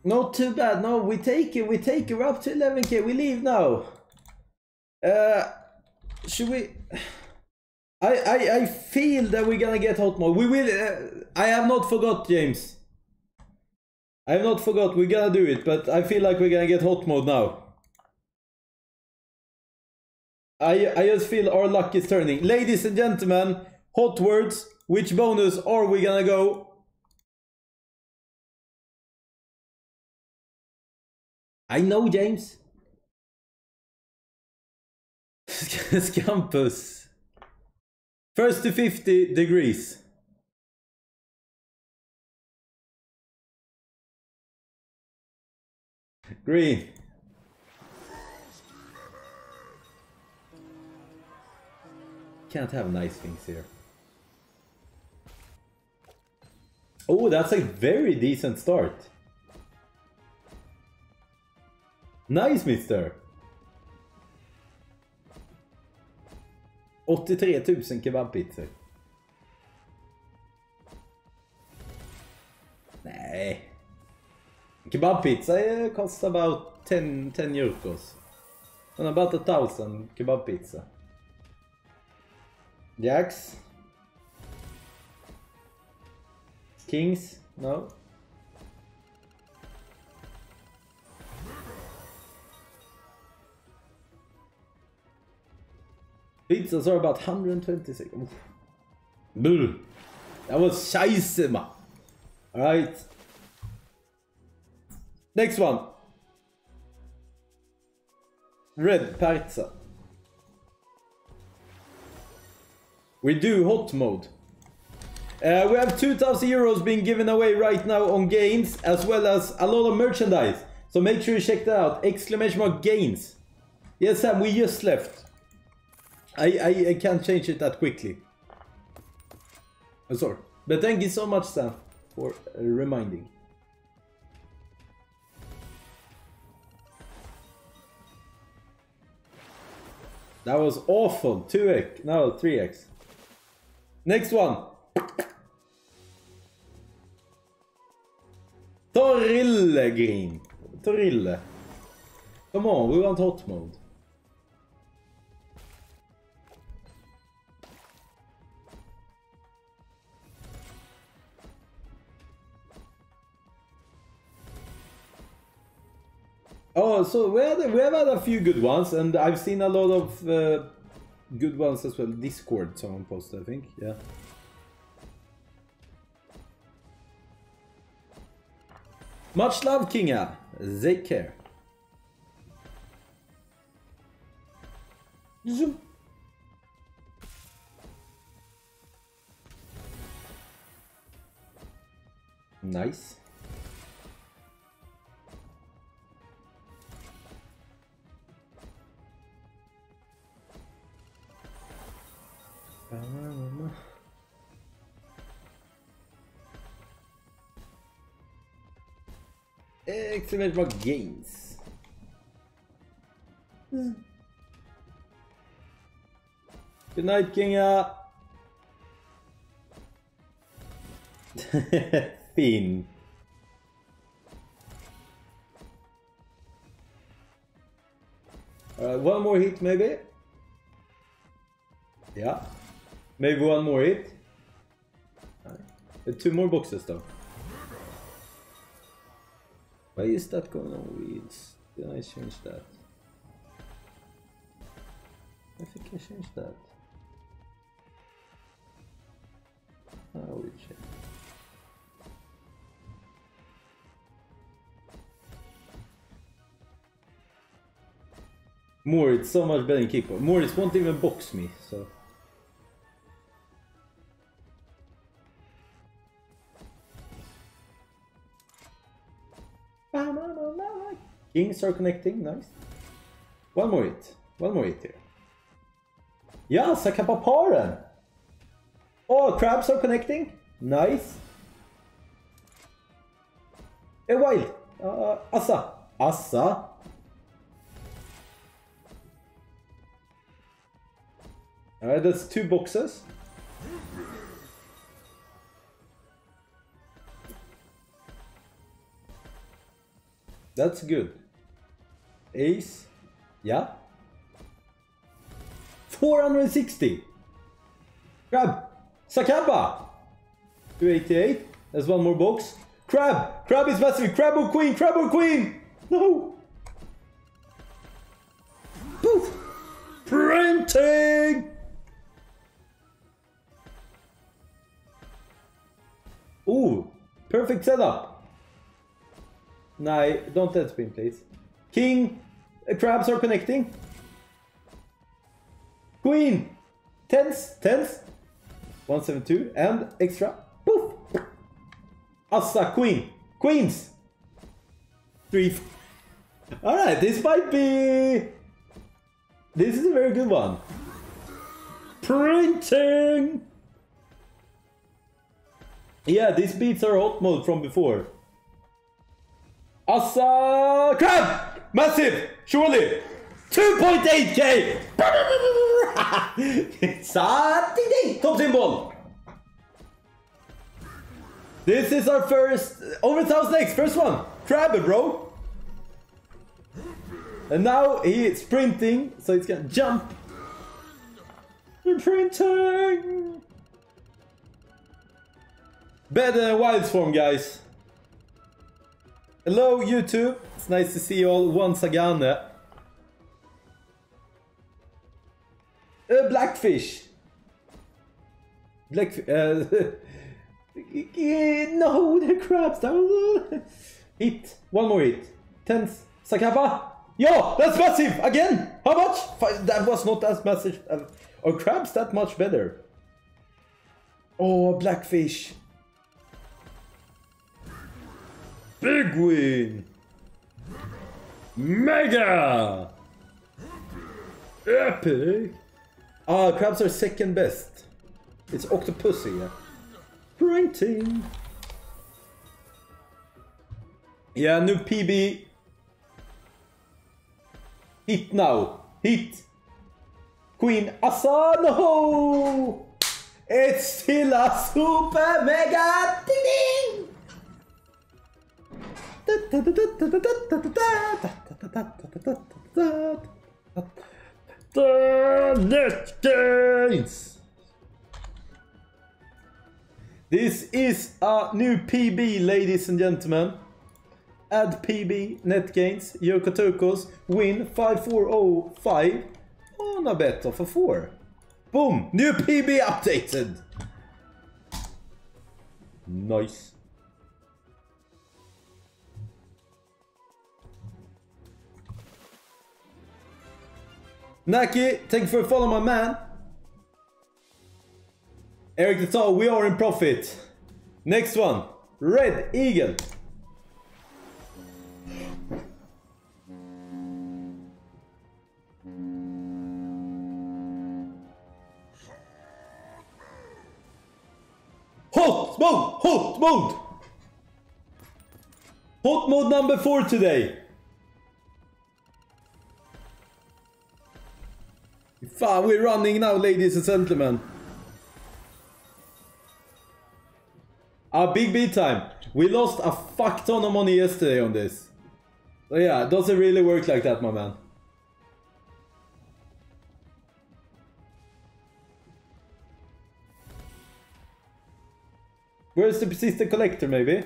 Speaker 1: Not too bad. No, we take it. We take it. Up to 11k. We leave now. Uh, should we? I I I feel that we're gonna get hot mode. We will. Uh, I have not forgot, James. I have not forgot. We're gonna do it, but I feel like we're gonna get hot mode now. I I just feel our luck is turning. Ladies and gentlemen, hot words. Which bonus are we gonna go? I know, James. Scampus. First to 50 degrees. Green. Can't have nice things here. Oh, that's a very decent start. Nice mister! 83 000 kebabpizzor. Nej. Kebabpizza kostar about 10, 10 euros. And about a thousand kebab. Jacks. Kings? No. Pizzas are about 126. Oof. Bull. That was scheisse, man. Alright. Next one. Red pizza. We do hot mode. Uh, we have 2000 euros being given away right now on gains as well as a lot of merchandise. So make sure you check that out. Exclamation mark gains. Yes, Sam, we just left. I, I, I can't change it that quickly. I'm sorry. But thank you so much, Sam, for uh, reminding. That was awful. 2x. No, 3x. Next one. Torille Green. Torille. Come on, we want hot mode. Oh, so we, had, we have had a few good ones, and I've seen a lot of uh, good ones as well. Discord, someone posted, I think. Yeah. Much love, Kinga. Take care. Zoom. Nice. Excellent rock gains. Good night, Kinga. Finn. Alright, one more hit maybe? Yeah. Maybe one more hit. Right. Two more boxes though. Why is that going on wheels? Did I change that? I think I changed that. Oh, we check. More, it's so much better than kickball. More, it won't even box me, so. Kings are connecting, nice. One more hit. One more hit here. Ja, Sakapaparen! Oh, crabs are connecting. Nice. A wild. Uh, Assa. Assa. Alright, that's two boxes. That's good. Ace. Yeah. 460. Crab. Sakaba. 288. There's one more box. Crab. Crab is massive. Crab or queen. Crab or queen. No. Poof. Printing. Ooh. Perfect setup. No, don't let spin, please. King. Uh, crabs are connecting. Queen. Tens. Tens. 172. And extra. Poof. Assa. Queen. Queens. Three. Alright, this might be... This is a very good one. Printing! Yeah, this beats our hot mode from before. Assa crab! Massive! Surely! 2.8k! It's Saturday! Top symbol! This is our first over 1000 X, first one! Crab it, bro! And now he is sprinting, so he's gonna jump. Sprinting! Better than Wildstorm, guys. Hello, YouTube. It's nice to see you all once again. A blackfish. Black. Uh, no, the crabs. That was. hit. One more hit. Tense. Sakapa. Yo, that's massive again. How much? That was not as massive. Uh, or crabs that much better. Oh, blackfish. Big win. Mega. Epic. Ah, crabs are second best. It's Octopussy. Printing. Yeah, new PB. Hit now. Hit. Queen Asano! It's still a super mega ding ding The gains! This is a new PB, ladies and gentlemen. Add PB, net gains, Yoko Turkos, win 5405 on a bet of a 4. Boom! New PB updated! Nice. Naki, thank you for following my man. Eric the Tall, we are in profit. Next one, Red Eagle. Hot mode! Hot mode! Hot mode number four today. Fan, we're running now, ladies and gentlemen. A big beat time. We lost a fuck ton of money yesterday on this. So yeah, it doesn't really work like that, my man. Where's the persistent collector, maybe?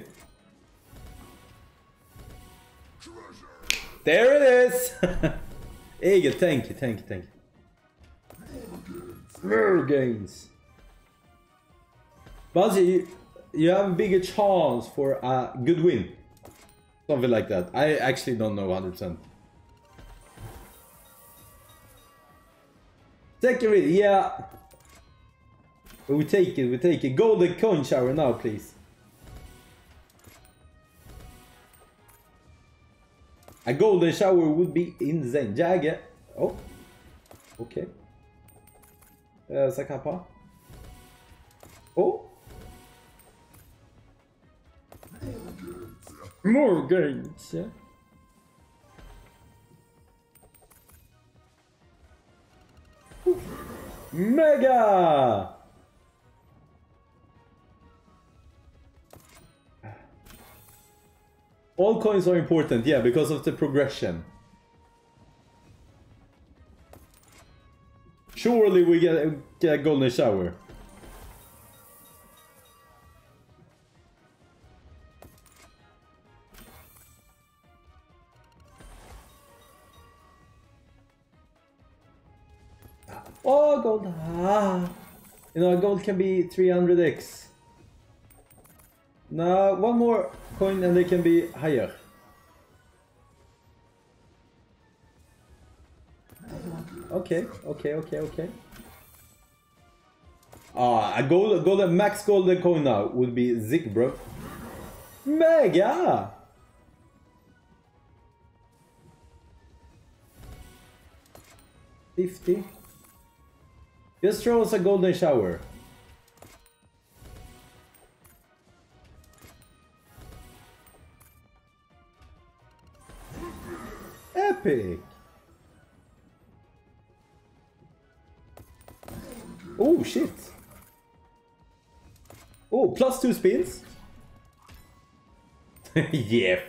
Speaker 1: There it is! Eagle, thank you, thank you, thank you. More gains. Buzzy, you, have a bigger chance for a good win. Something like that. I actually don't know 100%. Second read, yeah. We take it, we take it. Golden coin shower now, please. A golden shower would be insane. Jagger. Oh. Okay. Uh, Zakapa. Oh. More games, yeah. Mega! All coins are important, yeah, because of the progression. Surely we get, get a golden shower. Oh, gold. Ah. You know, gold can be 300x. Now, one more coin and they can be higher. Okay, okay, okay, okay. Ah, a gold, golden max golden coin now would be Zik, bro. Mega! Fifty. Just throw us a golden shower. Epic! Oh, shit. Oh, plus two spins. yeah.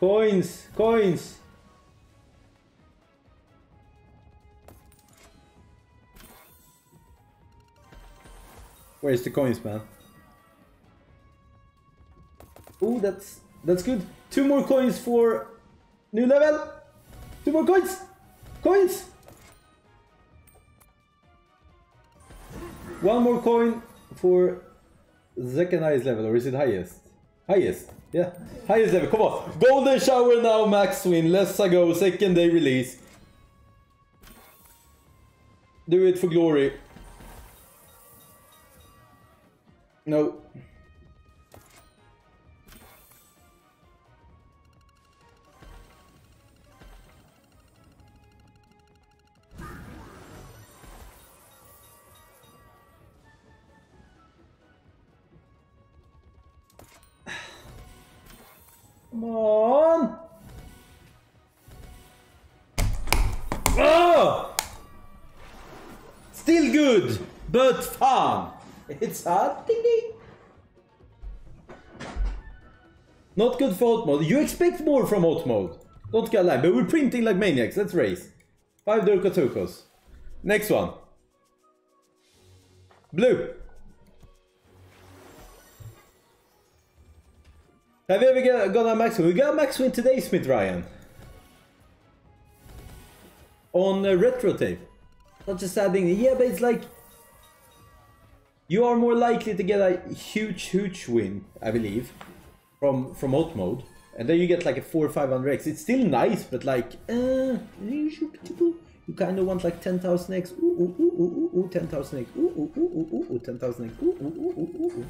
Speaker 1: Coins, coins. Where's the coins, man? Oh, that's that's good. Two more coins for new level. Two more coins. Coins. One more coin for second highest level, or is it highest? Highest. Yeah, highest level. Come on. Golden shower now, max win. Let's go. Second day release. Do it for glory. No. Not good for hot mode. You expect more from hot mode. Don't get lie, but we're printing like maniacs. Let's race. Five Durkotokos. Next one. Blue. Have you ever got, got a max win? We got a max win today, Smith Ryan. On uh, retro tape. Not just adding. Yeah, but it's like you are more likely to get a huge, huge win, I believe, from from alt mode, and then you get like a four or five hundred x. It's still nice, but like, uh, you kind of want like ten thousand x. Ooh, ooh, ooh, ooh, ooh, ooh, ten thousand x. Ooh, ooh, ooh, ooh, ooh, ooh, ten thousand x. Ooh, ooh, ooh, ooh,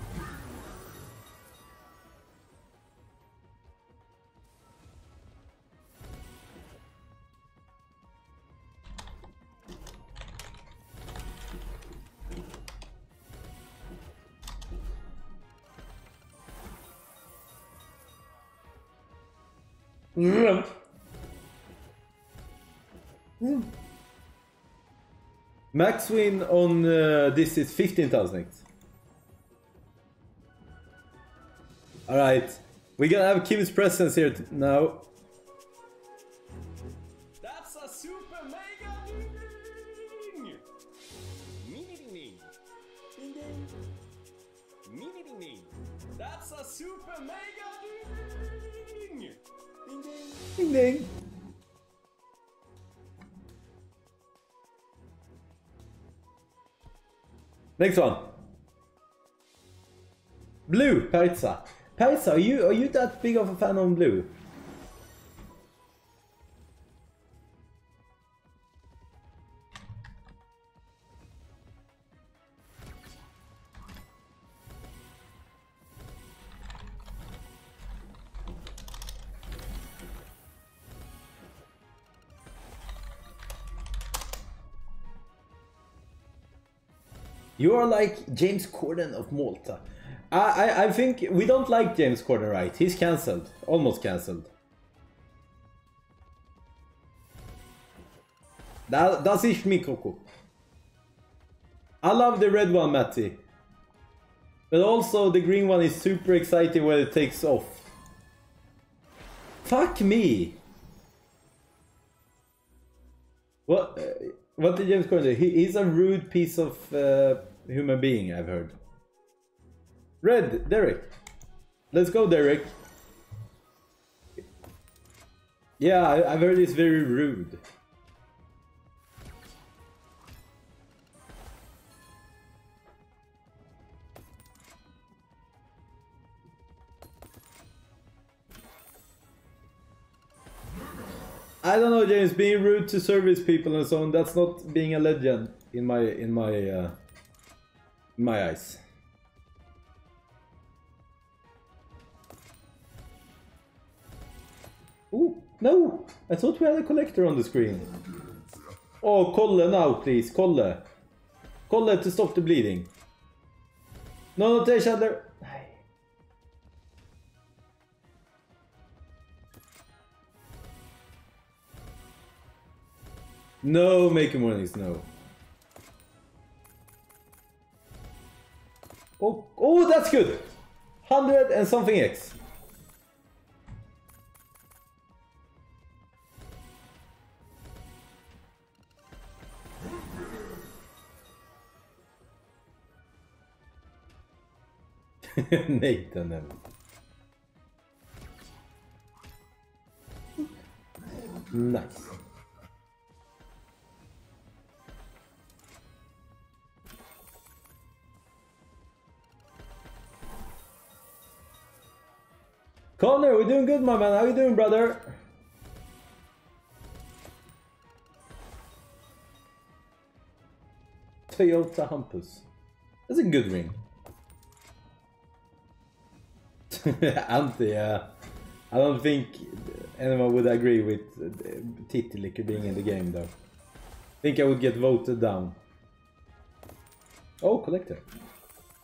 Speaker 1: ooh, ooh. Max win on uh, this is 15,000 Alright, we're gonna have Kim's presence here now.
Speaker 2: That's a super mega ding! Mini ding ding. Ding ding. Mini ding ding. That's a super mega ding ding. Ding ding.
Speaker 1: Next one. Blue, Peritza. Peritza, are you are you that big of a fan on blue? You are like James Corden of Malta. I, I, I think we don't like James Corden, right? He's cancelled. Almost cancelled. That, das ist Coco. I love the red one, Matty. But also the green one is super exciting when it takes off. Fuck me! What? Uh, what did James Corden do? He, he's a rude piece of uh, human being, I've heard. Red, Derek. Let's go, Derek. Yeah, I, I've heard he's very rude. I don't know, James. Being rude to service people and so on, that's not being a legend in my in my uh, my eyes. Oh no! I thought we had a collector on the screen. Oh, Kolle now, please, Kolle. Kolle to stop the bleeding. No, not each other. No making warnings, no. Oh, oh, that's good! 100 and something X. Nathan them. Nice. Connor, we're doing good, my man. How you doing, brother? Toyota Hampus. That's a good ring. Ante, yeah. I don't think anyone would agree with uh, Titty Licker being in the game, though. I think I would get voted down. Oh, collector.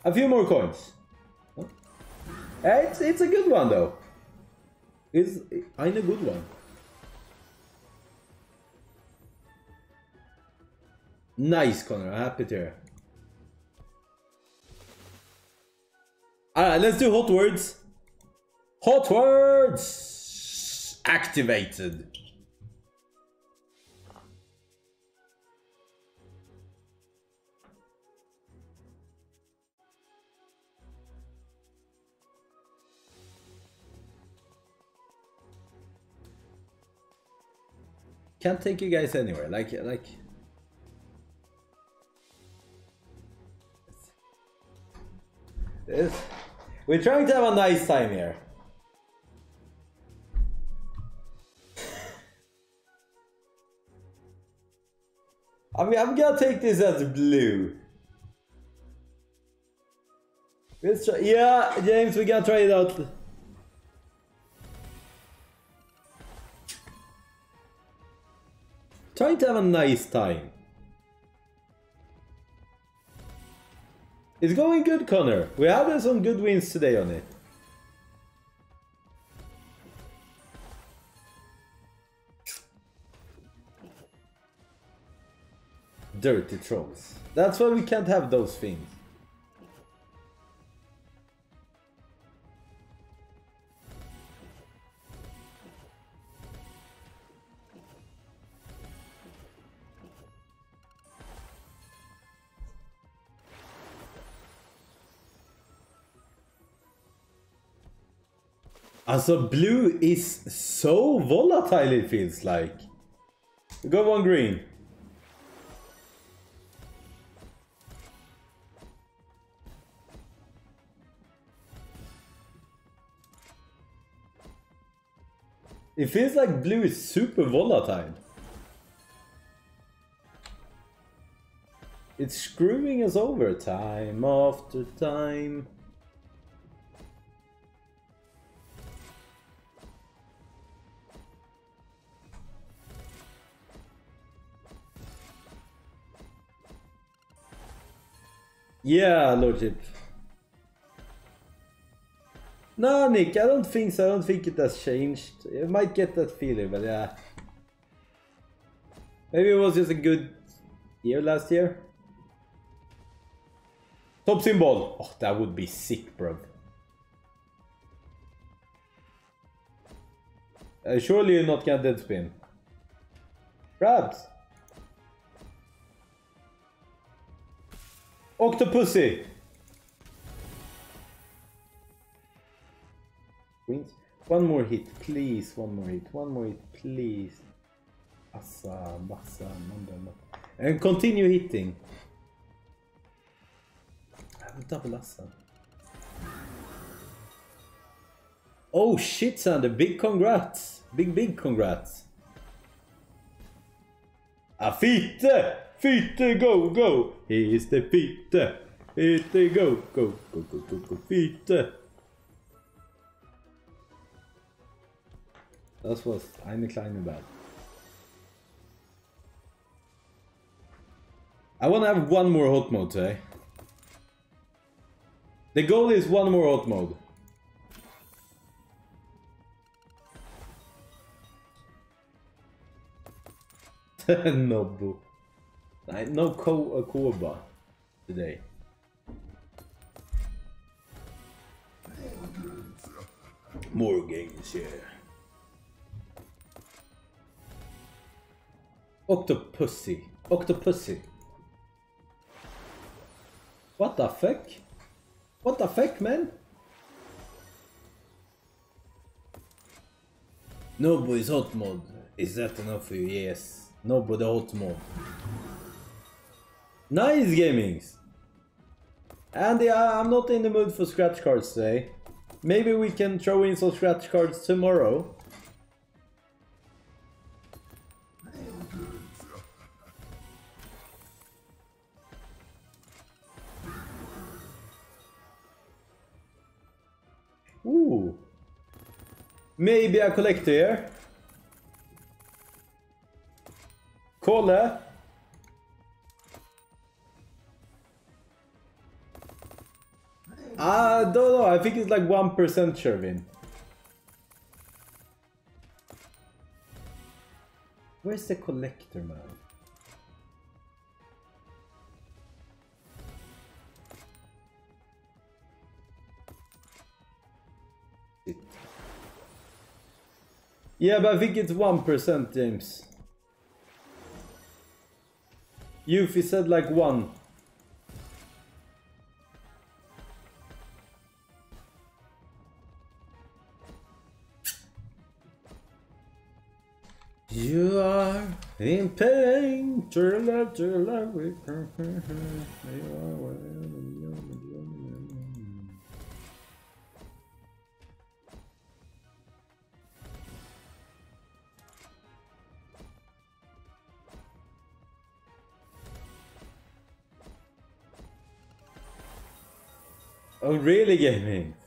Speaker 1: A few more coins. It's, it's a good one, though. I'm a good one. Nice, Connor. Happy to hear. Alright, let's do hot words. Hot words activated. Can't take you guys anywhere. Like, like. This. We're trying to have a nice time here. I mean, I'm gonna take this as blue. Let's try. Yeah, James, we gotta try it out. Try to have a nice time. It's going good, Connor. We had some good wins today on it. Dirty trolls. That's why we can't have those things. Also, blue is so volatile it feels like. Go on green. It feels like blue is super volatile. It's screwing us over time after time. Yeah, Lordship. No, Nick, I don't think so. I don't think it has changed. You might get that feeling, but yeah. Maybe it was just a good year last year. Top symbol. Oh, that would be sick, bro. Uh, surely you're not gonna dead spin. Octopussy. Queens. One more hit, please. One more hit. One more hit, please. Assa, bassa, And continue hitting. I have a double Assa. Oh shit, Sander. Big congrats. Big, big congrats. A! Fitte, go, go! He's the fitte! Fitte, go, go, go, go, go, go, fitte! Das was eine kleine Bad. I want to have one more hot mode today. The goal is one more hot mode. Nobu. I no ko uh, Koba today. More games here. Octopussy. Octopussy. What the fuck? What the fuck, man? Nobody's hot mod. Is that enough for you? Yes. Nobody hot mod. Nice gamings! Andy, I- I'm not in the mood for scratch cards today. Maybe we can throw in some scratch cards tomorrow. Ooh. Maybe a collector here. Kolla. I don't know. I think it's like 1% Shervin. Where's the collector, man? It- Yeah, but I think it's 1%, James. Yuffie said like 1. You are in pain. Turla, we- You are- Oh, really, gaming?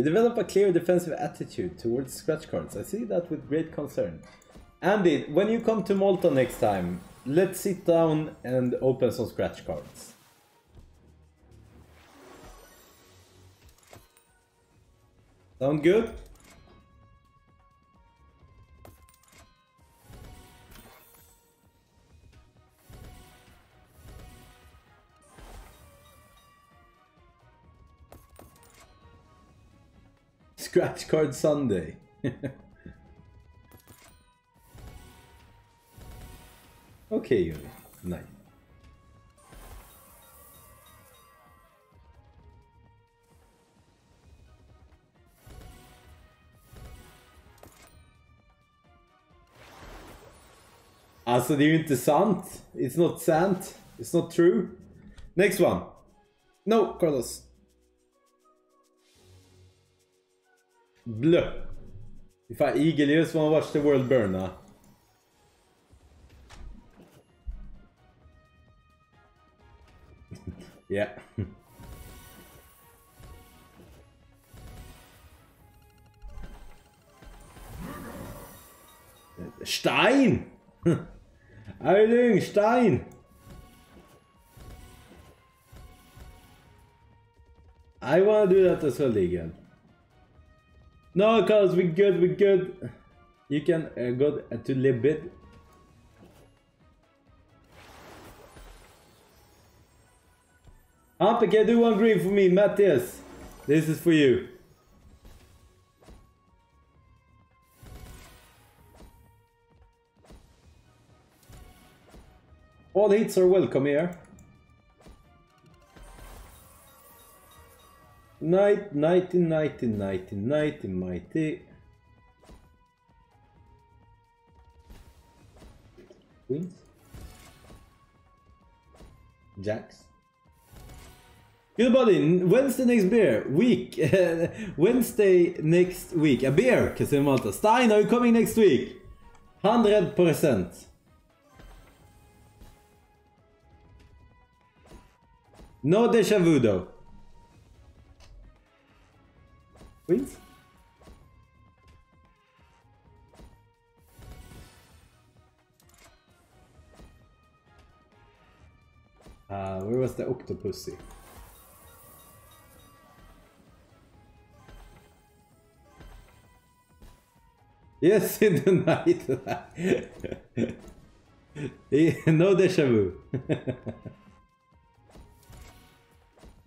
Speaker 1: You develop a clear defensive attitude towards scratch cards. I see that with great concern. Andy, when you come to Malta next time, let's sit down and open some scratch cards. Sound good? Scratch card Sunday. okay, Yuri. Nice. Alltså det är ju inte sant. It's not sant. It's not true. Next one. No, Carlos. Blö. If I eagle just wanna watch the world burn huh? yeah. Stein! Doing, Stein? I wanna do that as well, Egan. No, cause we good, we good. You can uh, go to Libid. Ampeke, do one green for me, Matthias. This is for you. All hits are welcome here. Night, nighty, nighty, nighty, nighty, mighty. Queens. Jacks. Good buddy, the next beer? Week. Wednesday next week. A beer, Kasim Malta. Stein, are you coming next week? 100%. No deja vu though. Uh, where was the octopussy? Yes, in the night. Eh, no deja vu.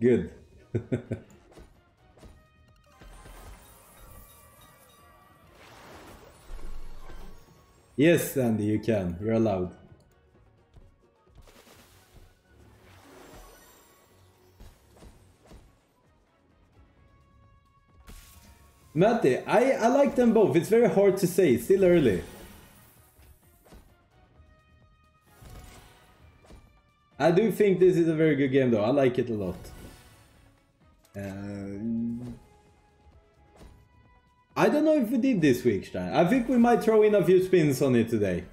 Speaker 1: Good. Yes, Andy, you can. You're allowed. Matty, I, I like them both. It's very hard to say. It's still early. I do think this is a very good game though. I like it a lot. Uh, I don't know if we did this week, Stein. I think we might throw in a few spins on it today.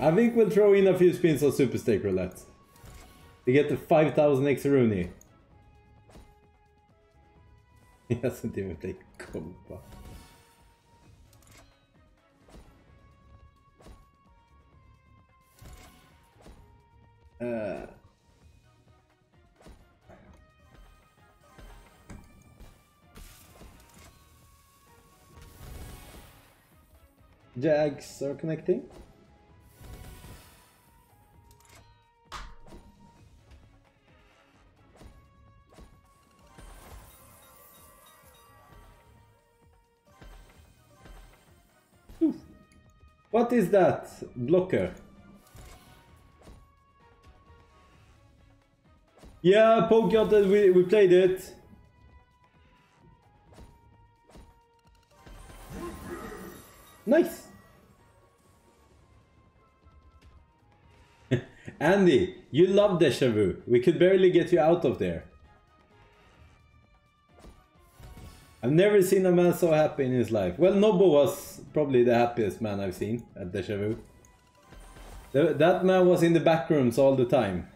Speaker 1: I think we'll throw in a few spins on Super Stake Roulette. To get the 5000 extra Rooney. He hasn't even played Copa. Uh, Jags are connecting. Oof. What is that? Blocker. Yeah, Pokemon, we, we played it. Nice. Andy, you love Deja Vu. We could barely get you out of there. I've never seen a man so happy in his life. Well, Nobo was probably the happiest man I've seen at Deja Vu. The, that man was in the back rooms all the time.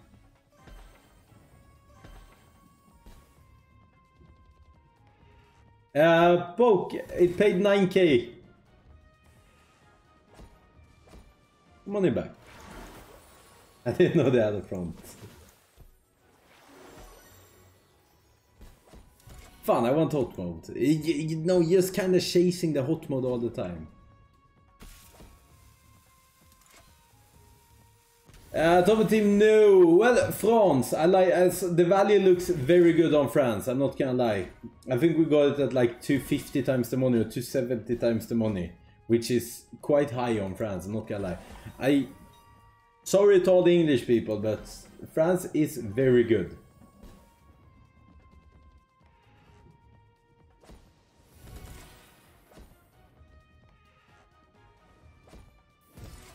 Speaker 1: Uh, Poke, it paid 9k. Money back. I didn't know they had a front. Fun, I want hot mode. You know, just kind of chasing the hot mode all the time. Uh, top of team, no. Well, France. I like as the value looks very good on France. I'm not gonna lie. I think we got it at like 250 times the money or 270 times the money, which is quite high on France. I'm not gonna lie. I sorry to all the English people, but France is very good.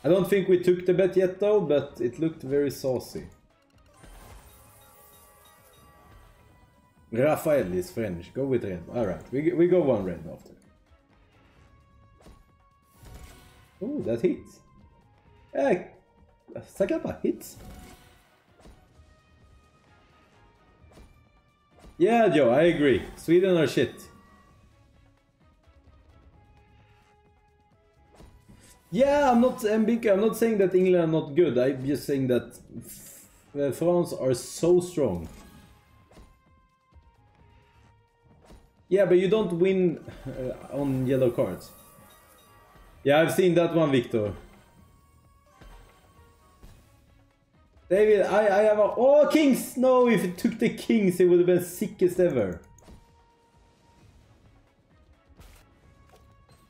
Speaker 1: I don't think we took the bet yet though, but it looked very saucy. Rafael is French. Go with red. Alright, we, we go one red after. Oh, that hits. Eh, Sakapa hits. Yeah, Joe, I agree. Sweden are shit. Yeah, I'm not Mbika. I'm not saying that England are not good. I'm just saying that uh, France are so strong. Yeah, but you don't win uh, on yellow cards. Yeah, I've seen that one, Victor. David, I, I have a... Oh, Kings! No, if it took the Kings, it would have been sickest ever.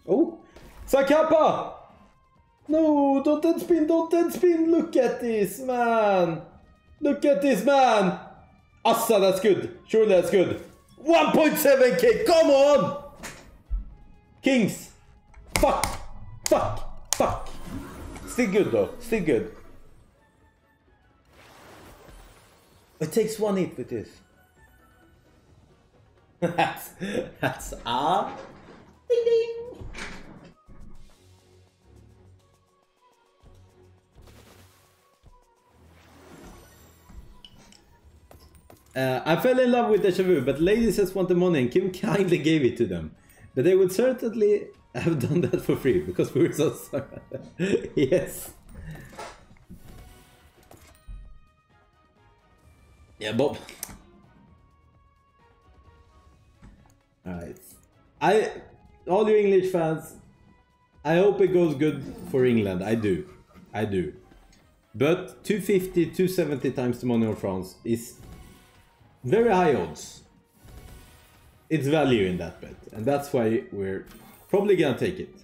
Speaker 1: Oh! Sakapa! No, don't dead spin, don't dead spin. Look at this, man. Look at this, man. Assa, that's good. Surely that's good. 1.7k, come on! Kings. Fuck. Fuck. Fuck. Still good though, still good. It takes one hit with this. that's, that's a ding ding. Uh, I fell in love with Deja Vu, but ladies just want the money and Kim kindly gave it to them. But they would certainly have done that for free because we were so sorry. yes. Yeah, Bob. Alright. I all you English fans, I hope it goes good for England. I do. I do. But 250, 270 times the money of France is Very high odds. It's value in that bet, and that's why we're probably gonna take it.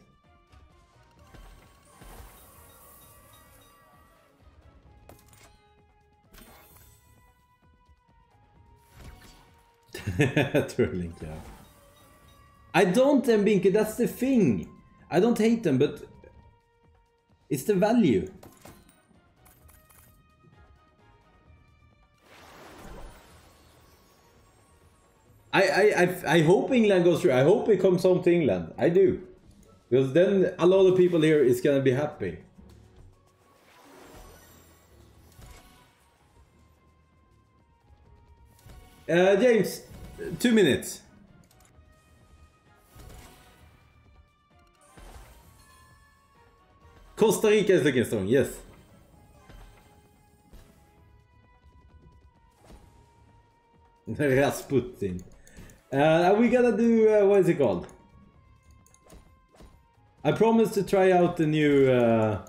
Speaker 1: Twirling. I don't Mbinke, that's the thing. I don't hate them, but it's the value. I, I, I, hope England goes through. I hope it comes home to England. I do. Because then a lot of people here is gonna be happy. Uh, James, two minutes. Costa Rica is looking strong, yes. Rasputin. Uh, we gonna do, uh, what is it called? I promised to try out the new uh,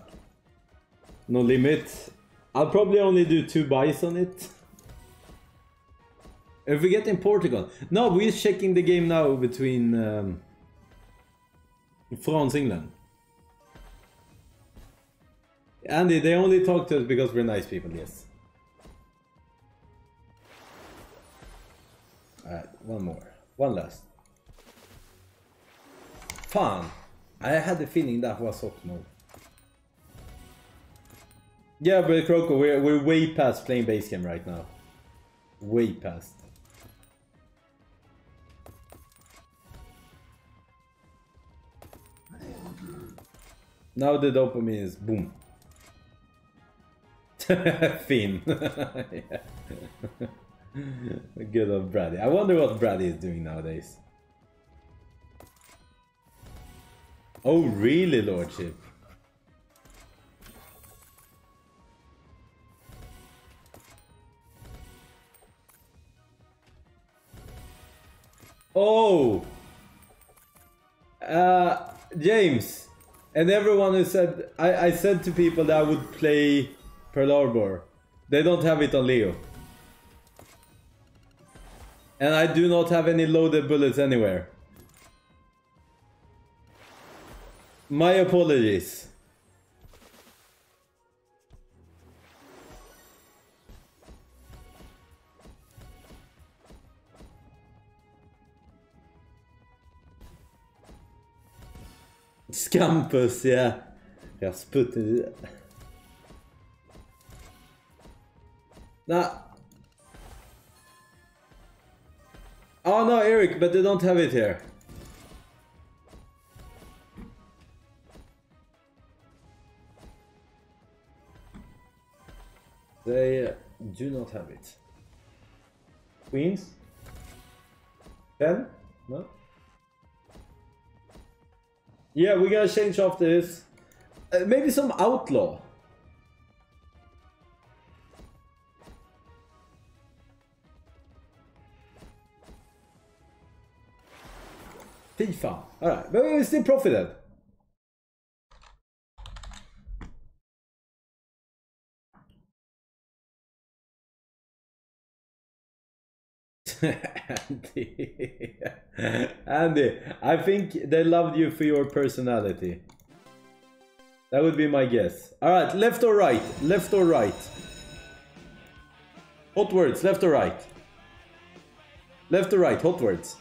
Speaker 1: No Limit. I'll probably only do two buys on it. If we get in Portugal. No, we're checking the game now between um, France, England. Andy, they only talk to us because we're nice people, yes. Alright, one more. One last. Fan! I had the feeling that was optimal. Yeah, but Croco, we're, we're way past playing base game right now. Way past. Now the dopamine is boom. Finn. Good old Brady. I wonder what Brady is doing nowadays. Oh, really, Lordship? Oh! Uh, James, and everyone who said, I, I said to people that I would play Pearl. They don't have it on Leo. And I do not have any loaded bullets anywhere. My apologies. Scampus, yeah. Rasputin. Nah. Oh no, Eric, but they don't have it here. They uh, do not have it. Queens? 10? No? Yeah, we're gonna change off this. Uh, maybe some outlaw. FIFA. Alright, but we still profited. Andy. Andy, I think they loved you for your personality. That would be my guess. Alright, left or right? Left or right? Hot words, left or right? Left or right, hot words.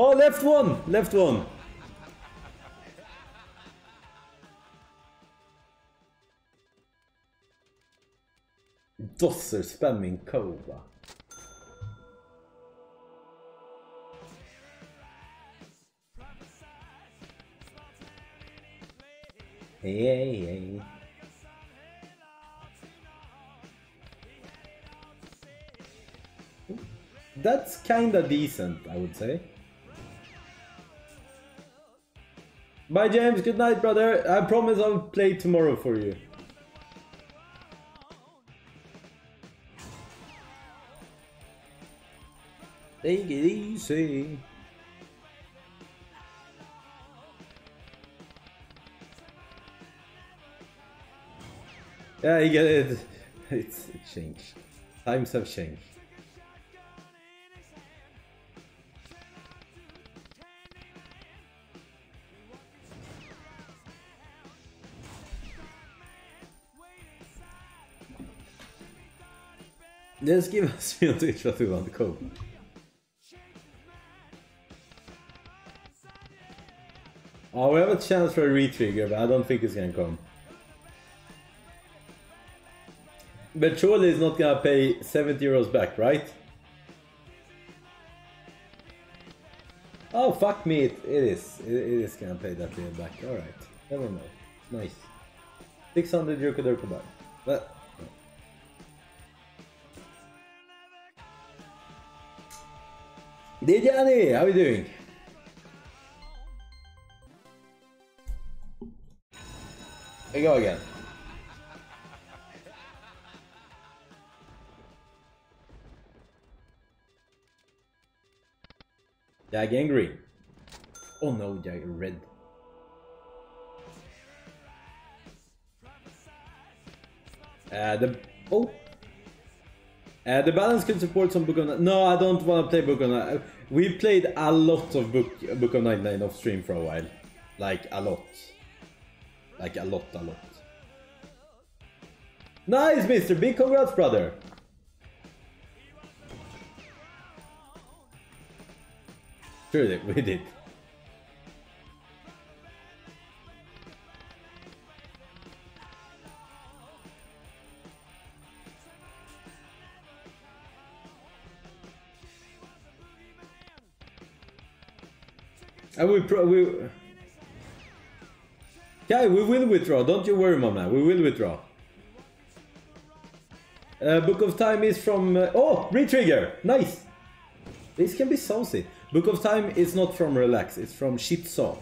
Speaker 1: Oh, left one! Left one! Dosser spamming Cobra. Hey, hey, hey. That's kinda decent, I would say. Bye, James. Good night, brother. I promise I'll play tomorrow for you. Take it easy. Yeah, you get it. It's changed. Times have changed. Just give us your Twitch what we want to code. Oh, we have a chance for a retrigger, but I don't think it's gonna come. But surely it's not gonna pay 70 euros back, right? Oh, fuck me, it, it is. It, it is gonna pay that little back. Alright, never mind. Nice. 600 Yoko Durko back. But, Dejani, how are you doing? We go again. Jag angry. Oh no, Jag red. Uh, the oh. Uh, the balance can support some Book of Night. No, I don't want to play Book of Night. We played a lot of Book Book of Night Nine off stream for a while, like a lot, like a lot, a lot. Nice, Mister. Big congrats, brother. Sure, we did. And we pro we. Yeah, we will withdraw. Don't you worry, my man. We will withdraw. Uh, Book of Time is from. Uh, oh, retrigger. Nice. This can be saucy. Book of Time is not from Relax. It's from Shitsaw.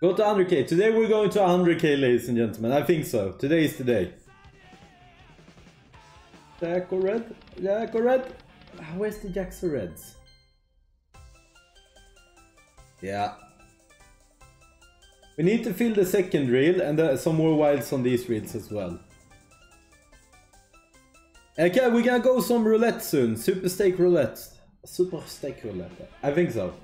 Speaker 1: Go to 100k. Today we're going to 100k, ladies and gentlemen. I think so. Today is the day. Jack or red? Jack or red? Where's the Jacks or Reds? Yeah. We need to fill the second reel and uh, some more wilds on these reels as well. Okay, we're gonna go some roulette soon. Super stake roulette. Super stake roulette. I think so.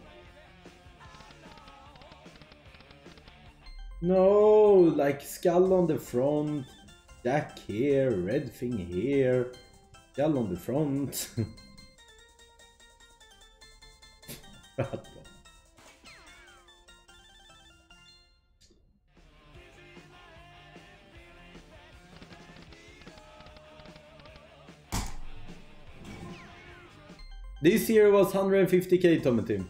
Speaker 1: No, like skull on the front, Jack here, red thing here, skull on the front. This year was 150k Tommy Team.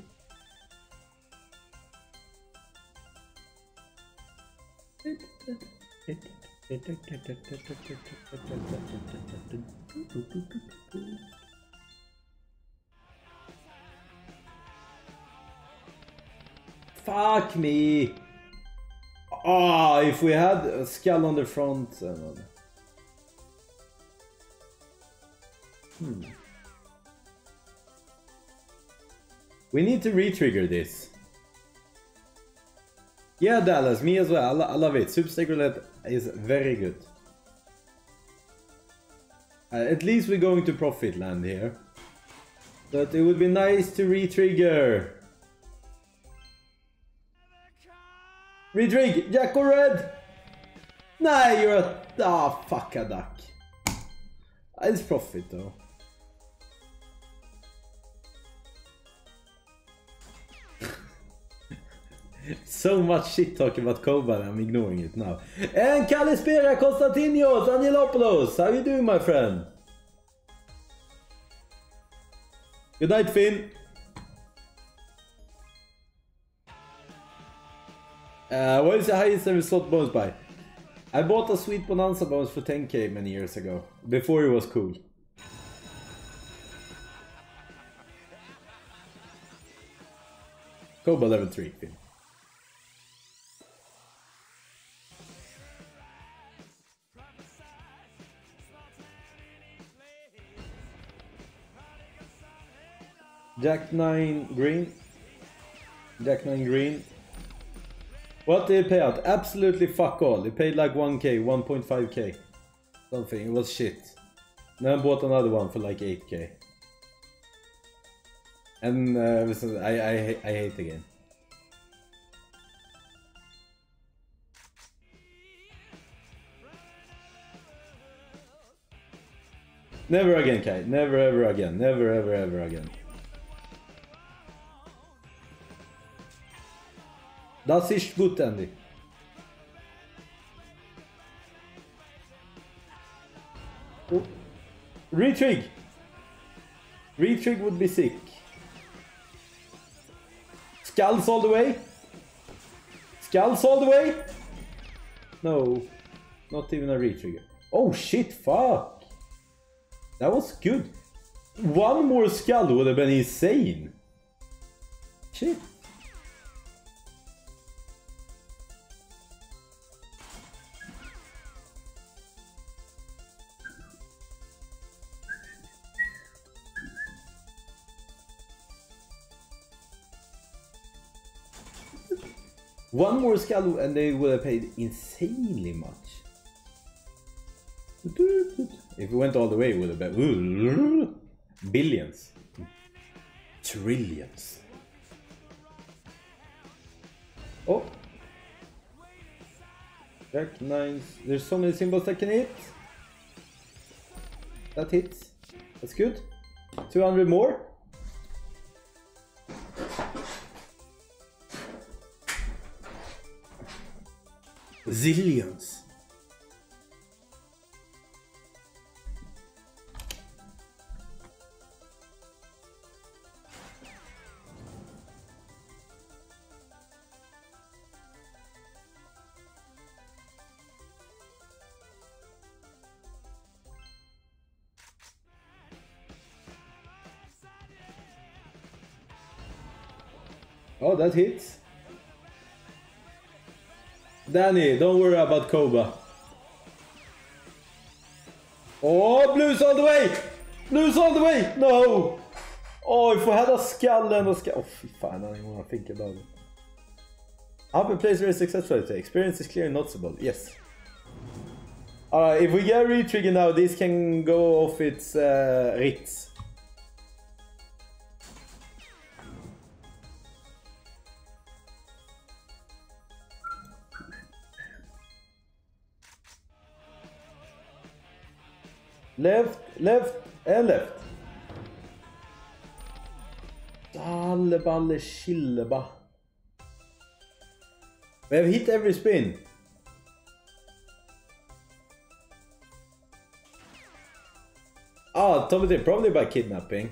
Speaker 1: Fuck me! Ah, if we had a skull on the front. uh, Hmm. We need to re-trigger this. Yeah, Dallas, me as well. I, lo- I love it. Super Stake Roulette is very good. Uh, at least we're going to profit land here. But it would be nice to re-trigger. Retrig! Jack or red! Nah, you're a... Ah, fuck a duck. It's profit though. So much shit talking about Koban, I'm ignoring it now. And Kalispera Konstantinos Angelopoulos, how you doing my friend? Good night Finn. Uh, what is the highest ever slot bonus buy? I bought a sweet bonanza bonus for 10k many years ago, before it was cool. Koba level 3, Finn. Jack 9 green. Jack 9 green. What did they pay out? Absolutely fuck all. They paid like 1k, 1.5k. Something. It was shit. Then I bought another one for like 8k. And uh, I, I, I hate the game. Never again, Kai. Never ever again. Never ever ever again. Das ist gut, Andy. Oh. Retrig! Retrig would be sick. Skulls all the way? Skulls all the way? No. Not even a retrigger. Oh shit, fuck! That was good. One more skull would have been insane. Shit. One more skull and they would have paid insanely much. If we went all the way, it would have been billions, trillions. Oh, Jack nines. There's so many symbols that can hit. That hits. That's good. 200 more. Zillions. Oh, that hits. Danny, don't worry about Koba. Oh, blues all the way! Blues all the way! No! Oh, if we had a skull and a skull... Oh, fan, I don't even want to think about it. Up plays very successfully today. Experience is clear and noticeable. Yes. Alright, if we get a re-trigger now, this can go off its uh, Ritz. Left, left, and left. Dalle balle chilleba. We have hit every spin. Oh, Tommy probably by kidnapping.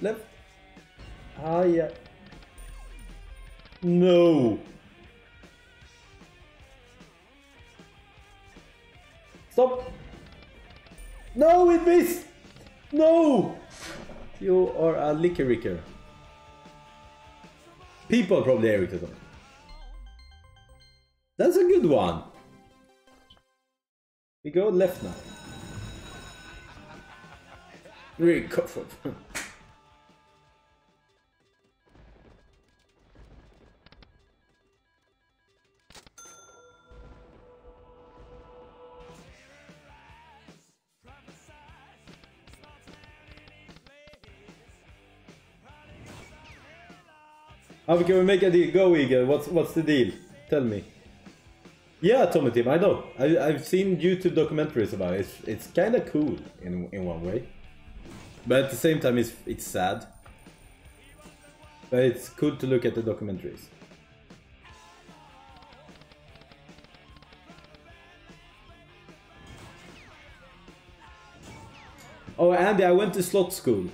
Speaker 1: Left. Ah, yeah. No. Stop. No, it missed. No. You are a lickericker. People probably Eric to That's a good one. We go left now. Recover. Ah, How can we make a deal? Go Eagle, what's what's the deal? Tell me. Yeah, Tommy Team, I know. I, I've seen YouTube documentaries about it. It's, it's kind of cool in in one way, but at the same time, it's it's sad. But it's cool to look at the documentaries. Oh, Andy, I went to slot school.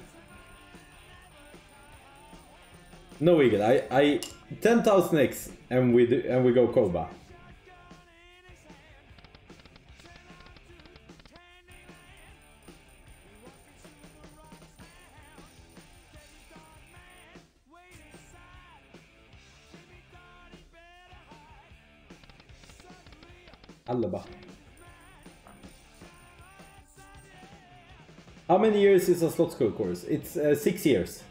Speaker 1: No Eagle, I, I 10,000 X and we, do, and we go Koba. Alla. How many years is a slot school course? It's uh, six years.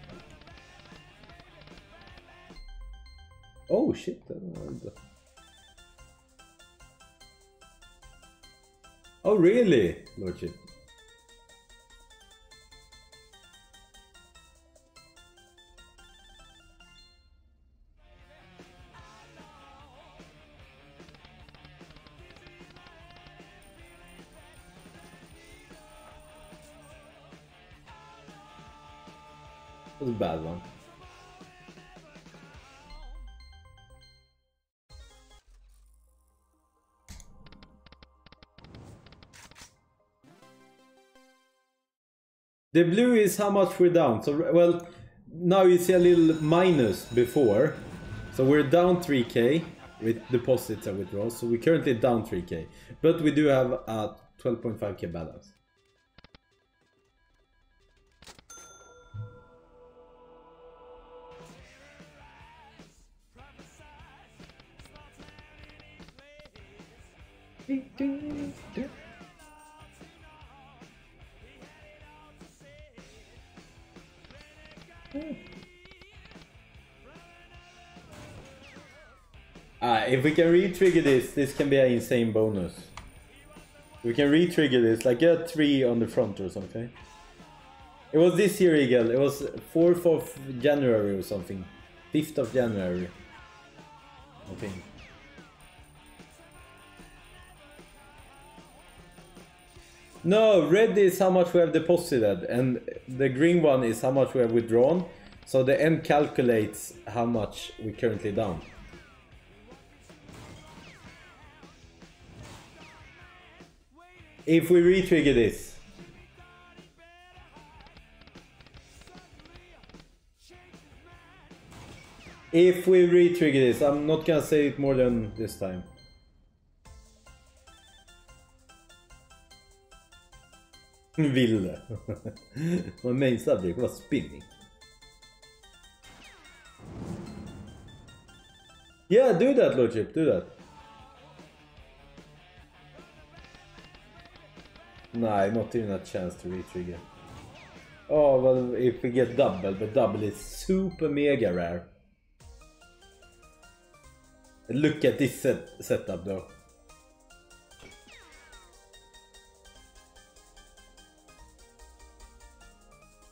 Speaker 1: Oh really, Lordship? was a bad one. The blue is how much we're down. So, well, now you see a little minus before. So we're down 3k with deposits and withdrawals. So we're currently down 3k. But we do have a 12.5k balance. If we can re-trigger this, this can be an insane bonus. We can re-trigger this, like get three on the front or something. It was this year, Eagle. It was 4th of January or something. 5th of January. I think. No, red is how much we have deposited, and the green one is how much we have withdrawn. So the end calculates how much we currently down. If we re-trigger this. If we re-trigger this, I'm not gonna say it more than this time. Ville. My main subject was spinning. Yeah, do that, Lordship, do that. Nah, not even a chance to retrigger. Oh, well, if we get double, but double is super mega rare. Look at this set setup though.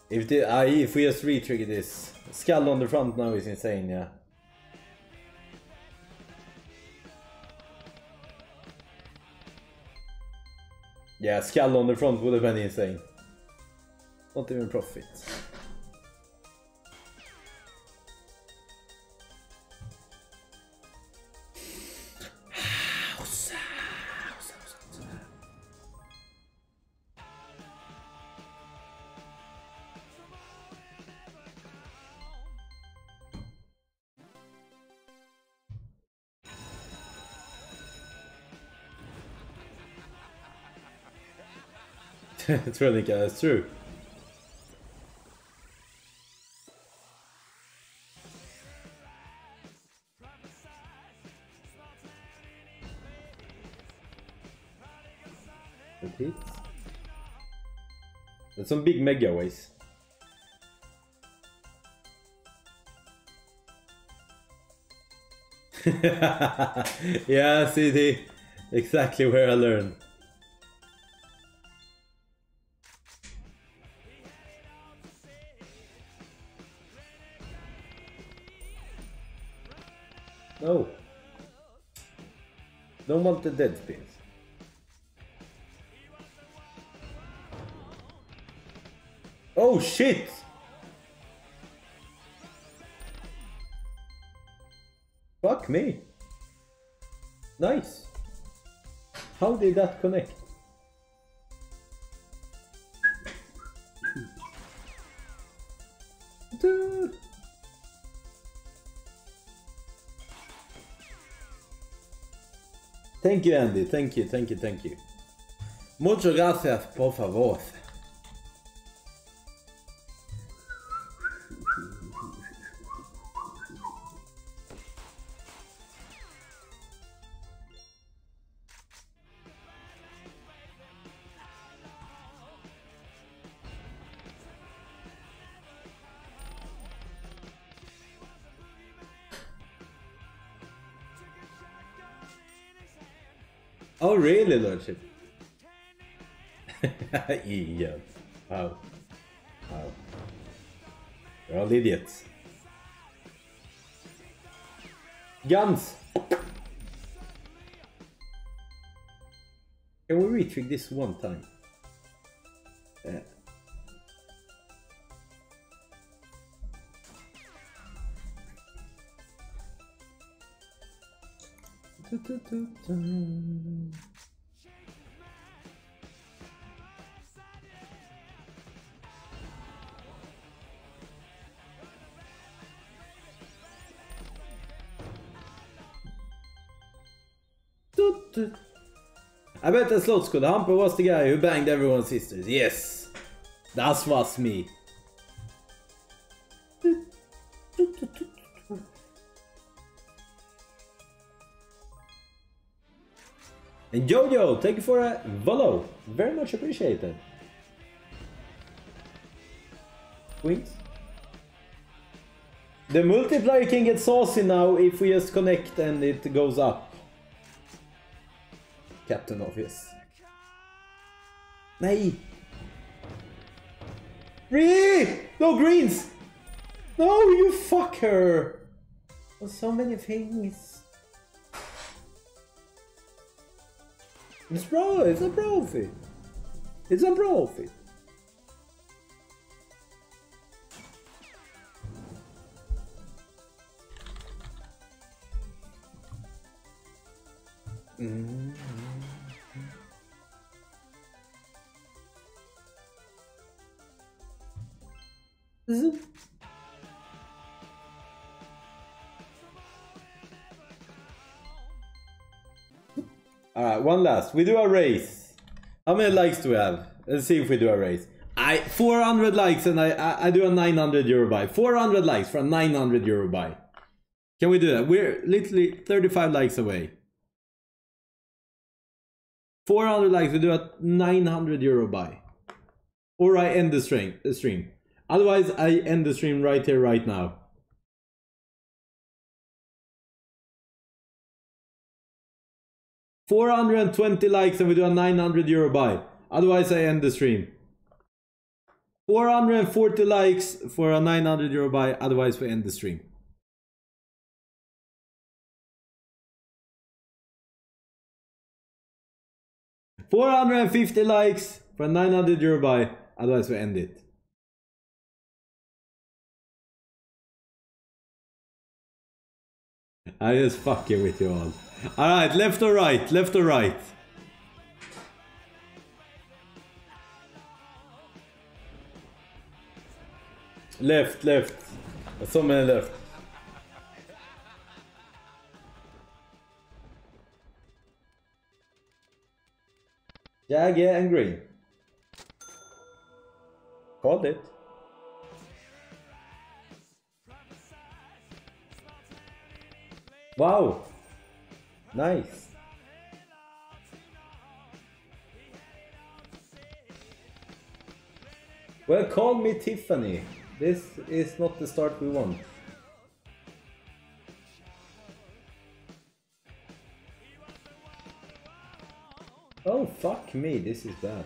Speaker 1: If the uh, if we just retrigger this, skull on the front now is insane, yeah. Yeah, skull on the front would have been insane. Not even profit. it's really good, it's true. Repeat. That's some big mega ways. yeah, CD. Exactly where I learned. The dead spins. Oh shit! Fuck me. Nice. How did that connect? Thank you, Andy. Thank you, thank you, thank you. Muchas gracias, por favor. Really, Lordship? Idiot. Wow. Wow. You're all idiots. Guns! Can we retrig this one time? Uh, bet the slot school, Humper was the guy who banged everyone's sisters. Yes! That was me. And Jojo, thank you for a follow. Very much appreciated. Wings. The multiplier can get saucy now if we just connect and it goes up. Captain Obvious. Nay! Really? No greens! No, you fucker! Oh, so many things. It's bro, it's a profit. It's a profit. One last. We do a race. How many likes do we have? Let's see if we do a race. I 400 likes and I, I, I do a 900 euro buy. 400 likes for a 900 euro buy. Can we do that? We're literally 35 likes away. 400 likes, we do a 900 euro buy. Or I end the stream. The stream. Otherwise, I end the stream right here, right now. Four hundred and twenty likes and we do a nine hundred euro buy. Otherwise, I end the stream. Four hundred and forty likes for a nine hundred euro buy. Otherwise, we end the stream. Four hundred and fifty likes for a nine hundred euro buy. Otherwise, we end it. I just fucking with you all. Alright, left or right? Left or right? Left, left. So many left. Jag yeah, and green. Called it. Wow. Nice. Well, call me Tiffany. This is not the start we want. Oh, fuck me, this is bad.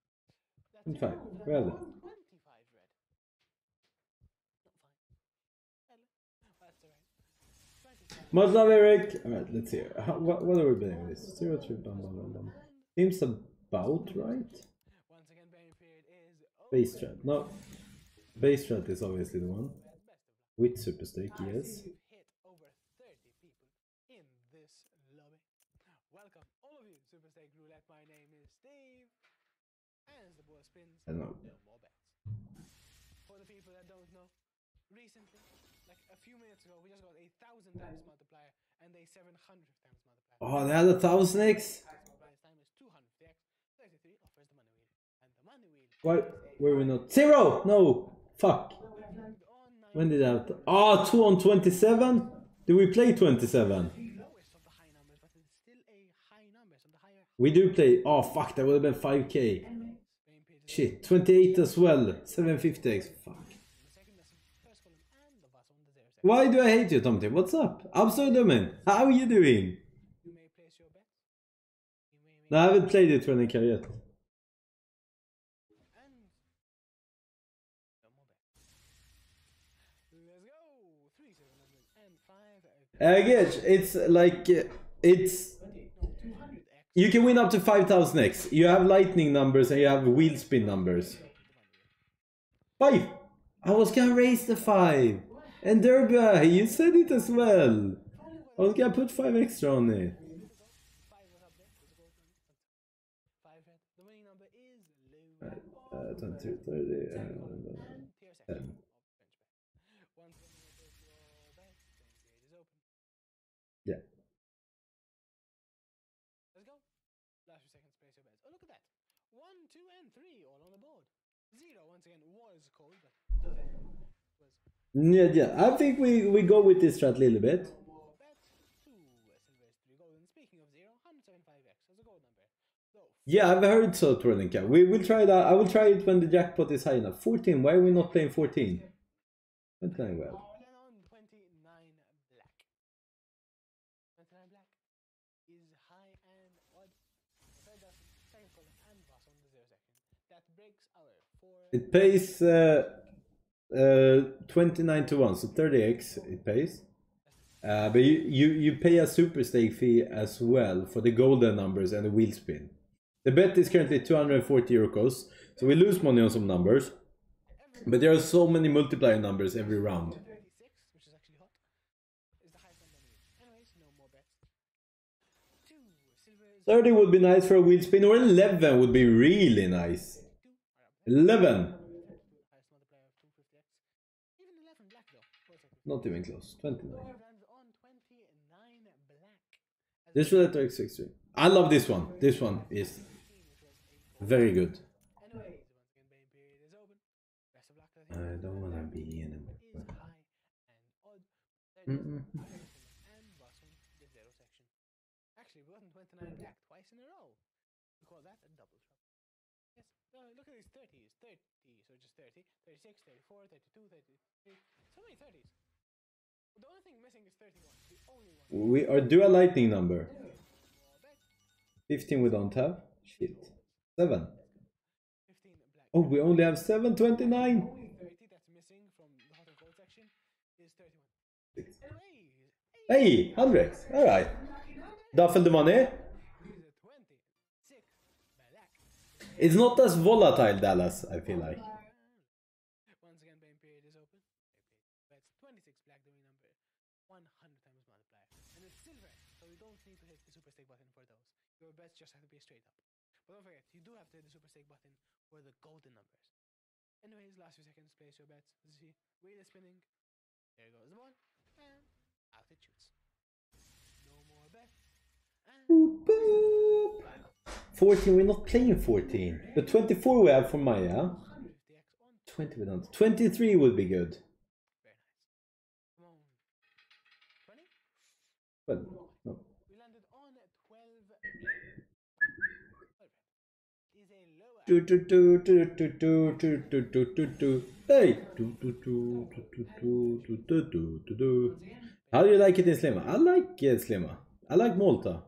Speaker 3: Woohoo. That's
Speaker 1: On
Speaker 3: it.
Speaker 1: five,
Speaker 3: That's
Speaker 1: well
Speaker 3: on
Speaker 1: done.
Speaker 3: 25 red. Not fine. Hello. That's alright. 25
Speaker 1: Much love, Eric. Alright, let's see. How, what, what are we betting with this? Zero three bum bum bum bum. Seems about right. Base strat. No. Base strat is obviously the one. With super stake, yes. I
Speaker 3: don't know. For the people that don't know, recently, like a few minutes ago, we just got a thousand times multiplier and a 700 times multiplier.
Speaker 1: Oh, they had a thousand X? Why were we not? Zero! No! Fuck! When did that? Ah, 2 on 27? Do we play
Speaker 3: 27?
Speaker 1: We do play. Oh, fuck, that would have been
Speaker 3: 5k.
Speaker 1: Shit, twenty-eight as well. Seven fifty X. Fuck.
Speaker 3: the second decimal, first column, and the bus on the zero second.
Speaker 1: Why do I hate you, Tomty? What's up? I'm so dumb. How are you doing?
Speaker 3: You may place your bets. You may make
Speaker 1: No, I haven't played it when I can yet.
Speaker 3: and no more bets. Let's go. Three seven hundred and five.
Speaker 1: I guess it's like it's you can win up to 5000x. You have lightning numbers and you have wheel spin numbers. 5! I was gonna raise the 5! And Derby, you said it as well! I was gonna put 5 extra on it. Uh, uh 30, uh,
Speaker 3: uh 10.
Speaker 1: Yeah, yeah. I think we, we go with this strat a little bit.
Speaker 3: more bets. Two silvers, three golden. Speaking of zero, 175x as a gold number. So,
Speaker 1: Yeah, I've heard so, Torninka. We will try that. I will try it when the jackpot is high enough. 14. Why are we not playing 14? Not playing well.
Speaker 3: 29 black. 29 black is high and odd. Second column and pass on the zero second. That breaks our four.
Speaker 1: It pays uh, uh, 29 to 1, so 30x it pays. Uh, but you, you, you pay a super stake fee as well for the golden numbers and the wheel spin. The bet is currently 240 euros, so we lose money on some numbers. But there are so many multiplier numbers every round.
Speaker 3: 36, which is actually hot, is the highest number. Anyways, no more bets. Two silvers.
Speaker 1: 30 would be nice for a wheel spin, or 11 would be really nice.
Speaker 3: Two are up there.
Speaker 1: 11!
Speaker 3: Highest multiplier of 250x. Even 11 black though. One second.
Speaker 1: Not even close. 29.
Speaker 3: Lands on 29 black. As
Speaker 1: This roulette x 63. I love this one. This one is
Speaker 3: 15, which was a
Speaker 1: very good.
Speaker 3: Anyways, once again, betting period is open. Best of luck. to the
Speaker 1: I don't wanna be in
Speaker 3: Is
Speaker 1: a-
Speaker 3: high and odd. Third
Speaker 1: Mm-mm.
Speaker 3: decimal, and bottom the zero section. Actually, we gotten 29 black twice in a row. We call that a double trap. Yes. No, look at these 30s. 30, so just 30, 36, 34, 32, 33. So many 30s.
Speaker 1: We are do a lightning number. 15 we don't have. Shit. 7. Oh, we only have 729.
Speaker 3: 30 that's missing from the hot and cold section is 31.
Speaker 1: Hey,
Speaker 3: Anyways,
Speaker 1: 100. Alright. Duffel the money.
Speaker 3: is a 26 black.
Speaker 1: It's not as volatile, Dallas, I feel like.
Speaker 3: Once again, betting period is open. Bets 26 black, the winning number. 100 times multiplier. And it's silver, so you don't need to hit the super stake button for those. Your bets just have to be straight up. But don't forget, you do have to hit the super stake button for the golden numbers. Anyways, last few seconds, place your bets. Let's see. Wheel is spinning. There goes the ball. And out it shoots. No more bets.
Speaker 1: Boop, boop. 14, we're not playing 14. The 24 we have for Maya. 20 we don't. 23 would be good.
Speaker 3: Very nice. Come on. 20?
Speaker 1: But no.
Speaker 3: We landed on 12. 12 is a
Speaker 1: Hey! How do you like it in Sliema? I like uh, Sliema. I like Malta.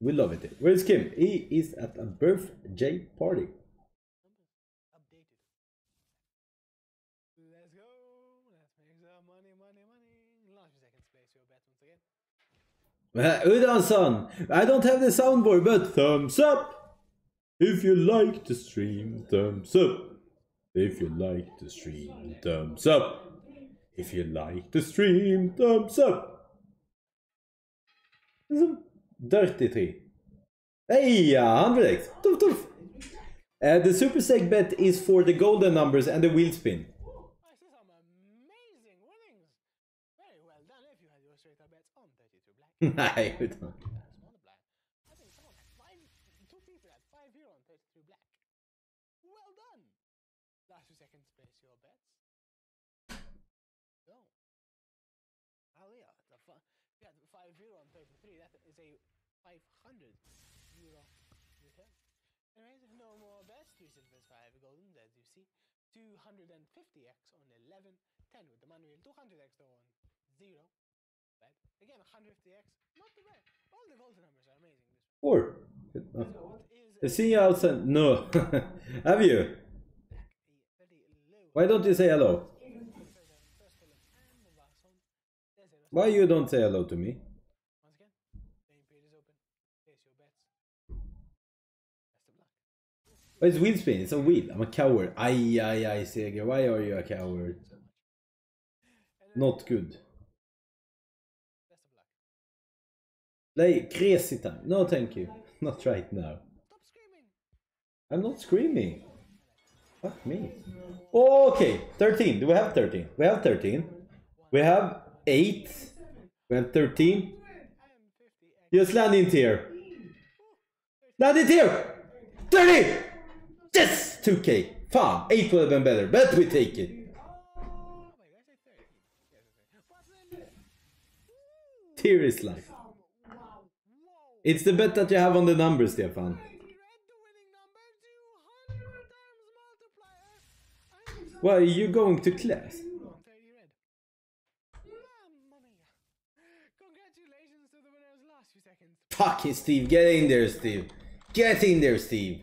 Speaker 1: We love it. Where's Kim? He is at a birthday party. Uh, Udanson, I don't have the soundboard, but thumbs up if you like the stream. Thumbs up if you like the stream. Thumbs up if you like the stream. Thumbs up. 33. Hey, uh, 100x. Tuff, tuff. Uh, the super seg bet is for the golden numbers and the wheel spin.
Speaker 3: I see some amazing winnings. Very well done if you had your straight up bets on 32 black.
Speaker 1: Utan.
Speaker 3: Smaller 250x on 11, 10 with the manual, 200x though on 0. Bad. Again, 150x, not too bad. All the golden numbers are amazing. This
Speaker 1: Four.
Speaker 3: one. So what is
Speaker 1: I see you outside. No. have you?
Speaker 3: a very low
Speaker 1: Why don't you say hello?
Speaker 3: first column and the last one? There's a
Speaker 1: Why you don't say hello to me?
Speaker 3: Once again, main page is open. Place your bets. Best of luck.
Speaker 1: Oh, it's wheel spin. It's a wheel. I'm a coward. Ay, ay, ay, Seger. Why are you a coward? Not good. Play crazy time. No, thank you. Not right now. I'm not screaming. Fuck me. Okay, 13. Do we have 13? We have 13. We have 8. We have 13.
Speaker 3: And 50x.
Speaker 1: Just land in tier. Land in tier! 30! 2K. Fan, 8 would have been better, but we take it. Tier is life. It's the bet that you have on the numbers, Stefan. fan. you're going to class. Fucking Steve, get in there, Steve. Get in there, Steve.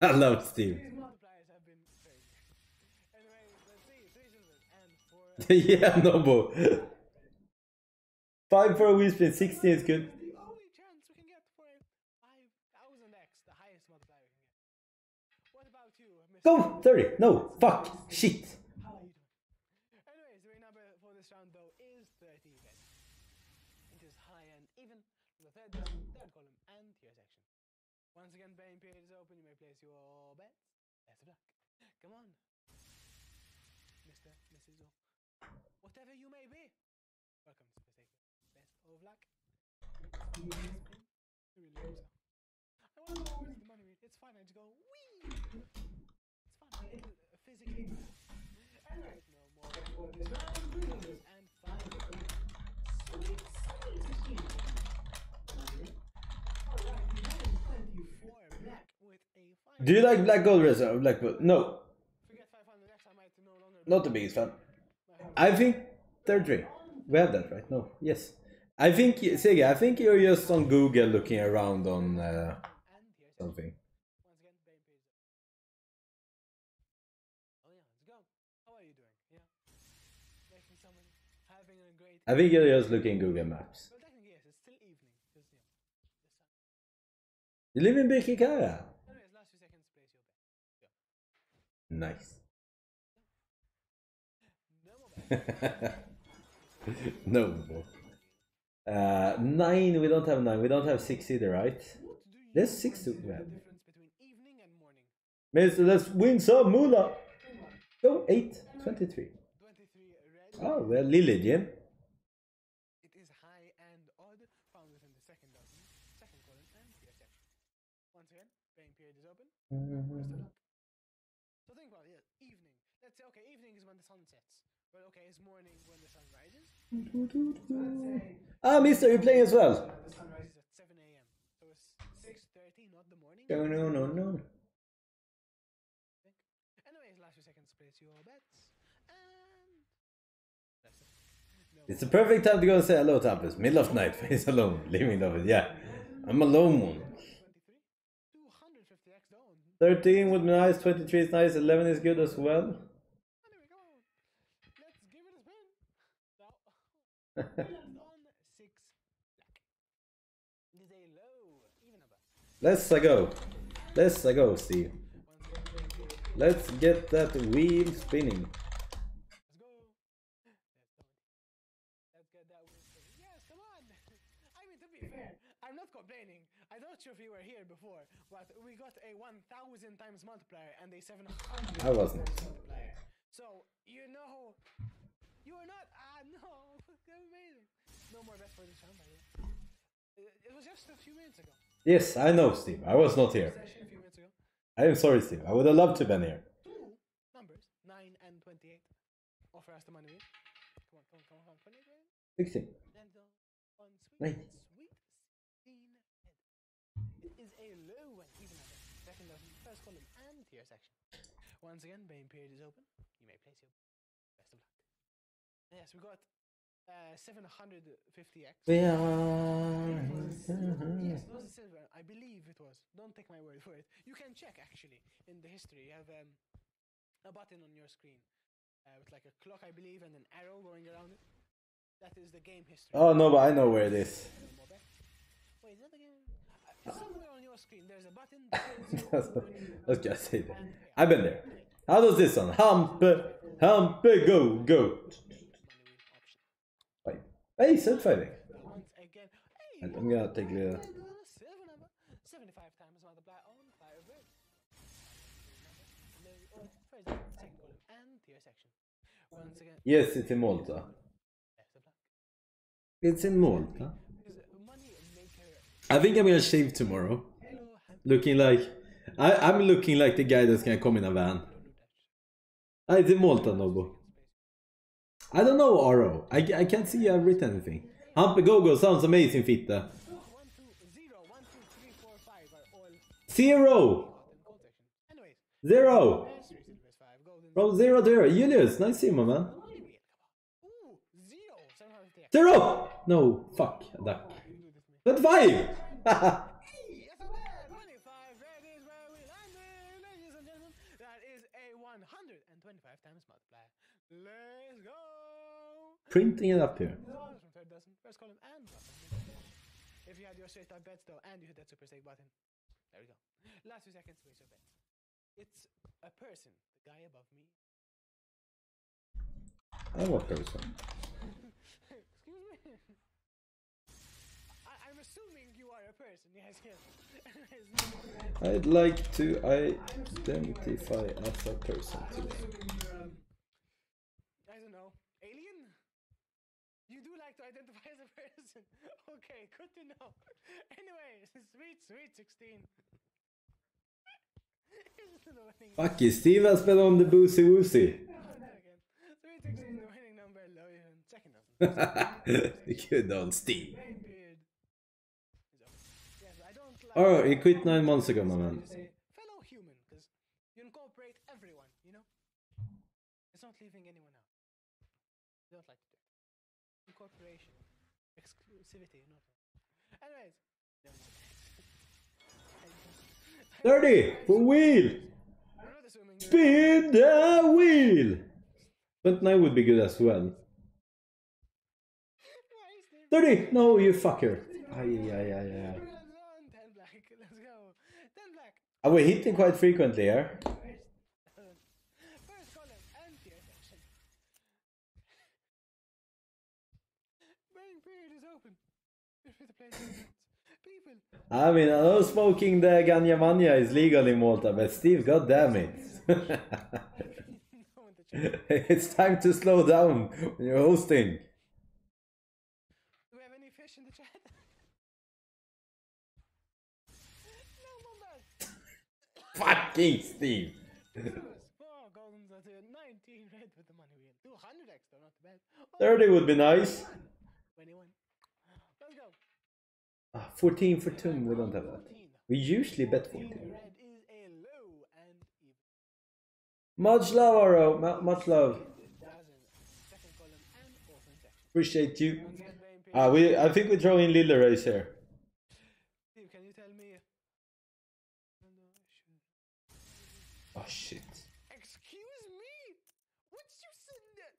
Speaker 3: I
Speaker 1: love
Speaker 3: steam.
Speaker 1: yeah, Noble. Five for a win spin, 16 is good. Go! 30! No! Fuck! Shit!
Speaker 3: wee! It's fun. Physically. And
Speaker 1: Do you like Black Gold Reserve or uh, Black Gold? No. Not the biggest fan. I think they're three. We have that, right? No. Yes. I think, Sega, I think you're just on Google looking around on uh, something. I think you're just looking Google Maps.
Speaker 3: Well, technically yes, it's still evening because you know the sun.
Speaker 1: You live in Birkirkara?
Speaker 3: Anyways, last few seconds, place your bet.
Speaker 1: Nice.
Speaker 3: No more
Speaker 1: no. Uh, nine, we don't have nine. We don't have six either, right?
Speaker 3: What do you
Speaker 1: There's six to
Speaker 3: consider the
Speaker 1: grab.
Speaker 3: difference between evening and morning?
Speaker 1: Mister, let's win some moolah. Go, 8, 23.
Speaker 3: 23 red.
Speaker 1: Oh, well, Lily Jim.
Speaker 3: It is high and odd, found within the second dozen, second column, and tier section. Once again, playing period is open. Best of luck. So think about it, yeah, evening. Let's say, okay, evening is when the sun sets. Well, okay, it's morning when the sun rises.
Speaker 1: Ah, Mister, you playing as well?
Speaker 3: The sun rises at 7 a.m. So it's 6.30, not the morning.
Speaker 1: No, no, no, no.
Speaker 3: Anyways, last few seconds, place your bets. And... That's it. No
Speaker 1: It's the perfect time to go and say hello to Hampus. Middle of night, face alone, living of it. Yeah, I'm alone one.
Speaker 3: 23. 250x down.
Speaker 1: 13 would be nice, 23 is nice, 11 is good as well.
Speaker 3: Anyway, come on. Let's give it a spin. Now, on six black. It is a low, even number.
Speaker 1: Let's go. Let's go, Steve. Let's get that wheel spinning.
Speaker 3: but we got a 1000 times multiplier and a 700
Speaker 1: I wasn't.
Speaker 3: multiplier. So, you know, you are not. Ah, no. Amazing. No more best for this round, by the way. Uh, it was just a few minutes ago.
Speaker 1: Yes, I know, Steve. I was not here. I am sorry, Steve. I would have loved to have been here.
Speaker 3: Two numbers, 9 and 28. Offer us the money. Come on, come on, come on. 28, right?
Speaker 1: 16.
Speaker 3: 19. Once again, main period is open. You may place your best of luck. Yes, we got uh, 750x.
Speaker 1: We are.
Speaker 3: Yes, it was a silver. I believe it was. Don't take my word for it. You can check actually in the history. You have um, a button on your screen uh, with like a clock, I believe, and an arrow going around it. That is the game history.
Speaker 1: Oh, no, but I know where it is.
Speaker 3: No more bet. Wait, is that somewhere on your screen, there's a button. that tells you when you
Speaker 1: Let's just say that. I've been there. How does this sound? Hump, hump, go, go. Wait. Hey, set fighting.
Speaker 3: Once again, hey,
Speaker 1: And I'm gonna take the.
Speaker 3: 75 times multiply on fire red. Then, first, second column, and tier section. Once again,
Speaker 1: Yes, it's in Malta.
Speaker 3: best of luck.
Speaker 1: It's in Malta. I think I'm gonna shave tomorrow. Looking like. I, I'm looking like the guy that's gonna come in a van. Ah, it's in Malta, Nobu. I don't know, Aro. I, I can't see I've written anything. Hump Go Go sounds amazing, Fitta.
Speaker 3: Zero,
Speaker 1: Zero! From zero to zero. Julius, nice to see you, my man.
Speaker 3: Zero.
Speaker 1: No, fuck. Duck.
Speaker 3: You do this to me.
Speaker 1: 25!
Speaker 3: Yes, I'm there. 25. That is where we landed, ladies and gentlemen. That is a 125 Let's go.
Speaker 1: Printing it up here.
Speaker 3: Dollars from third dozen, first column, and bottom. If you had your straight up bets though, and you hit that super stake button, there we go. Last few seconds, place your bets. It's a person, the guy above me.
Speaker 1: Oh, what person?
Speaker 3: Excuse me. I, I'm assuming you are a person. Yes, yes.
Speaker 1: I'd like to identify as a person today.
Speaker 3: Um, I don't know. Alien? You do like to identify as a person. okay, good to know. Anyway, sweet, sweet 16. It's the winning
Speaker 1: Fuck you, Steve has been on the boozy woozy.
Speaker 3: again. Sweet 16, the winning number, low even. Second of
Speaker 1: Good on Steve.
Speaker 3: Main period. is over. Yes, I don't like.
Speaker 1: Oh, he quit nine months ago, my man.
Speaker 3: fellow human because you incorporate everyone, you know? It's not leaving anyone out. I don't like to do it. Incorporation, exclusivity, not. Anyways, no more bets.
Speaker 1: 30 for wheel!
Speaker 3: I'm not assuming
Speaker 1: Spin the wheel! 29 would be good as well.
Speaker 3: Why is there
Speaker 1: 30! No, you fucker. Ay, ay, ay, ay.
Speaker 3: on 10 black? Let's go.
Speaker 1: Are er we hitting quite frequently here?
Speaker 3: First column and tier section. Waiting period is open. Feel free to place your bets. People,
Speaker 1: I mean, I know smoking the Ganya Mania is legal in Malta, but Steve, god damn it.
Speaker 3: no one to check.
Speaker 1: it's time to slow down when you're hosting.
Speaker 3: Do we have any fish in the chat? no more bets.
Speaker 1: Fucking Steve.
Speaker 3: Four goldens at a 19 red with the money wheel. 200 extra, not bad. Oh,
Speaker 1: 30 would be nice.
Speaker 3: 21.
Speaker 1: Ah, 14 for Tum, we don't have that. We usually bet 14.
Speaker 3: Red is a low and even.
Speaker 1: Much love, Aro. Mu- Much love.
Speaker 3: Dozen. Second column and offering section.
Speaker 1: Appreciate you.
Speaker 3: Once again, Bain period.
Speaker 1: Ah, we. I think we throw in Lille race here.
Speaker 3: Steve, can you tell me? No, no, I should.
Speaker 1: Oh shit.
Speaker 3: Excuse me? What you said?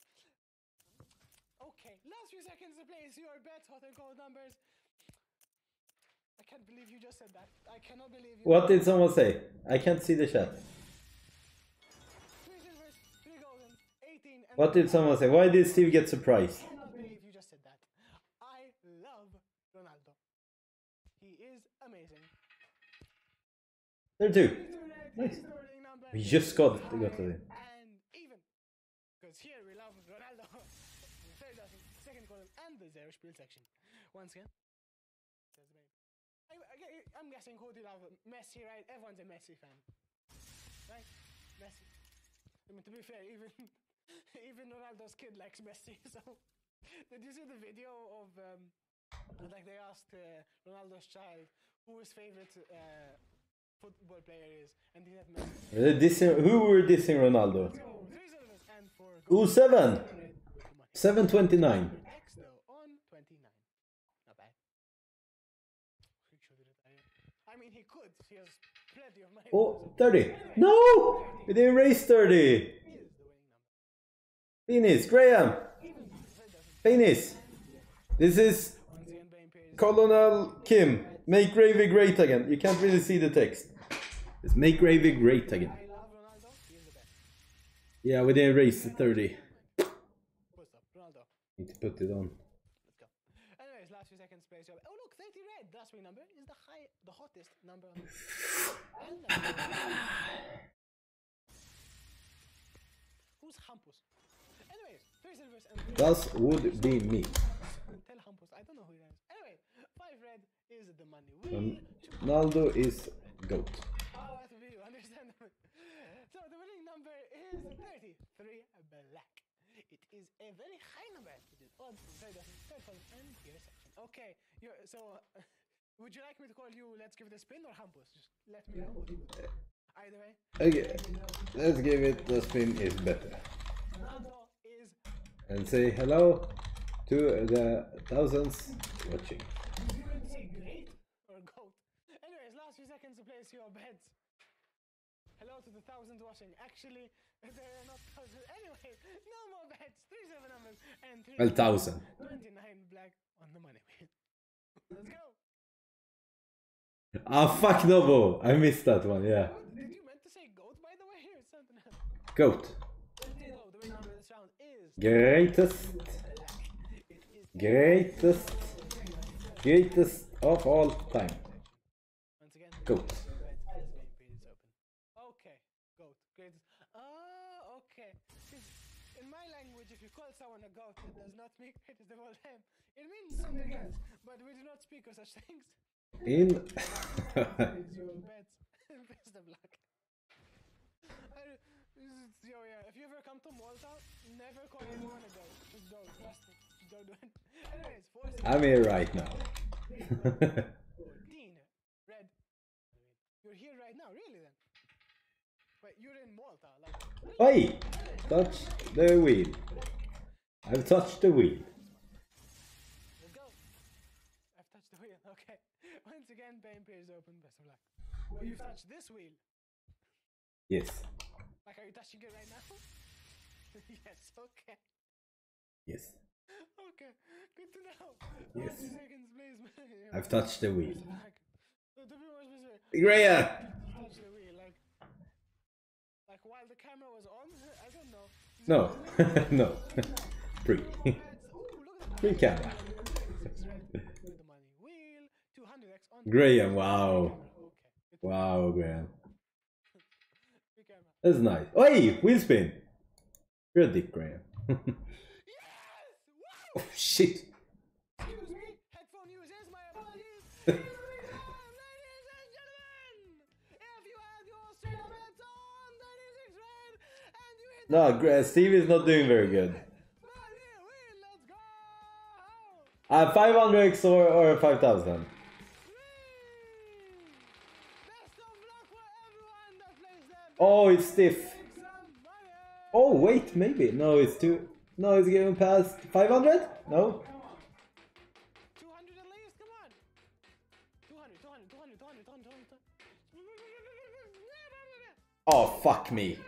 Speaker 3: Okay, last few seconds to place your bets, hot and cold numbers. I can't believe you just said that. I cannot believe you.
Speaker 1: What did someone say? I can't see the chat.
Speaker 3: Three silvers, three golden, 18 and
Speaker 1: What did someone say? Why did Steve get surprised?
Speaker 3: I cannot believe you just said that. I love Ronaldo. He is amazing.
Speaker 1: There too.
Speaker 3: Nice.
Speaker 1: We just it in.
Speaker 3: And even. Because here we love Ronaldo. Third second column, and the zero spiel section. Once again. I, I'm guessing who you love? Messi, right? Everyone's a Messi fan. Right? Messi. I mean, to be fair, even even Ronaldo's kid likes Messi. So, did you see the video of um, like they asked uh, Ronaldo's child who his favorite uh, football player is, and he said Messi.
Speaker 1: Were they uh, dissing, who were dissing Ronaldo?
Speaker 3: Three silvers and four
Speaker 1: Ooh, seven. 729.
Speaker 3: X though on 29. Not bad. He should do it. I I mean, he could. He has plenty of money.
Speaker 1: Oh, 30. No! We didn't raise 30.
Speaker 3: He is the winning.
Speaker 1: Penis, Graham. Penis. This is
Speaker 3: Once again, Bane pays.
Speaker 1: Colonel Kim. Make Gravy great again. You can't really see the text. It's make Gravy great again.
Speaker 3: I love Ronaldo. He is the best.
Speaker 1: Yeah, we didn't raise the 30.
Speaker 3: What's?
Speaker 1: Need to put it on.
Speaker 3: Anyways, last few seconds space job. Oh look, 30 red. That's winning number is the high, the hottest number. on- and the- Who's Hampus? Anyways, silvers and.
Speaker 1: That would be me.
Speaker 3: Tell Hampus. I don't know who that is. Anyway, five red is the money.
Speaker 1: Um. Naldo is GOAT.
Speaker 3: Oh, that's a. Understandable. So the winning number is 33 black. It is a very high number. It is odd, third, third column, and here section. Okay, so uh, would you like me to call you Let's Give It a Spin or Hampus? Just let me know. you. Either way,
Speaker 1: Okay, let's give it the spin is better.
Speaker 3: Is
Speaker 1: And say hello to the thousands watching.
Speaker 3: say great or goat. Anyways, last few seconds to place your bets. Hello to the thousands watching. Actually, there are not thousands. Anyway, no more bets. Three seven numbers and three.
Speaker 1: Well, thousand.
Speaker 3: 29 black on the money wheel. Let's go.
Speaker 1: Ah, fuck Novo. I missed that one, yeah.
Speaker 3: Did you meant to say goat by the way? Here, something else.
Speaker 1: GOAT.
Speaker 3: So the winning number this round is
Speaker 1: Greatest. Greatest. Greatest of all time.
Speaker 3: once again
Speaker 1: Goat.
Speaker 3: red as game period is open. Okay, goat. Greatest. Ah, okay. 'Cause In my language, if you call someone a goat, it does not mean greatest of all time. It means something else, but we do not speak of such things.
Speaker 1: In.
Speaker 3: It's your bets. Best of luck. I, this is, yo, yeah, if you ever come to Malta, never call anyone a. Just go, trust me. Don't do it. Anyways, four
Speaker 1: I'm here right now.
Speaker 3: 14. Red. You're here right now, really then? Wait, you're in Malta, like.
Speaker 1: Oi! Touch the wheel. I've touched the wheel.
Speaker 3: Let's go. I've touched the wheel. Okay. Once again, Bane Pier is open. Best of Oh, you've touched this wheel.
Speaker 1: Yes.
Speaker 3: Like, are you touching it right now? yes. Okay.
Speaker 1: Yes.
Speaker 3: Okay. Good to know.
Speaker 1: Yes.
Speaker 3: Seconds, please.
Speaker 1: I've touched the wheel.
Speaker 3: Like, so to be more specific,
Speaker 1: Greya!
Speaker 3: like while the camera was on, I don't know.
Speaker 1: No, no. Free.
Speaker 3: Ooh, look at that.
Speaker 1: Free camera.
Speaker 3: Six red with the money wheel, 200x on.
Speaker 1: Graham, wow. Wow, Graham. That's nice. Hey, wheel spin. You're a dick, Graham.
Speaker 3: Yes!
Speaker 1: Oh, shit.
Speaker 3: Excuse me, headphone users, my apologies. Here we go, ladies and gentlemen. If you had your straight up bets on 96 red and you hit
Speaker 1: No, Steve is not doing very good. Uh, 500x or, or 5000. Oh, it's stiff. Oh, wait, maybe. No, it's too. No, it's getting past 500? No?
Speaker 3: 200 at least, come on. 200, 200, 200, 200, 200, 200.
Speaker 1: Oh, fuck me.
Speaker 3: That's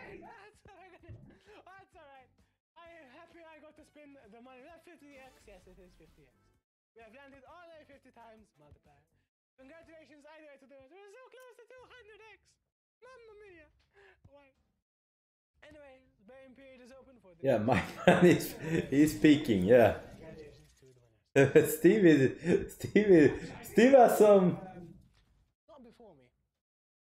Speaker 3: alright. I am happy I got to spin the money. That 50x. Yes, it is 50x. We have landed all day 50 times. Congratulations either to the We're so close to 200x. Mamma mia. Why? Anyway, the bearing period is open for the
Speaker 1: Yeah, my man is he's peaking. Yeah,
Speaker 3: congratulations to the winners.
Speaker 1: Steve is Steve is Steve has some.
Speaker 3: Not before me.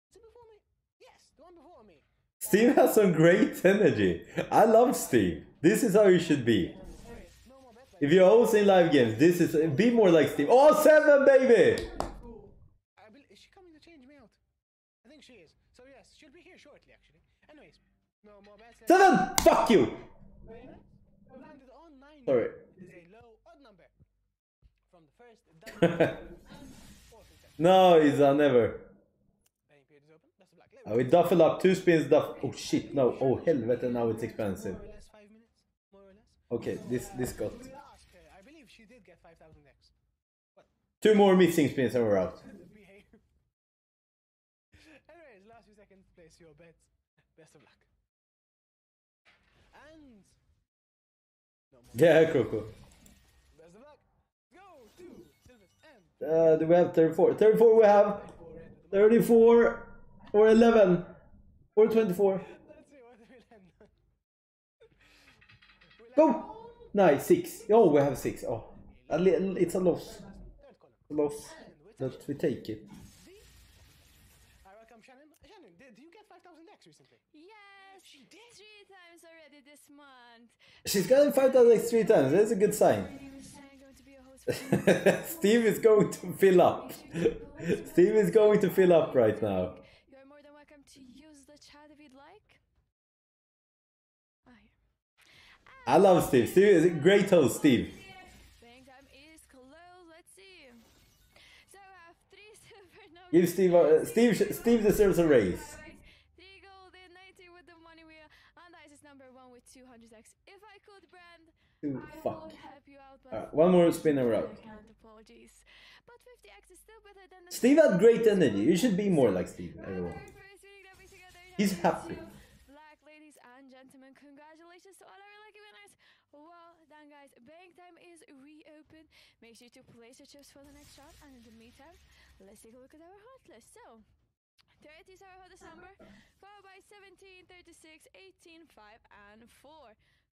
Speaker 3: Is it before me? Yes, the one before me.
Speaker 1: Steve has some great energy. I love Steve. This is how you should be.
Speaker 3: Wait, no more bets.
Speaker 1: If you're hosting live games, this is be more like Steve. Oh, seven, baby.
Speaker 3: I bel is she coming to change me out? I think she is. So yes, she'll be here shortly actually. Anyways, no more bets. Let's
Speaker 1: Seven. Fuck you.
Speaker 3: We landed on nine.
Speaker 1: Sorry.
Speaker 3: It is a low odd number. From the first down fourth attempt.
Speaker 1: No, it's a never.
Speaker 3: Best of luck.
Speaker 1: Uh, we duffel up two spins. Duff. Oh shit! No. Oh helvete! Now it's expensive. Okay, this this got
Speaker 3: will. I
Speaker 1: two more missing spins and we're out.
Speaker 3: Anyways, last few seconds, place your bets. Best of luck. And no more.
Speaker 1: Yeah, Coco.
Speaker 3: Best of luck. Go to Silvers and
Speaker 1: Uh, do we have 34? 34 we have. 34 or 11 or 24.
Speaker 3: let's see what we land on. We land
Speaker 1: Go! Nice, 6. Oh, we have 6. Oh, a it's a loss. A loss. But we take it.
Speaker 3: Shannon. Shannon, did you get 5,000 X recently?
Speaker 4: Yes, three times already this month.
Speaker 1: She's gotten 5000 three times. That's a good sign.
Speaker 4: I'm going to be a host for
Speaker 1: Steve is going to fill up. Steve is going to fill up right now.
Speaker 4: You are more than welcome to use the chat if you'd like. Ah.
Speaker 1: I love Steve. Steve is a great host, Steve.
Speaker 4: Playing time is close. Let's see. So I have three silver.
Speaker 1: Give Steve a, Steve Steve deserves a raise.
Speaker 4: Three golden, 90 with the money wheel, and ice is number one with 200x. If I could, I
Speaker 1: fuck.
Speaker 4: would help you out, but
Speaker 1: Alright, one more spin and we're out.
Speaker 4: apologies. But 50x is still better than the
Speaker 1: Steve had great energy. You should be more like Steve, everyone. He's happy.
Speaker 4: Black ladies and gentlemen, congratulations to all our lucky winners. Well done, guys. Bank time is reopened. Make sure to place your chips for the next round. And in the meantime, let's take a look at our hot list. So, 30 is our hottest number, followed by 17, 36, 18, 5, and 4.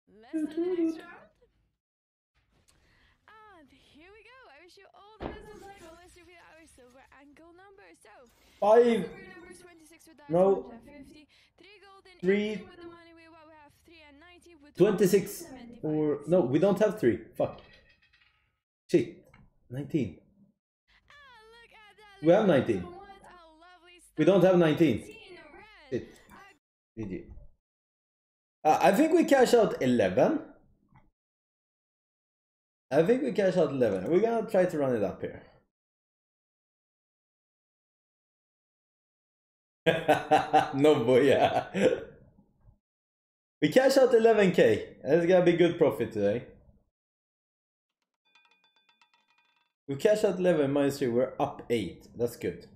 Speaker 4: Let's do the next round. And here we go. I wish you all the best of luck. Well, let's review our silver and gold numbers. So,
Speaker 1: Five.
Speaker 4: Silver 26 with
Speaker 1: No.
Speaker 4: 150. Three golden.
Speaker 1: Three.
Speaker 4: with the money wheel. While we have three and 90 with
Speaker 1: 26
Speaker 4: 175.
Speaker 1: or no, we don't have three. Fuck. Shit. 19.
Speaker 4: Ah, look at that.
Speaker 1: We have 19.
Speaker 4: What a lovely
Speaker 1: We don't have 19.
Speaker 4: 19 red.
Speaker 1: Shit. GG. I think we cash out 11. I think we cash out 11. We're gonna try to run it up here. no boy, yeah. We cash out 11k. That's gonna be good profit today. We cash out 11 minus 3. We're up 8. That's good.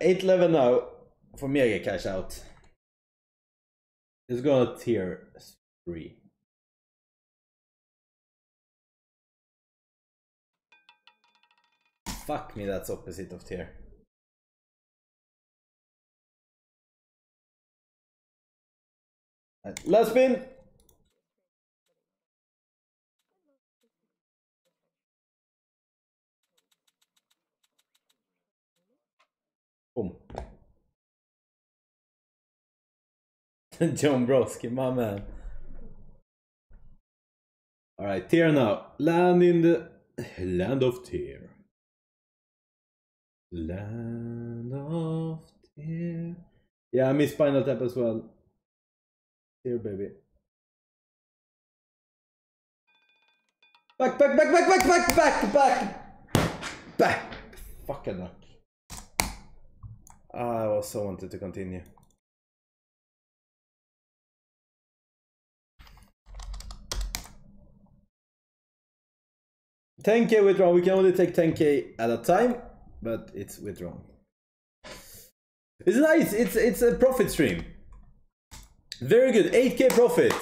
Speaker 1: 811 now for mega cash out. Let's go to tier 3. Fuck me, that's opposite of tier. Last spin. Boom. John Broski, my man. Alright, tier now. Land in the land of tier. Land of tier. Yeah, I miss Spinal Tap as well. Tier baby. Back, back, back, back, back, back, back, back, back. Fucking luck. Ah, I also wanted to continue. Ten K withdrawn. We can only take 10k at a time, but it's withdrawn. It's nice. It's it's a profit stream. Very good. 8k profit.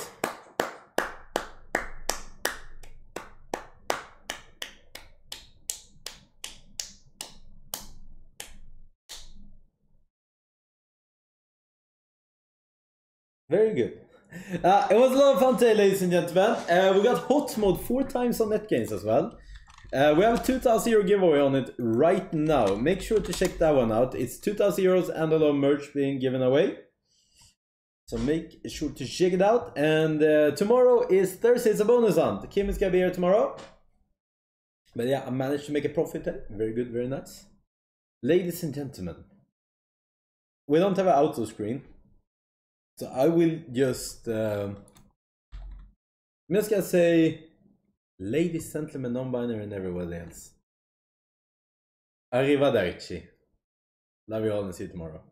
Speaker 1: Very good. Uh, it was a lot of fun today, ladies and gentlemen. Uh, we got hot mode four times on NetGains as well. Uh, we have a 2000 euro giveaway on it right now. Make sure to check that one out. It's 2000 euros and a lot of merch being given away. So make sure to check it out. And uh, tomorrow is Thursday. It's a bonus hunt. Kim is gonna be here tomorrow. But yeah, I managed to make a profit. Very good, very nice. Ladies and gentlemen, we don't have an auto screen. So I will just... Um, I'm just gonna say... Ladies, gentlemen, non-binary and everybody else. Arrivederci. Love you all and see you tomorrow.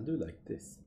Speaker 1: I do like this.